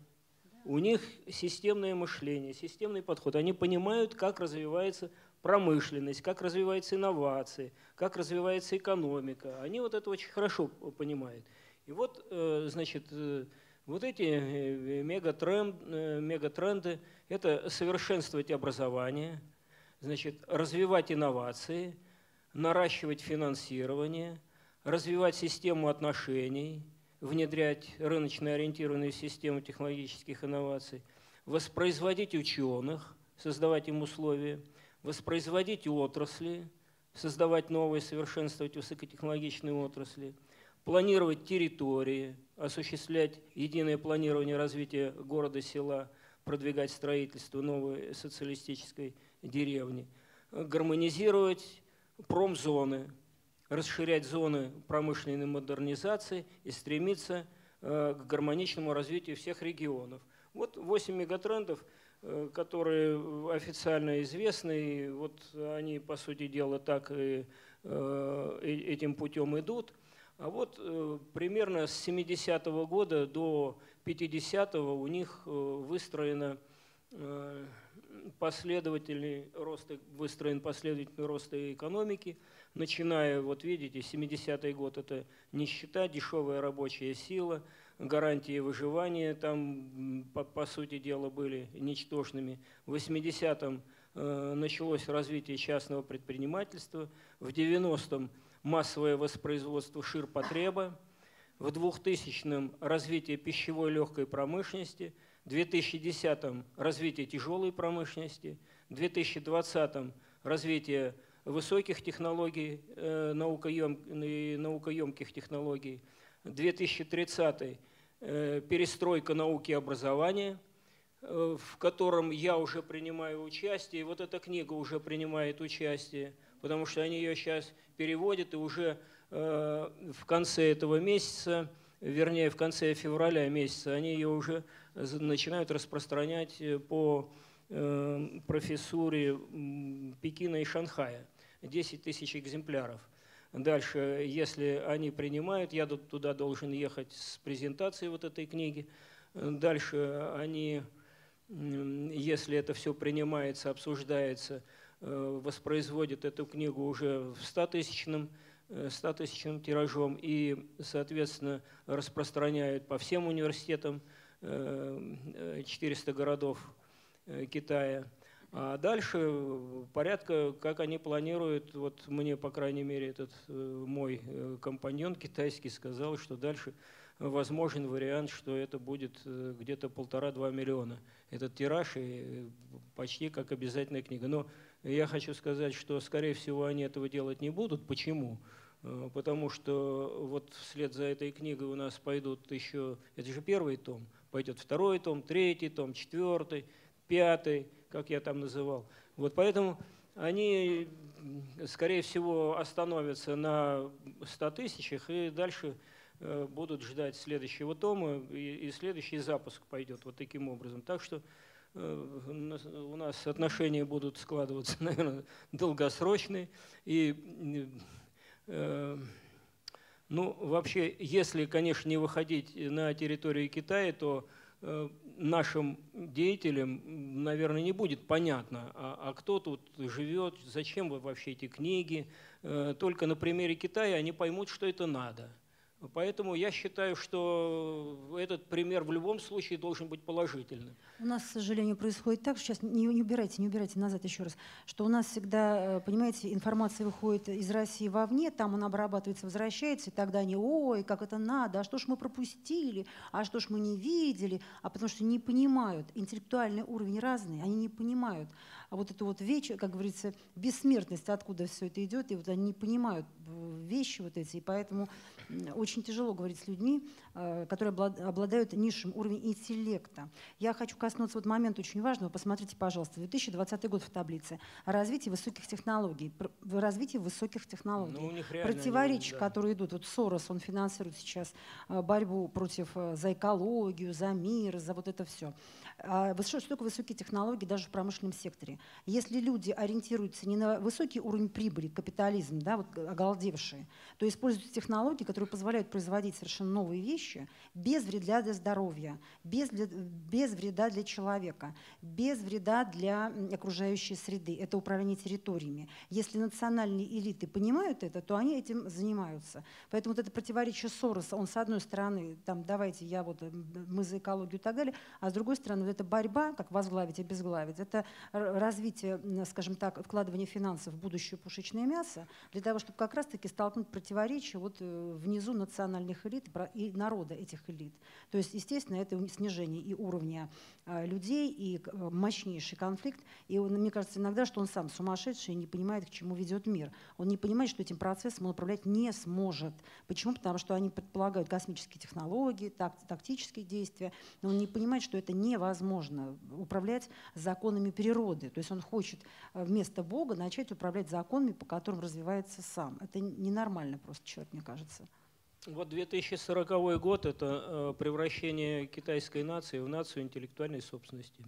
У них системное мышление, системный подход. Они понимают, как развивается промышленность, как развиваются инновации, как развивается экономика. Они вот это очень хорошо понимают. И вот, э, значит, э, вот эти э, мегатренды, мегатренды – это совершенствовать образование, значит, развивать инновации, наращивать финансирование – развивать систему отношений, внедрять рыночно ориентированную систему технологических инноваций, воспроизводить ученых, создавать им условия, воспроизводить отрасли, создавать новые, совершенствовать высокотехнологичные отрасли, планировать территории, осуществлять единое планирование развития города, села, продвигать строительство новой социалистической деревни, гармонизировать промзоны, расширять зоны промышленной модернизации и стремиться э, к гармоничному развитию всех регионов. Вот 8 мегатрендов, э, которые официально известны, и вот они, по сути дела, так и э, этим путем идут. А вот примерно с 70-го года до 50-го у них выстроено последовательный рост, выстроен последовательный рост экономики, начиная, вот видите, 70-й год – это нищета, дешевая рабочая сила, гарантии выживания там, по, по сути дела, были ничтожными. В 80-м э, началось развитие частного предпринимательства, в 90-м массовое воспроизводство ширпотреба, в 2000-м развитие пищевой легкой промышленности – 2010 развитие тяжелой промышленности, в 2020 развитие высоких технологий, э, наукоем, наукоемких технологий, 2030 э, перестройка науки и образования, э, в котором я уже принимаю участие, и вот эта книга уже принимает участие, потому что они ее сейчас переводят, и уже в конце этого месяца, вернее, в конце февраля месяца, они ее уже начинают распространять по профессуре Пекина и Шанхая. 10 тысяч экземпляров. Дальше, если они принимают, я туда должен ехать с презентацией вот этой книги. Дальше они, если это все принимается, обсуждается, э, воспроизводят эту книгу уже в 100-тысячном 100 тысячным тиражом и, соответственно, распространяют по всем университетам 400 городов э, Китая. А дальше порядка, как они планируют, вот мне, по крайней мере, этот э, мой э, компаньон китайский сказал, что дальше возможен вариант, что это будет где-то полтора-два миллиона. Этот тираж и почти как обязательная книга. Но я хочу сказать, что, скорее всего, они этого делать не будут. Почему? Потому что вот вслед за этой книгой у нас пойдут еще, это же первый том – пойдет второй том, третий том, четвертый, пятый, как я там называл. Вот поэтому они, скорее всего, остановятся на 100 тысячах и дальше э, будут ждать следующего тома, и, следующий запуск пойдет вот таким образом. Так что э, у нас отношения будут складываться, (laughs) наверное, долгосрочные. И э, ну, вообще, если, конечно, не выходить на территорию Китая, то нашим деятелям, наверное, не будет понятно, а, а кто тут живет, зачем вообще эти книги. Э, только на примере Китая они поймут, что это надо. Поэтому я считаю, что этот пример в любом случае должен быть положительным. У нас, к сожалению, происходит так, сейчас не, не убирайте, не убирайте назад еще раз, что у нас всегда, э, понимаете, информация выходит из России вовне, там она обрабатывается, возвращается, и тогда они, ой, как это надо, а что ж мы пропустили, а что ж мы не видели, а потому что не понимают, интеллектуальный уровень разный, они не понимают. А вот эту вот вещь, как говорится, бессмертность, откуда все это идет, и вот они не понимают э, вещи вот эти, и поэтому очень тяжело говорить с людьми, э, которые обладают низшим уровнем интеллекта. Я хочу коснуться вот момента очень важного. Посмотрите, пожалуйста, 2020 год в таблице. Развитие высоких технологий. Развитие высоких технологий. Ну, Противоречия, да. которые идут. Вот Сорос, он финансирует сейчас э, борьбу против э, за экологию, за мир, за вот это все. А что такое высокие технологии даже в промышленном секторе? Если люди ориентируются не на высокий уровень прибыли, капитализм, да, вот оголдевшие, то используют технологии, которые позволяют производить совершенно новые вещи без вреда для здоровья, без, без вреда для человека, без вреда для окружающей среды. Это управление территориями. Если национальные элиты понимают это, то они этим занимаются. Поэтому вот это противоречие Сороса, он с одной стороны, там, давайте я вот, мы за экологию и так далее, а с другой стороны, эта борьба, как возглавить обезглавить, это развитие, скажем так, вкладывание финансов в будущее пушечное мясо, для того, чтобы как раз-таки столкнуть противоречия вот э, внизу национальных элит и народа этих элит. То есть, естественно, это снижение и уровня а, людей, и э, мощнейший конфликт. И он, мне кажется иногда, что он сам сумасшедший и не понимает, к чему ведет мир. Он не понимает, что этим процессом он управлять не сможет. Почему? Потому что они предполагают космические технологии, так, тактические действия, но он не понимает, что это невозможно невозможно управлять законами природы. То есть он хочет э, вместо Бога начать управлять законами, по которым развивается сам. Это ненормально просто человек, мне кажется. Вот 2040 год – это превращение китайской нации в нацию интеллектуальной собственности.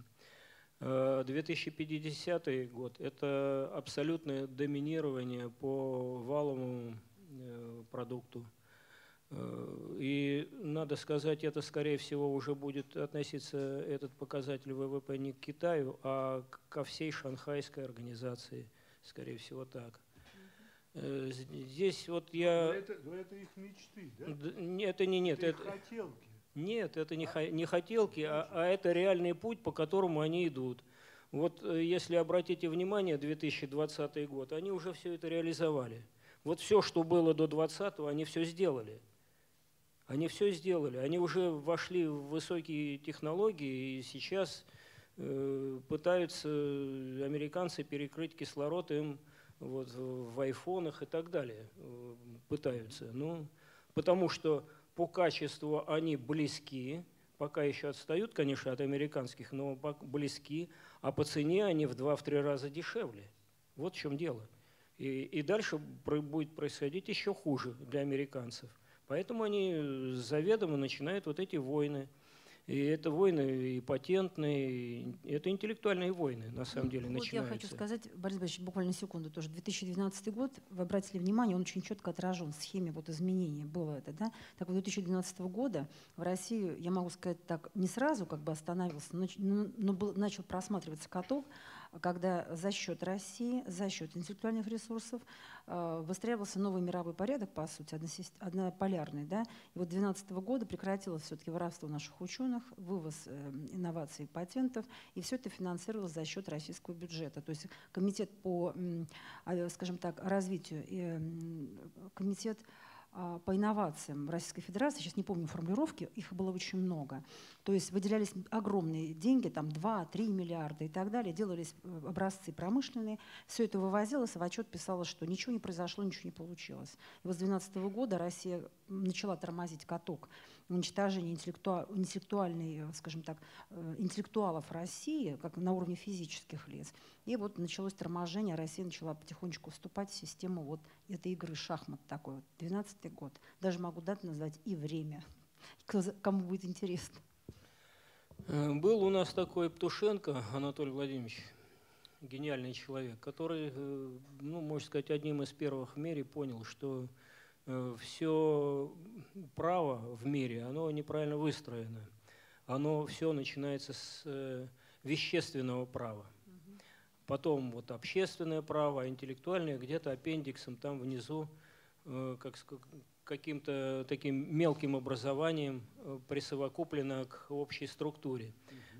2050 год – это абсолютное доминирование по валовому продукту. И надо сказать, это, скорее всего, уже будет относиться этот показатель ВВП не к Китаю, а ко всей шанхайской организации, скорее всего, так. Э, здесь вот я... Но это, но это их мечты, да? Это не нет. Это, это хотелки. Нет, это не, не хотелки, а, а это реальный путь, по которому они идут. Вот э, если обратите внимание, 2020 год, они уже все это реализовали. Вот все, что было до 2020, они все сделали. Они все сделали. Они уже вошли в высокие технологии и сейчас э, пытаются американцы перекрыть кислород им вот, в айфонах и так далее. Э, пытаются. Ну, потому что по качеству они близки, пока еще отстают, конечно, от американских, но близки, а по цене они в 2-3 раза дешевле. Вот в чем дело. И, и дальше будет происходить еще хуже для американцев. Поэтому они заведомо начинают вот эти войны. И это войны и патентные, и это интеллектуальные войны, на самом деле, вот начинаются. я хочу сказать, Борис Борисович, буквально секунду тоже. 2012 год, вы обратили внимание, он очень четко отражен в схеме вот изменения. Было это, да? Так вот, 2012 года в Россию, я могу сказать так, не сразу как бы остановился, но, но был, начал просматриваться каток, когда за счет России, за счет интеллектуальных ресурсов э, выстраивался новый мировой порядок, по сути, однополярный. Да? И вот 2012 года прекратилось все-таки воровство наших ученых, вывоз э, инноваций и патентов, и все это финансировалось за счет российского бюджета. То есть комитет по, э, скажем так, развитию, комитет а, по инновациям в Российской Федерации, сейчас не помню формулировки, их было очень много. То есть выделялись огромные деньги, там 2-3 миллиарда и так далее, делались э, образцы промышленные, все это вывозилось, в отчет писалось, что ничего не произошло, ничего не получилось. И вот с 2012 года Россия начала тормозить каток уничтожения интеллектуа интеллектуальной, э, скажем так, э, интеллектуалов России, как на уровне физических лиц. И вот началось торможение, Россия начала потихонечку вступать в систему вот этой игры шахмат такой вот, 12 год. Даже могу дату назвать и время, (laughs) кому будет интересно. Э, был у нас такой Птушенко Анатолий Владимирович, гениальный человек, который, ну, можно сказать, одним из первых в мире понял, что все право в мире, оно неправильно выстроено. Оно все начинается с э, вещественного права. Потом вот общественное право, интеллектуальное, где-то аппендиксом там внизу, э, как, каким-то таким мелким образованием присовокуплено к общей структуре.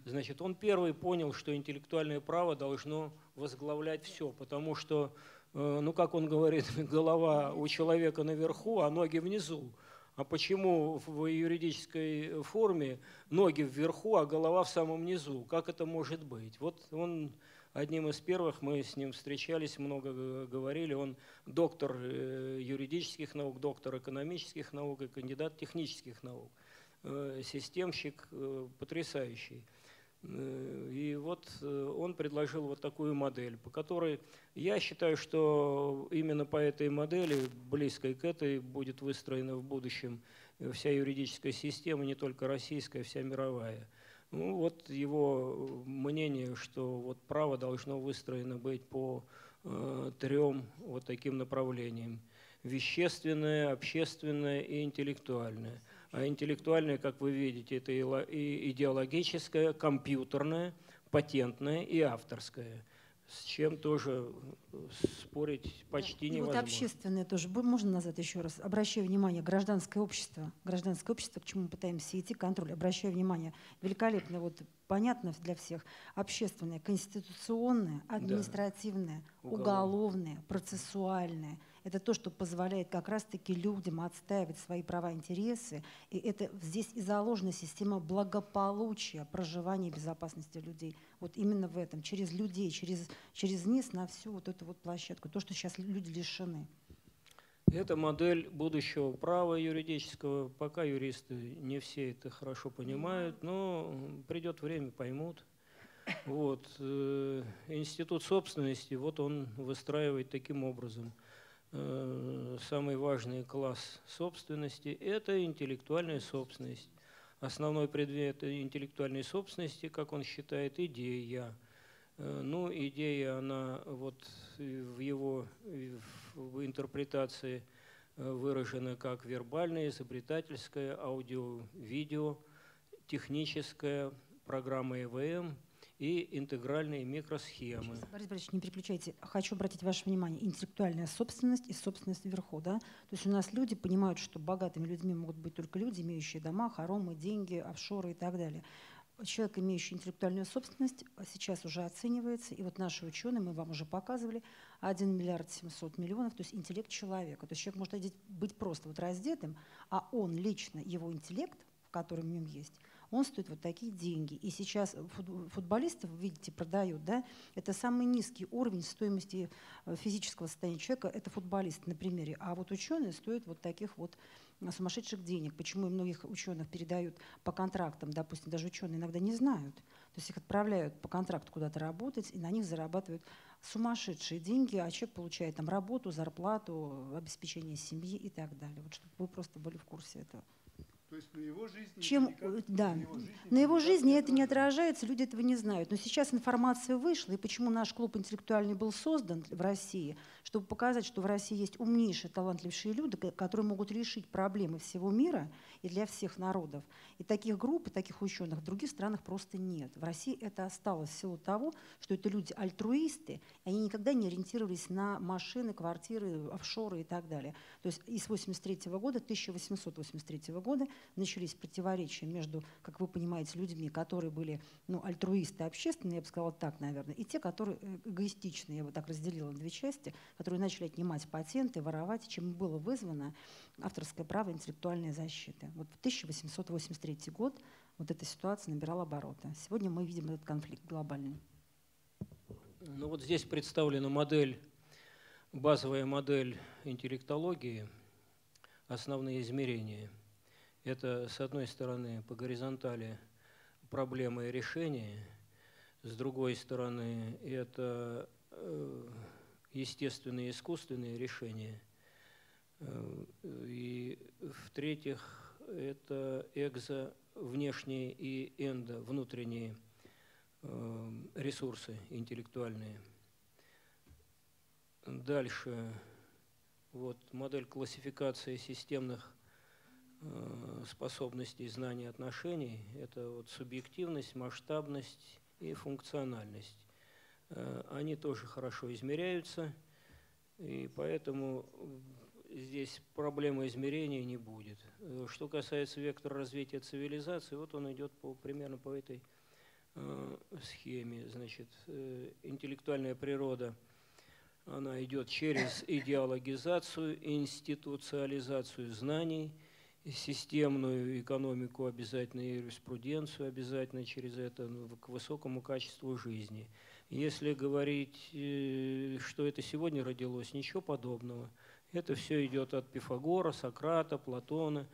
Значит, он первый понял, что интеллектуальное право должно возглавлять все, потому что Э, ну, как он говорит, (laughs) голова у человека наверху, а ноги внизу. А почему в юридической форме ноги вверху, а голова в самом низу? Как это может быть? Вот он одним из первых, мы с ним встречались, много говорили, он доктор э, юридических наук, доктор экономических наук и кандидат технических наук, э, системщик потрясающий. Э, и вот э, он предложил вот такую модель, по которой я считаю, что именно по этой модели, близкой к этой, будет выстроена в будущем вся юридическая система, не только российская, вся мировая. Ну, вот его мнение, что вот право должно выстроено быть по э, трем вот таким направлениям. Вещественное, общественное и интеллектуальное. А интеллектуальное, как вы видите, это и идеологическое, компьютерное, патентное и авторское с чем тоже спорить почти да. невозможно. И вот общественное тоже, можно назвать еще раз, обращаю внимание, гражданское общество, гражданское общество, к чему мы пытаемся идти, контроль, обращаю внимание, великолепно, вот понятно для всех, общественное, конституционное, административное, да. уголовное, процессуальное – это то, что позволяет как раз-таки людям отстаивать свои права и интересы. И это здесь и заложена система благополучия, проживания и безопасности людей. Вот именно в этом, через людей, через, через низ на всю вот эту вот площадку, то, что сейчас люди лишены. Это модель будущего права юридического. Пока юристы не все это хорошо понимают, но придет время, поймут. Вот. Э, институт собственности, вот он выстраивает таким образом – самый важный класс собственности – это интеллектуальная собственность. Основной предмет интеллектуальной собственности, как он считает, идея. Э, ну, идея, она вот в его в интерпретации выражена как вербальная, изобретательская, аудио-видео, техническая, программа ЭВМ – и интегральные микросхемы. Борис Борисович, не переключайте. Хочу обратить ваше внимание. Интеллектуальная собственность и собственность вверху. Да? То есть у нас люди понимают, что богатыми людьми могут быть только люди, имеющие дома, хоромы, деньги, офшоры и так далее. Человек, имеющий интеллектуальную собственность, сейчас уже оценивается. И вот наши ученые, мы вам уже показывали, 1 миллиард 700 миллионов, то есть интеллект человека. То есть человек может быть просто вот раздетым, а он лично, его интеллект, в котором в нем есть, он стоит вот такие деньги. И сейчас футболистов, видите, продают, да, это самый низкий уровень стоимости э, физического состояния человека, это футболист на примере. А вот ученые стоят вот таких вот э, сумасшедших денег. Почему и многих ученых передают по контрактам, допустим, даже ученые иногда не знают. То есть их отправляют по контракту куда-то работать, и на них зарабатывают сумасшедшие деньги, а человек получает там работу, зарплату, обеспечение семьи и так далее. Вот чтобы вы просто были в курсе этого. То есть на его жизни чем, никак, да, на его жизни, на его жизни это не отражается, люди этого не знают. Но сейчас информация вышла, и почему наш клуб интеллектуальный был создан в России, чтобы показать, что в России есть умнейшие, талантливые люди, которые могут решить проблемы всего мира и для всех народов. И таких групп, и таких ученых в других странах просто нет. В России это осталось в силу того, что это люди альтруисты, и они никогда не ориентировались на машины, квартиры, офшоры и так далее. То есть и с 83 года, 1883 года начались противоречия между, как вы понимаете, людьми, которые были ну, альтруисты общественные, я бы сказала так, наверное, и те, которые э, эгоистичные, я бы так разделила на две части, которые начали отнимать патенты, воровать, чем было вызвано авторское право интеллектуальной защиты. Вот в 1883 год вот эта ситуация набирала обороты. Сегодня мы видим этот конфликт глобальный. Ну вот здесь представлена модель, базовая модель интеллектологии, основные измерения. Это, с одной стороны, по горизонтали проблемы и решения, с другой стороны, это э, естественные и искусственные решения – Э, и в-третьих, это экзо внешние и эндо внутренние э, ресурсы интеллектуальные. Дальше вот модель классификации системных э, способностей знаний отношений – это вот субъективность, масштабность и функциональность. Они тоже хорошо измеряются, и поэтому здесь проблемы измерения не будет. Э, что касается вектора развития цивилизации, вот он идет по, примерно по этой э, схеме. Значит, э, интеллектуальная природа, она идет через идеологизацию, институциализацию знаний, системную экономику обязательно юриспруденцию обязательно через это ну, к высокому качеству жизни. Если говорить, э, что это сегодня родилось, ничего подобного – это все идет от Пифагора, Сократа, Платона,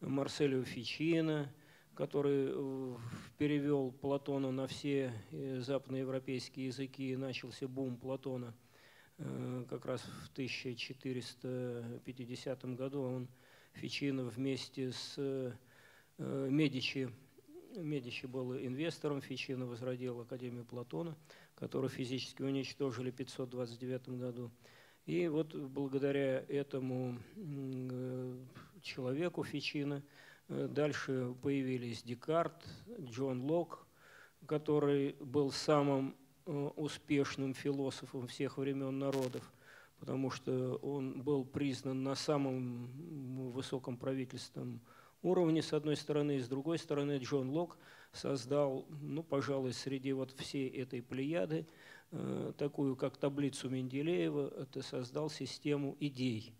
Марселио Фичина, который э, перевел Платона на все э, западноевропейские языки, и начался бум Платона как раз в 1450 году. Он Фичино вместе с Медичи, Медичи был инвестором, Фичино возродил Академию Платона, которую физически уничтожили в 529 году. И вот благодаря этому э, человеку Фичина э, дальше появились Декарт, Джон Лок, который был самым э, успешным философом всех времен народов, потому что он был признан на самом высоком правительственном уровне, с одной стороны, и с другой стороны Джон Лок создал, ну, пожалуй, среди вот всей этой плеяды Э, такую, как таблицу Менделеева, это создал систему идей.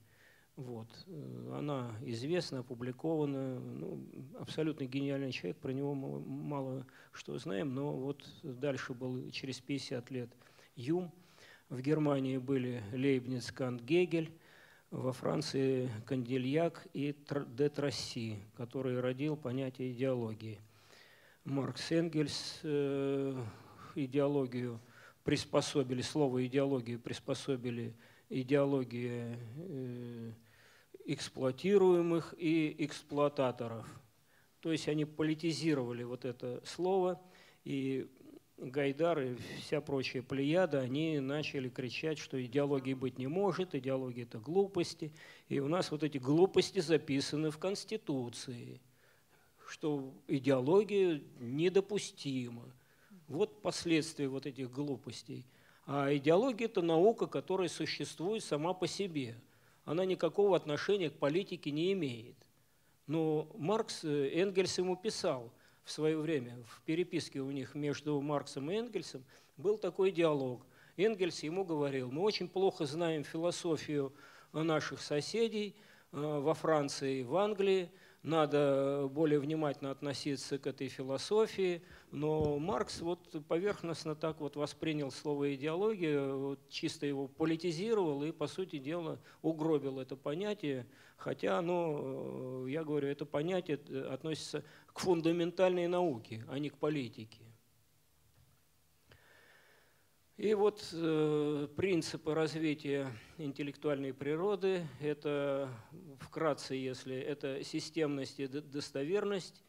Вот. Э, она известна, опубликована, ну, абсолютно гениальный человек, про него мало, мало что знаем, но вот дальше был через 50 лет Юм, в Германии были Лейбниц, Кант, Гегель, во Франции Кандильяк и де Тросси, который родил понятие идеологии. Маркс Энгельс э, идеологию приспособили, слово идеология приспособили идеологии э, эксплуатируемых и эксплуататоров. То есть они политизировали вот это слово, и Гайдар и вся прочая плеяда, они начали кричать, что идеологии быть не может, идеология – это глупости. И у нас вот эти глупости записаны в Конституции, что идеология недопустима. Вот последствия вот этих глупостей. А идеология – это наука, которая существует сама по себе. Она никакого отношения к политике не имеет. Но Маркс, э, Энгельс ему писал – в свое время, в переписке у них между Марксом и Энгельсом, был такой диалог. Энгельс ему говорил, мы очень плохо знаем философию наших соседей э, во Франции и в Англии, надо более внимательно относиться к этой философии, но Маркс вот поверхностно так вот воспринял слово идеология, вот чисто его политизировал и, по сути дела, угробил это понятие, хотя оно, э, я говорю, это понятие относится к фундаментальной науке, а не к политике. И вот э, принципы развития интеллектуальной природы – это, вкратце, если это системность и достоверность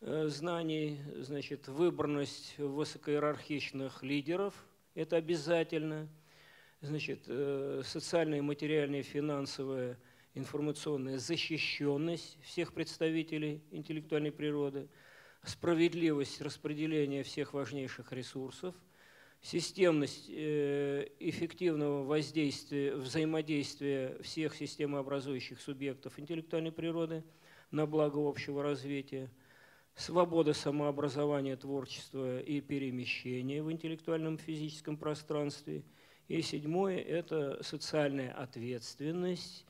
э, знаний, значит, выборность высокоиерархичных лидеров – это обязательно, значит, э, социальная, материальная, финансовая, информационная защищенность всех представителей интеллектуальной природы, справедливость распределения всех важнейших ресурсов – системность э, эффективного воздействия, взаимодействия всех системообразующих субъектов интеллектуальной природы на благо общего развития, свобода самообразования, творчества и перемещения в интеллектуальном физическом пространстве. И седьмое – это социальная ответственность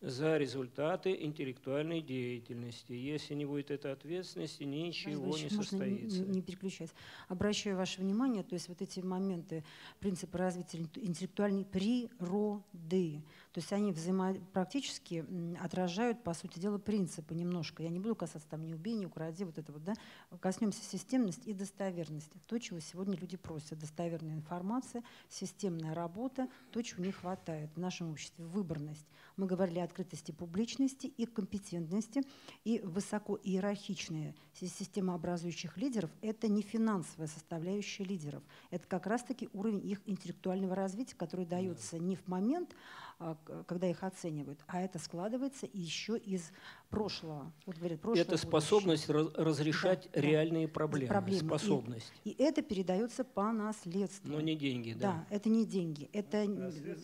за результаты интеллектуальной деятельности. Если не будет этой ответственности, ничего Можно не состоится. Не, не переключать. Обращаю ваше внимание, то есть вот эти моменты, принципы развития интеллектуальной природы, то есть они взаимо практически отражают, по сути дела, принципы немножко. Я не буду касаться там ни убей, ни укради, вот это вот, да. Коснемся системности и достоверности. То, чего сегодня люди просят. Достоверная информация, системная работа, то, чего не хватает в нашем обществе. Выборность. Мы говорили о открытости публичности и компетентности. И высоко иерархичная система образующих лидеров – это не финансовая составляющая лидеров. Это как раз-таки уровень их интеллектуального развития, который дается не в момент, а, когда их оценивают, а это складывается еще из прошлого. Вот говорят, прошлое это способность будущее. разрешать да, реальные да, проблемы. проблемы. Способность. И, и это передается по наследству. Но не деньги, да? Да, это не деньги. Это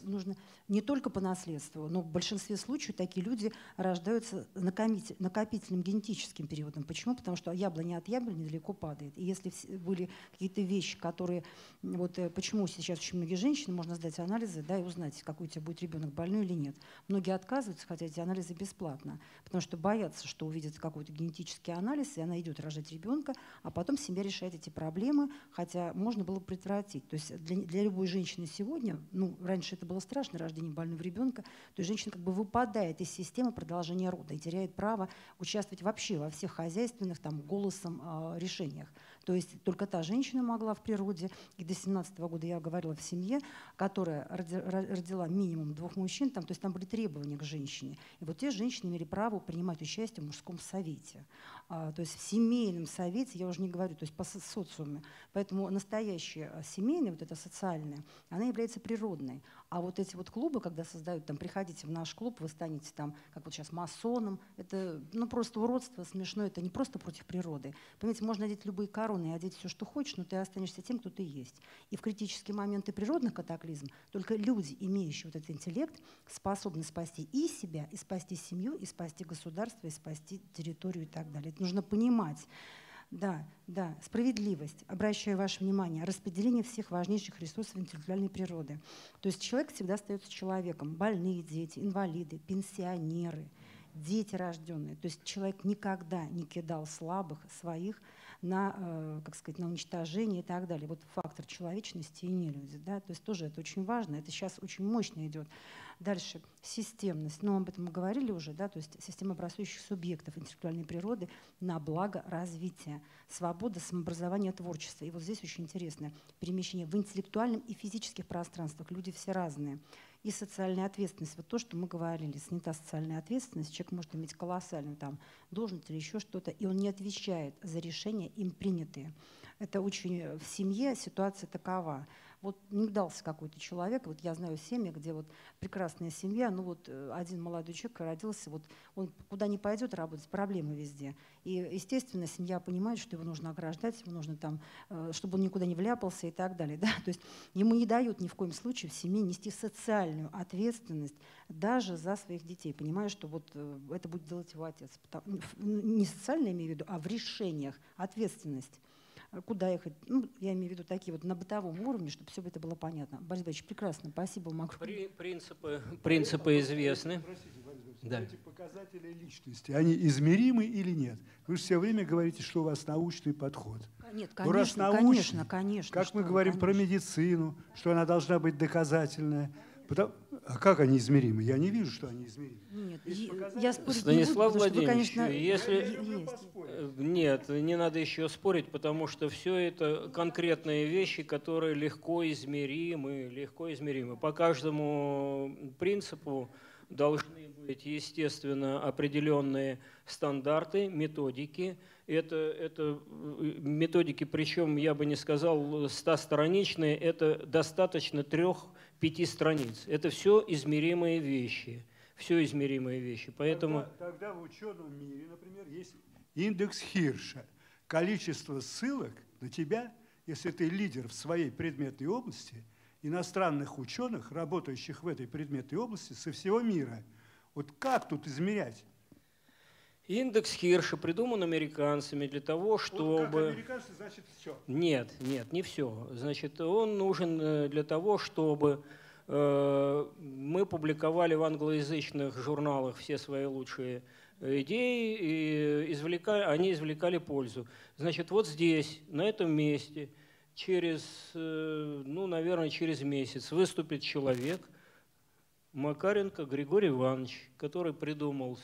нужно не только по наследству, но в большинстве случаев такие люди рождаются накопительным генетическим периодом. Почему? Потому что яблоня от яблони недалеко падает. И если были какие-то вещи, которые... Вот э, почему сейчас очень многие женщины, можно сдать анализы да, и узнать, какой у тебя будет ребенок, больной или нет. Многие отказываются, хотя эти анализы бесплатно, потому что боятся, что увидят какой-то генетический анализ, и она идет рожать ребенка, а потом семья решает эти проблемы, хотя можно было предотвратить. То есть для, для любой женщины сегодня, ну, раньше это было страшно, рождение больного ребенка, то есть женщина как бы выпадает из системы продолжения рода и теряет право участвовать вообще во всех хозяйственных там, голосом э, решениях. То есть только та женщина могла в природе, и до 17 года я говорила в семье, которая родила минимум двух мужчин, там, то есть там были требования к женщине. И вот те женщины имели право принимать участие в мужском совете. А, то есть в семейном совете, я уже не говорю, то есть по социуме. Поэтому настоящая а, семейная, вот эта социальная, она является природной. А вот эти вот клубы, когда создают, там, приходите в наш клуб, вы станете там, как вот сейчас, масоном, это ну, просто уродство смешно, это не просто против природы. Понимаете, можно одеть любые короны одеть все, что хочешь, но ты останешься тем, кто ты есть. И в критические моменты природных катаклизм только люди, имеющие вот этот интеллект, способны спасти и себя, и спасти семью, и спасти государство, и спасти территорию и так далее. Это нужно понимать. Да, да, справедливость. Обращаю ваше внимание, распределение всех важнейших ресурсов интеллектуальной природы. То есть человек всегда остается человеком. Больные дети, инвалиды, пенсионеры, дети рожденные. То есть человек никогда не кидал слабых, своих на, э, как сказать, на уничтожение и так далее. Вот фактор человечности и нелюди. Да? То есть тоже это очень важно. Это сейчас очень мощно идет. Дальше, системность. Ну, об этом мы говорили уже, да, то есть система образующих субъектов интеллектуальной природы на благо развития, свобода, самообразование, творчество. И вот здесь очень интересное перемещение в интеллектуальном и физических пространствах. Люди все разные и социальная ответственность. Вот то, что мы говорили, снята социальная ответственность, человек может иметь колоссальную там должность или еще что-то, и он не отвечает за решения им принятые. Это очень в семье ситуация такова вот не дался какой-то человек, вот я знаю семьи, где вот прекрасная семья, ну вот э, один молодой человек родился, вот он куда не пойдет работать, проблемы везде. И, естественно, семья понимает, что его нужно ограждать, ему нужно там, э, чтобы он никуда не вляпался и так далее. (laughs) Да? То есть ему не дают ни в коем случае в семье нести социальную ответственность даже за своих детей, понимая, что вот э, это будет делать его отец. Не социально имею в виду, а в решениях ответственность. Э, куда ехать. Ну, я имею в виду такие вот на бытовом уровне, чтобы все это было понятно. Борис Борисович, прекрасно, спасибо вам огромное. Принципы, принципы известны. Простите, да. эти показатели личности, они измеримы или нет? Вы же все время говорите, что у вас научный подход. Нет, конечно, ну, раз научный, конечно, конечно. Как что, мы говорим конечно. про медицину, что она должна быть доказательная. Потому, а как они измеримы? Я не вижу, что они измеримы. Нет, я спорить Станислав не буду, Владимирович, конечно, если... Нет, не надо еще спорить, потому что все это конкретные вещи, которые легко измеримы, легко измеримы. По каждому принципу должны быть, естественно, определенные стандарты, методики. Это, это методики, причем, я бы не сказал, стостраничные, это достаточно трех пяти страниц. Это все измеримые вещи. Все измеримые вещи. Поэтому... Тогда, тогда в ученом мире, например, есть индекс Хирша. Количество ссылок на тебя, если ты лидер в своей предметной области, иностранных ученых, работающих в этой предметной области со всего мира. Вот как тут измерять? Индекс Хирша придуман американцами для того, чтобы... Вот как американцы, значит, все. Нет, нет, не все. Значит, он нужен э, для того, чтобы э, мы публиковали в англоязычных журналах все свои лучшие идеи, и извлекали, они извлекали пользу. Значит, вот здесь, на этом месте, через, э, ну, наверное, через месяц выступит человек, Макаренко Григорий Иванович, который придумал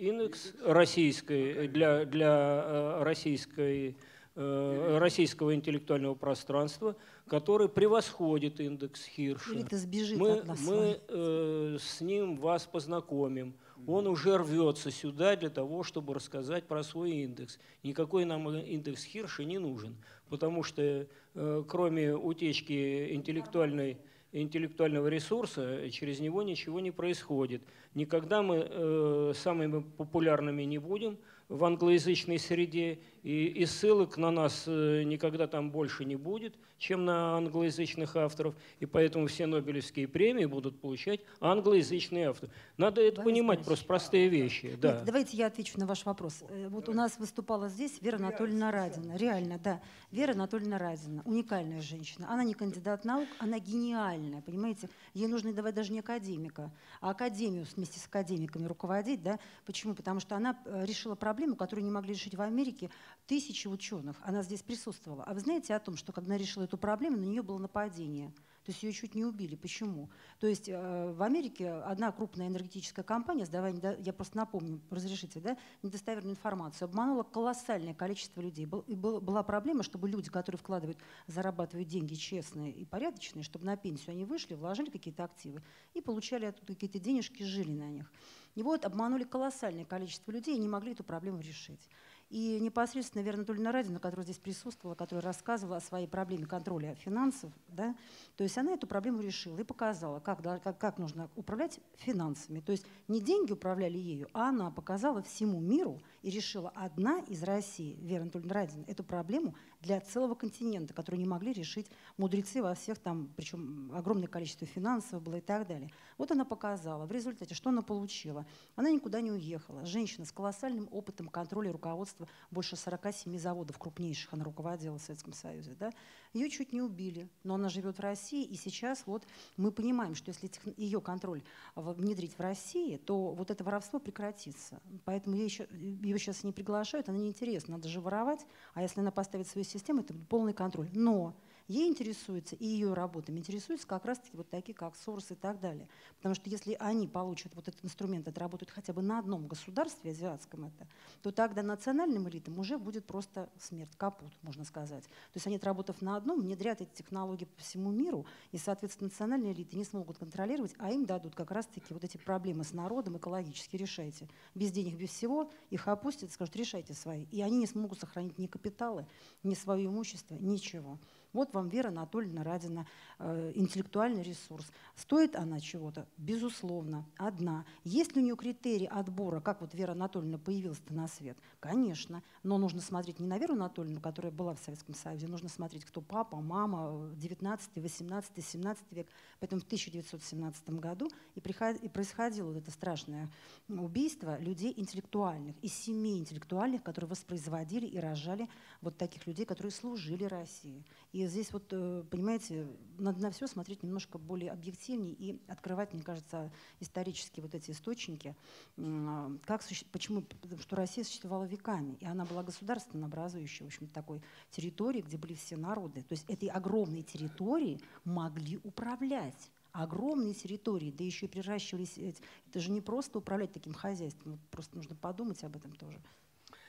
индекс российской, для, для э, российской, э, российского интеллектуального пространства, который превосходит индекс Хирша. Или сбежит мы, от нас мы э, с ним вас познакомим. Он уже рвется сюда для того, чтобы рассказать про свой индекс. Никакой нам индекс Хирша не нужен, потому что э, кроме утечки интеллектуальной интеллектуального ресурса, через него ничего не происходит. Никогда мы э, самыми популярными не будем в англоязычной среде, и, и ссылок на нас э, никогда там больше не будет, чем на англоязычных авторов, и поэтому все Нобелевские премии будут получать англоязычные авторы. Надо это Борис понимать, просто простые вещи. Да. Нет, давайте я отвечу на ваш вопрос. Э, вот у нас выступала здесь Вера Анатольевна Радина. Реально, да. Вера Анатольевна Радина, уникальная женщина. Она не кандидат наук, она гениальная, понимаете? Ей нужно давать даже не академика, а академию вместе с академиками руководить. Да? Почему? Потому что она э, решила проблему, которую не могли решить в Америке тысячи ученых, она здесь присутствовала. А вы знаете о том, что когда решила эту проблему, на нее было нападение? То есть ее чуть не убили. Почему? То есть э, в Америке одна крупная энергетическая компания, сдавая, я просто напомню, разрешите, да, недостоверную информацию, обманула колоссальное количество людей. И был, была проблема, чтобы люди, которые вкладывают, зарабатывают деньги честные и порядочные, чтобы на пенсию они вышли, вложили какие-то активы и получали оттуда какие-то денежки, жили на них. И вот обманули колоссальное количество людей и не могли эту проблему решить. И непосредственно Вера Анатольевна Радина, которая здесь присутствовала, которая рассказывала о своей проблеме контроля финансов, да, то есть она эту проблему решила и показала, как, как, как нужно управлять финансами. То есть не деньги управляли ею, а она показала всему миру и решила одна из России, Вера Анатольевна Радина, эту проблему для целого континента, который не могли решить мудрецы во всех там, причем огромное количество финансов было и так далее. Вот она показала. В результате что она получила? Она никуда не уехала. Женщина с колоссальным опытом контроля руководства больше 47 заводов крупнейших она руководила в Советском Союзе. Да? Ее чуть не убили, но она живет в России, и сейчас вот мы понимаем, что если ее контроль внедрить в России, то вот это воровство прекратится. Поэтому ее, еще, ее сейчас не приглашают, она неинтересна, надо же воровать, а если она поставит свою систему, это полный контроль. Но ей интересуется и ее работами интересуются как раз-таки вот такие, как Сорос и так далее. Потому что если они получат вот этот инструмент, отработают хотя бы на одном государстве азиатском это, то тогда национальным элитам уже будет просто смерть, капут, можно сказать. То есть они, отработав на одном, внедрят эти технологии по всему миру, и, соответственно, национальные элиты не смогут контролировать, а им дадут как раз-таки вот эти проблемы с народом экологически решайте. Без денег, без всего их опустят, скажут, решайте свои. И они не смогут сохранить ни капиталы, ни свое имущество, ничего. Вот вам Вера Анатольевна Радина, э, интеллектуальный ресурс. Стоит она чего-то? Безусловно, одна. Есть ли у нее критерии отбора, как вот Вера Анатольевна появилась-то на свет? Конечно, но нужно смотреть не на Веру Анатольевну, которая была в Советском Союзе, нужно смотреть, кто папа, мама, 19, 18, 17 век. Поэтому в 1917 году и, и происходило вот это страшное убийство людей интеллектуальных, из семей интеллектуальных, которые воспроизводили и рожали вот таких людей, которые служили России. И здесь вот, э, понимаете, надо на все смотреть немножко более объективнее и открывать, мне кажется, исторические вот эти источники. Как, почему? Потому что Россия существовала веками, и она была государственно образующей, в общем такой территорией, где были все народы. То есть этой огромной территории могли управлять огромные территории, да еще и приращивались. Это же не просто управлять таким хозяйством, просто нужно подумать об этом тоже.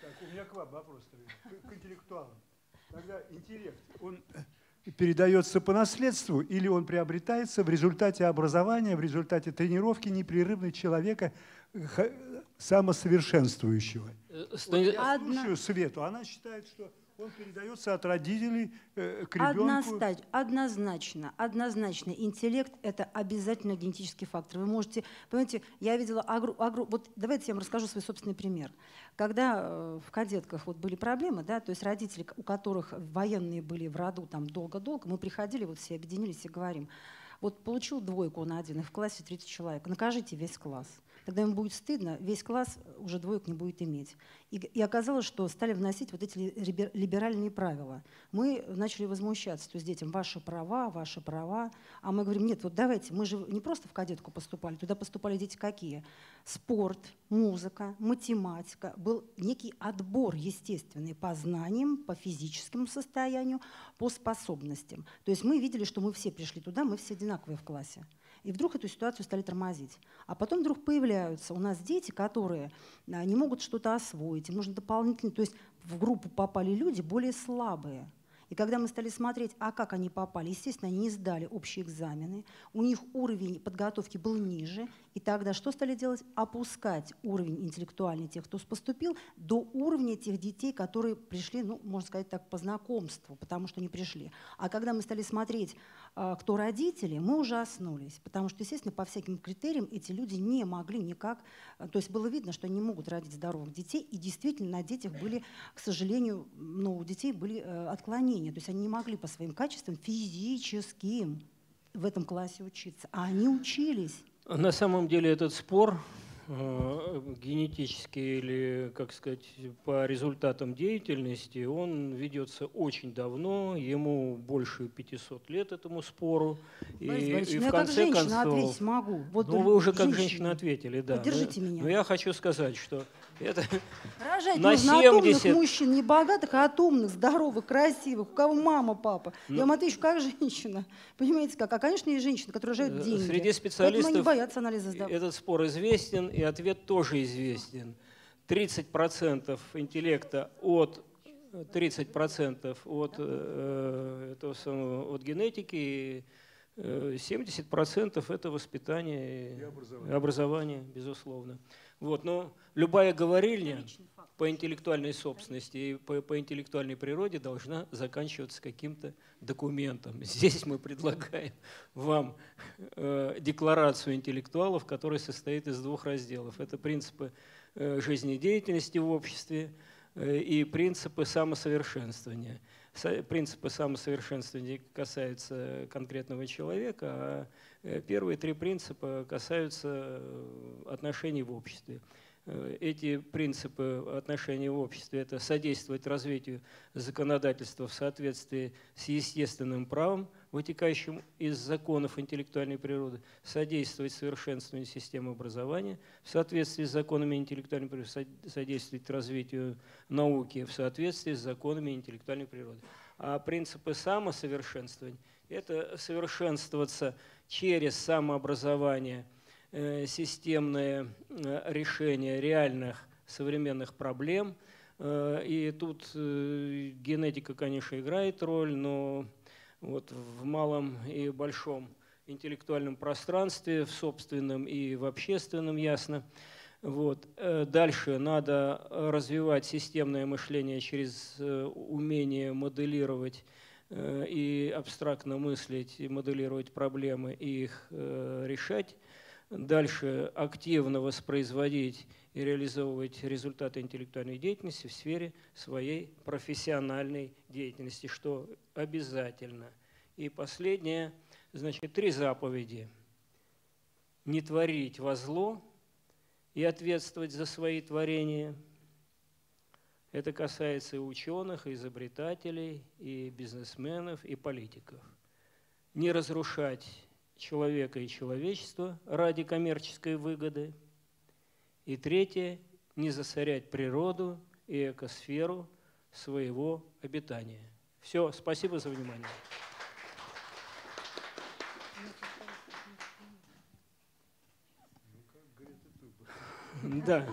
Так, у меня к вам вопрос к интеллектуалам. Тогда интеллект, он передается по наследству или он приобретается в результате образования, в результате тренировки непрерывной человека самосовершенствующего? Э, вот я слушаю Свету, она считает, что он передается от родителей э, к ребенку. Одностач, однозначно, однозначно. Интеллект – это обязательно генетический фактор. Вы можете, понимаете, я видела агру, агру, вот давайте я вам расскажу свой собственный пример. Когда э, в кадетках вот были проблемы, да, то есть родители, у которых военные были в роду там долго-долго, мы приходили, вот все объединились и говорим, вот получил двойку на один, и в классе 30 человек, накажите весь класс. Тогда им будет стыдно, весь класс уже двоек не будет иметь. И, и оказалось, что стали вносить вот эти либеральные правила. Мы начали возмущаться, то есть детям ваши права, ваши права. А мы говорим, нет, вот давайте, мы же не просто в кадетку поступали, туда поступали дети какие? Спорт, музыка, математика. Был некий отбор естественный по знаниям, по физическому состоянию, по способностям. То есть мы видели, что мы все пришли туда, мы все одинаковые в классе. И вдруг эту ситуацию стали тормозить. А потом вдруг появляются у нас дети, которые а, не могут что-то освоить, им нужно дополнительно, то есть в группу попали люди более слабые, и когда мы стали смотреть, а как они попали, естественно, они не сдали общие экзамены, у них уровень подготовки был ниже, и тогда что стали делать? Опускать уровень интеллектуальный тех, кто поступил, до уровня тех детей, которые пришли, ну, можно сказать так, по знакомству, потому что не пришли. А когда мы стали смотреть, а, кто родители, мы ужаснулись, потому что, естественно, по всяким критериям эти люди не могли никак, а, то есть было видно, что они могут родить здоровых детей, и действительно на детях были, к сожалению, ну, у детей были э, отклонения, то есть они не могли по своим качествам физическим в этом классе учиться, а они учились. На самом деле этот спор Э, генетически или, как сказать, по результатам деятельности, он ведется очень давно, ему больше 500 лет этому спору. И, и в ну, конце как концов, ответить могу. Вот ну, вы уже как женщина ответили, да. Поддержите но, меня. Но я хочу сказать, что это Рожать на нужно 70... от умных мужчин, не богатых, а от умных, здоровых, красивых, у кого мама, папа. Но... Я вам отвечу, как женщина. (laughs) Понимаете как? А, конечно, есть женщины, которые рожают э, деньги. Среди специалистов они боятся анализа сдавать. этот спор известен, и ответ тоже известен. 30% интеллекта от 30% от, э, этого самого, от генетики, 70% э, это воспитание и образование, образование безусловно. Вот, но любая говорильня по интеллектуальной собственности и по, по интеллектуальной природе должна заканчиваться каким-то документом. (laughs) Здесь мы предлагаем вам э, декларацию интеллектуалов, которая состоит из двух разделов. Это принципы э, жизнедеятельности в обществе э, и принципы самосовершенствования. Принципы самосовершенствования касаются конкретного человека, а э, первые три принципа касаются э, отношений в обществе. Э, эти принципы отношений в обществе – это содействовать развитию законодательства в соответствии с естественным правом, вытекающим из законов интеллектуальной природы, содействовать совершенствованию системы образования в соответствии с законами интеллектуальной природы, содействовать развитию науки в соответствии с законами интеллектуальной природы. А принципы самосовершенствования – это совершенствоваться через самообразование – Э, системное э, решение реальных современных проблем. Э, и тут генетика, конечно, играет роль, но вот в малом и большом интеллектуальном пространстве, в собственном и в общественном, ясно. Вот. Дальше надо развивать системное мышление через умение моделировать и абстрактно мыслить, и моделировать проблемы и их решать дальше активно воспроизводить и реализовывать результаты интеллектуальной деятельности в сфере своей профессиональной деятельности, что обязательно. И последнее, значит, три заповеди. Не творить во зло и ответствовать за свои творения. Это касается и ученых, и изобретателей, и бизнесменов, и политиков. Не разрушать человека и человечества ради коммерческой выгоды. И третье – не засорять природу и экосферу своего обитания. Все, спасибо за внимание. Да,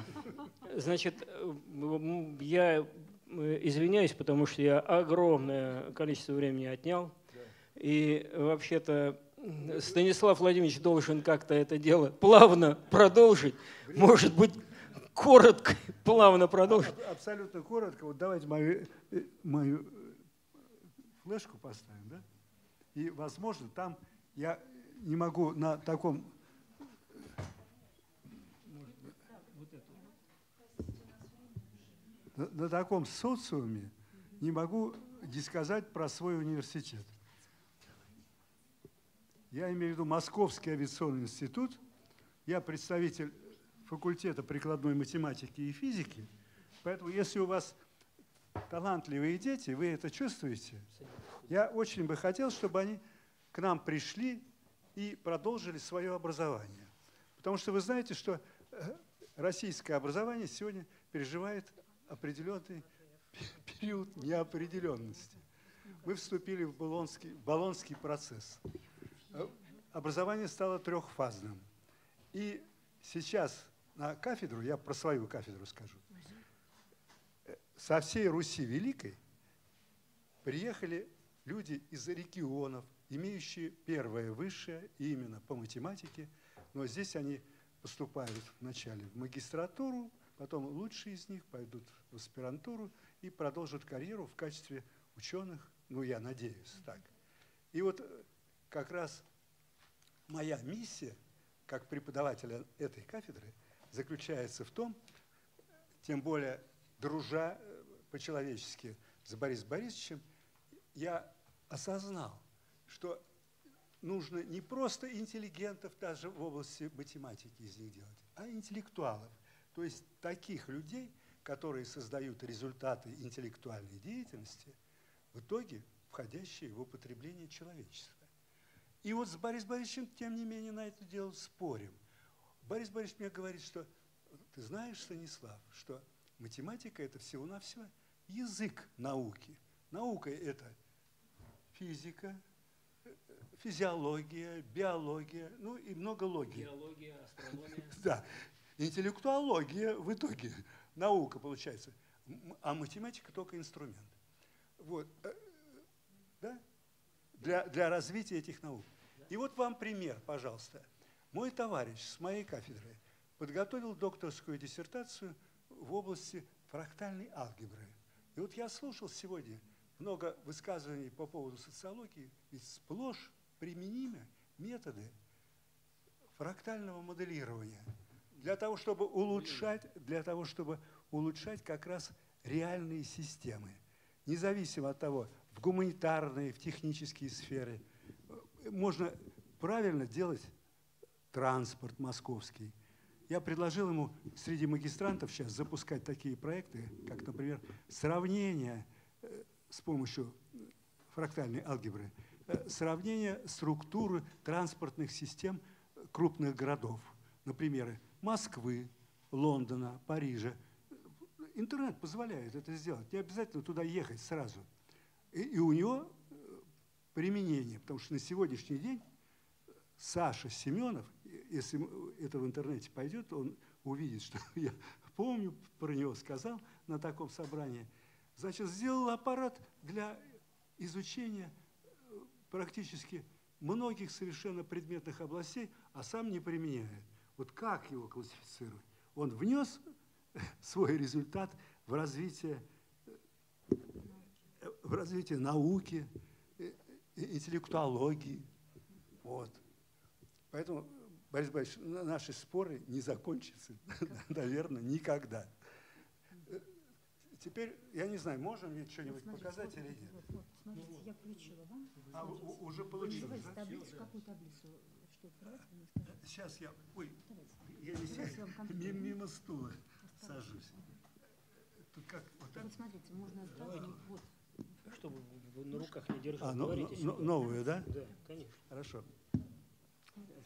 значит, я извиняюсь, потому что я огромное количество времени отнял. И вообще-то Станислав Владимирович должен как-то это дело плавно продолжить. Может быть, коротко, (laughs) плавно продолжить. Абсолютно коротко. Вот давайте мою, мою флешку поставим, да? И, возможно, там я не могу на таком... На, на таком социуме не могу не сказать про свой университет. Я имею в виду Московский авиационный институт. Я представитель факультета прикладной математики и физики. Поэтому, если у вас талантливые дети, вы это чувствуете, я очень бы хотел, чтобы они к нам пришли и продолжили свое образование. Потому что вы знаете, что э, российское образование сегодня переживает определенный период неопределенности. Мы вступили в Болонский, Болонский процесс. Образование стало трехфазным. И сейчас на кафедру, я про свою кафедру скажу, со всей Руси Великой приехали люди из регионов, имеющие первое высшее именно по математике, но здесь они поступают вначале в магистратуру, потом лучшие из них пойдут в аспирантуру и продолжат карьеру в качестве ученых, ну, я надеюсь, так. И вот э, как раз моя миссия, как преподавателя этой кафедры, заключается в том, тем более дружа э, по-человечески с Борисом Борисовичем, я осознал, что нужно не просто интеллигентов даже в области математики из них делать, а интеллектуалов. То есть таких людей, которые создают результаты интеллектуальной деятельности, в итоге входящие в употребление человечества. И вот с Борисом Борисовичем, тем не менее, на это дело спорим. Борис Борисович мне говорит, что ты знаешь, Станислав, что математика – это всего-навсего язык науки. Наука – это физика, физиология, биология, ну и много логики. Биология, астрономия. (laughs) Да. Интеллектуология в итоге наука получается, а математика только инструмент. Вот. Для, для развития этих наук. И вот вам пример, пожалуйста. Мой товарищ с моей кафедры подготовил докторскую диссертацию в области фрактальной алгебры. И вот я слушал сегодня много высказываний по поводу социологии, ведь сплошь применимы методы фрактального моделирования для того, чтобы улучшать, для того, чтобы улучшать как раз реальные системы. Независимо от того, в гуманитарные, в технические сферы. Можно правильно делать транспорт московский. Я предложил ему среди магистрантов сейчас запускать такие проекты, как, например, сравнение э, с помощью фрактальной алгебры, э, сравнение структуры транспортных систем крупных городов. Например, Москвы, Лондона, Парижа. Интернет позволяет это сделать. Не обязательно туда ехать сразу. И, у него э, применение, потому что на сегодняшний день Саша Семенов, если это в интернете пойдет, он увидит, (laughs) что я помню, про него сказал на таком собрании. Значит, сделал аппарат для изучения э, практически многих совершенно предметных областей, а сам не применяет. Вот как его классифицировать? Он внес (laughs) свой результат в развитие, э, в развитие науки, э, интеллектуологии. Вот. Поэтому, Борис Борисович, наши споры не закончатся, (laughs) наверное, никогда. Теперь, я не знаю, можем ли что-нибудь показать или нет? Вот, вот, смотрите, я включила вам. А, уже получилось, да? таблицу, какую таблицу? Что? Вы. Сейчас я, ой, я не Сейчас я сяду, вам компьютер. мимо, мимо стула сажусь. Тут как, вот так? Вот смотрите, можно сразу, вот, Чтобы вы на руках не держать. А, ну, Говорите ну, сюда. новую, да? Да, конечно. Хорошо.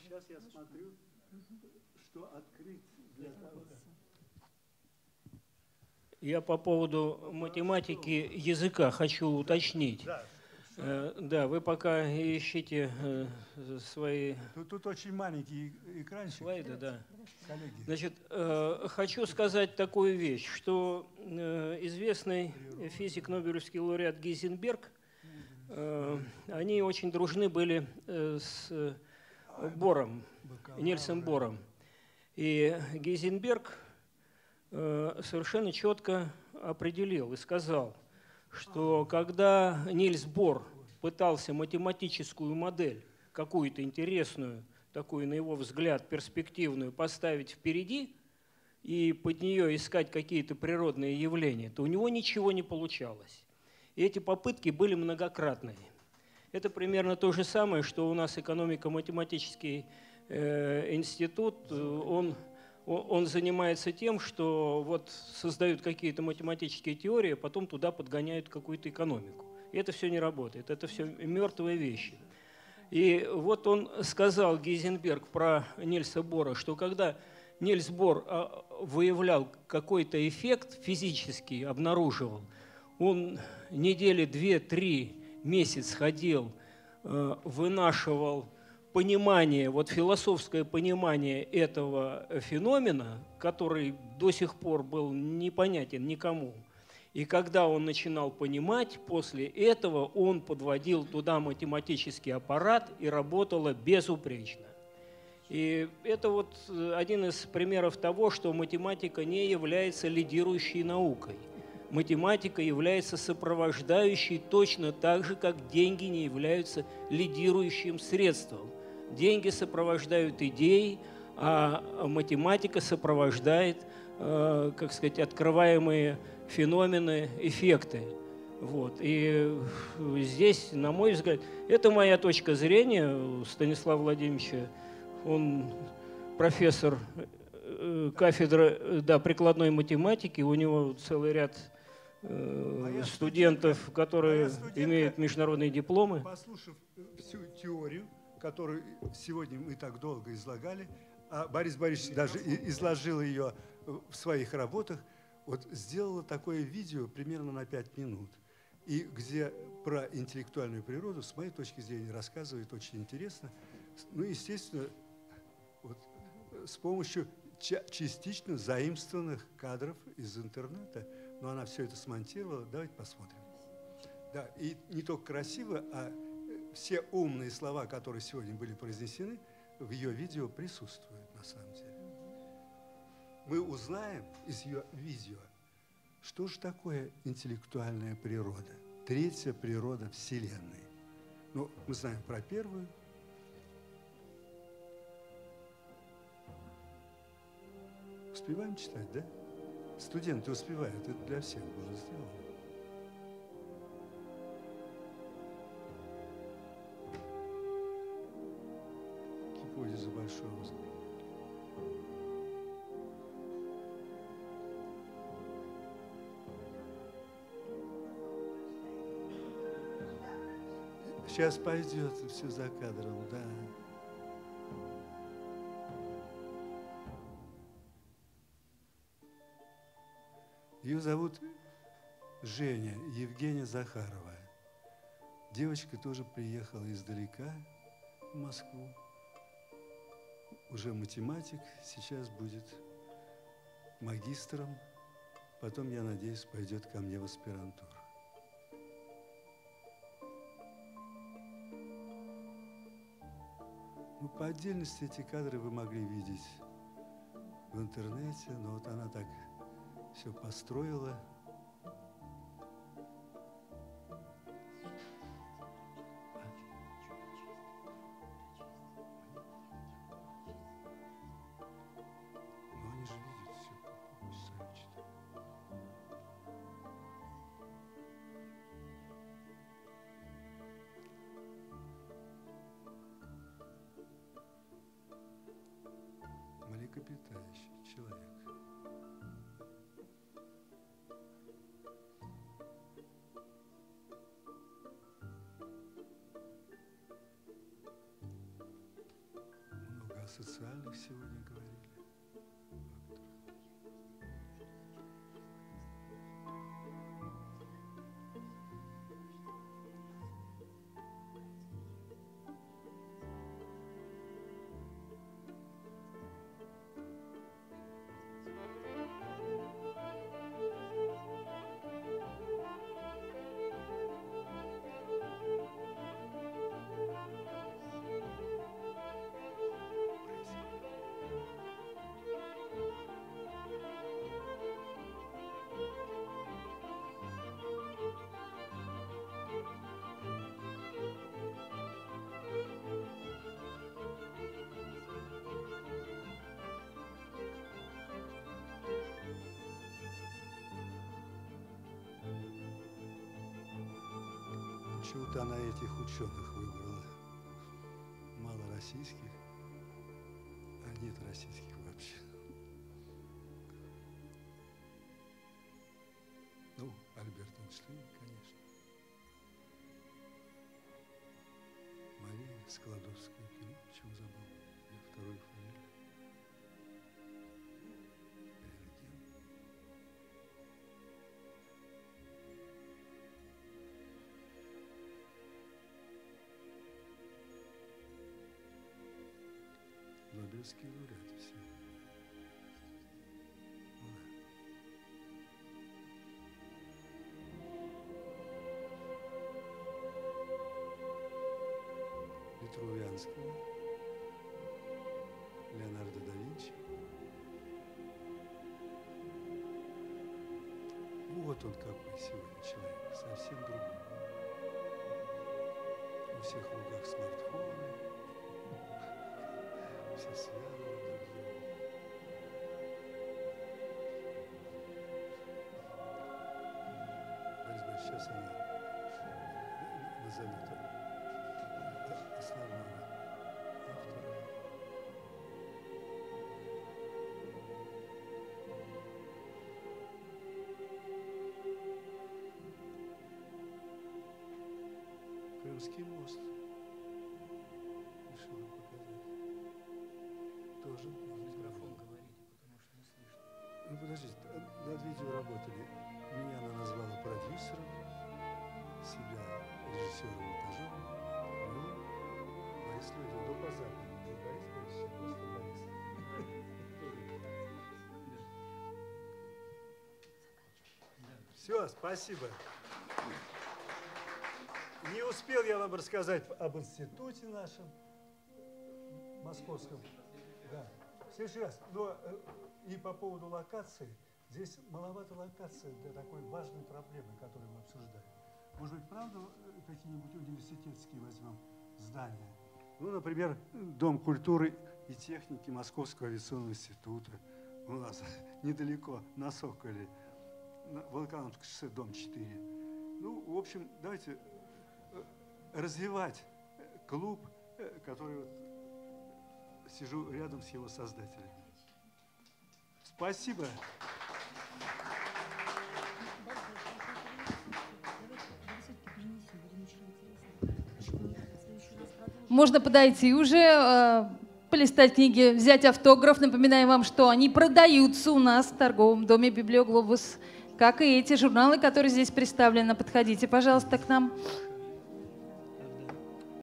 Сейчас я смотрю, что открыть для того. Я по поводу математики языка хочу уточнить. Да, Э, Да, вы пока ищите э, свои тут, тут очень маленький экранчик, слайды, да. коллеги. Значит, э, хочу сказать такую вещь, что известный физик Нобелевский лауреат Гейзенберг, они очень дружны были с Бором, Нильсом Бором. И Гейзенберг совершенно четко определил и сказал, что когда Нильс Бор пытался математическую модель, какую-то интересную, такую, на его взгляд, перспективную, поставить впереди и под нее искать какие-то природные явления, то у него ничего не получалось. И эти попытки были многократные. Это примерно то же самое, что у нас экономико-математический э, институт, э, он, он занимается тем, что вот создают какие-то математические теории, а потом туда подгоняют какую-то экономику. И это все не работает, это все мертвые вещи. И вот он сказал, Гейзенберг, про Нильса Бора, что когда Нильс Бор а, выявлял какой-то эффект физический, обнаруживал, он недели две-три, месяц ходил, э, вынашивал понимание, вот философское понимание этого феномена, который до сих пор был непонятен никому. И когда он начинал понимать, после этого он подводил туда математический аппарат и работало безупречно. И это вот э, один из примеров того, что математика не является лидирующей наукой. Математика является сопровождающей точно так же, как деньги не являются лидирующим средством. Деньги сопровождают идеи, а математика сопровождает, э, как сказать, открываемые феномены, эффекты. Вот. И здесь, на мой взгляд, это моя точка зрения у Станислава Владимировича. Он профессор э, кафедры э, да, прикладной математики, у него целый ряд э, Моя студентов, студентка- которые моя студентка- имеют международные дипломы. Послушав э, всю теорию, которую сегодня мы так долго излагали, а Борис Борисович даже изложил ее в своих работах, вот сделала такое видео примерно на 5 минут, и где про интеллектуальную природу, с моей точки зрения, рассказывает очень интересно. Ну, естественно, вот, с помощью ча- частично заимствованных кадров из интернета, но она все это смонтировала. Давайте посмотрим. Да, и не только красиво, а все умные слова, которые сегодня были произнесены, в ее видео присутствуют на самом деле. Мы узнаем из ее видео, что же такое интеллектуальная природа, третья природа Вселенной. Ну, мы знаем про первую. Успеваем читать, да? Студенты успевают, это для всех было сделано. Хорошо. Сейчас пойдет все за кадром, да. Ее зовут Женя Евгения Захарова. Девочка тоже приехала издалека в Москву. Уже математик, сейчас будет магистром. Потом, я надеюсь, пойдет ко мне в аспирантуру. Ну, по отдельности эти кадры вы могли видеть в интернете, но вот она так все построила. Почему-то она этих ученых выбрала. Мало российских, а нет российских вообще. Ну, Альберт Эйнштейн, конечно. Мария Складовская, Нобелевские лауреаты все. Петрувянского, Леонардо да Винчи. Вот он какой сегодня человек, совсем другой. У всех в руках смартфоны, Крымский мост ну, подождите, над видео работали. Меня она назвала продюсером, себя режиссером-монтажером. Ну, Борис Леонидович, до по-западному. Борис Борисович, просто Борис. Все, спасибо. Не успел я вам рассказать об институте нашем, московском. Следующий раз. Но э, и по поводу локации. Здесь маловато локации для такой важной проблемы, которую мы обсуждаем. Может быть, правда, э, какие-нибудь университетские возьмем здания? Ну, например, Дом культуры и техники Московского авиационного института. У нас (laughs) недалеко, на Соколе. На Волоколамское шоссе, дом 4. Ну, в общем, давайте э, развивать клуб, который вот сижу рядом с его создателем. Спасибо. Можно подойти уже, э, полистать книги, взять автограф. Напоминаем вам, что они продаются у нас в торговом доме «Библиоглобус», как и эти журналы, которые здесь представлены. Подходите, пожалуйста, к нам.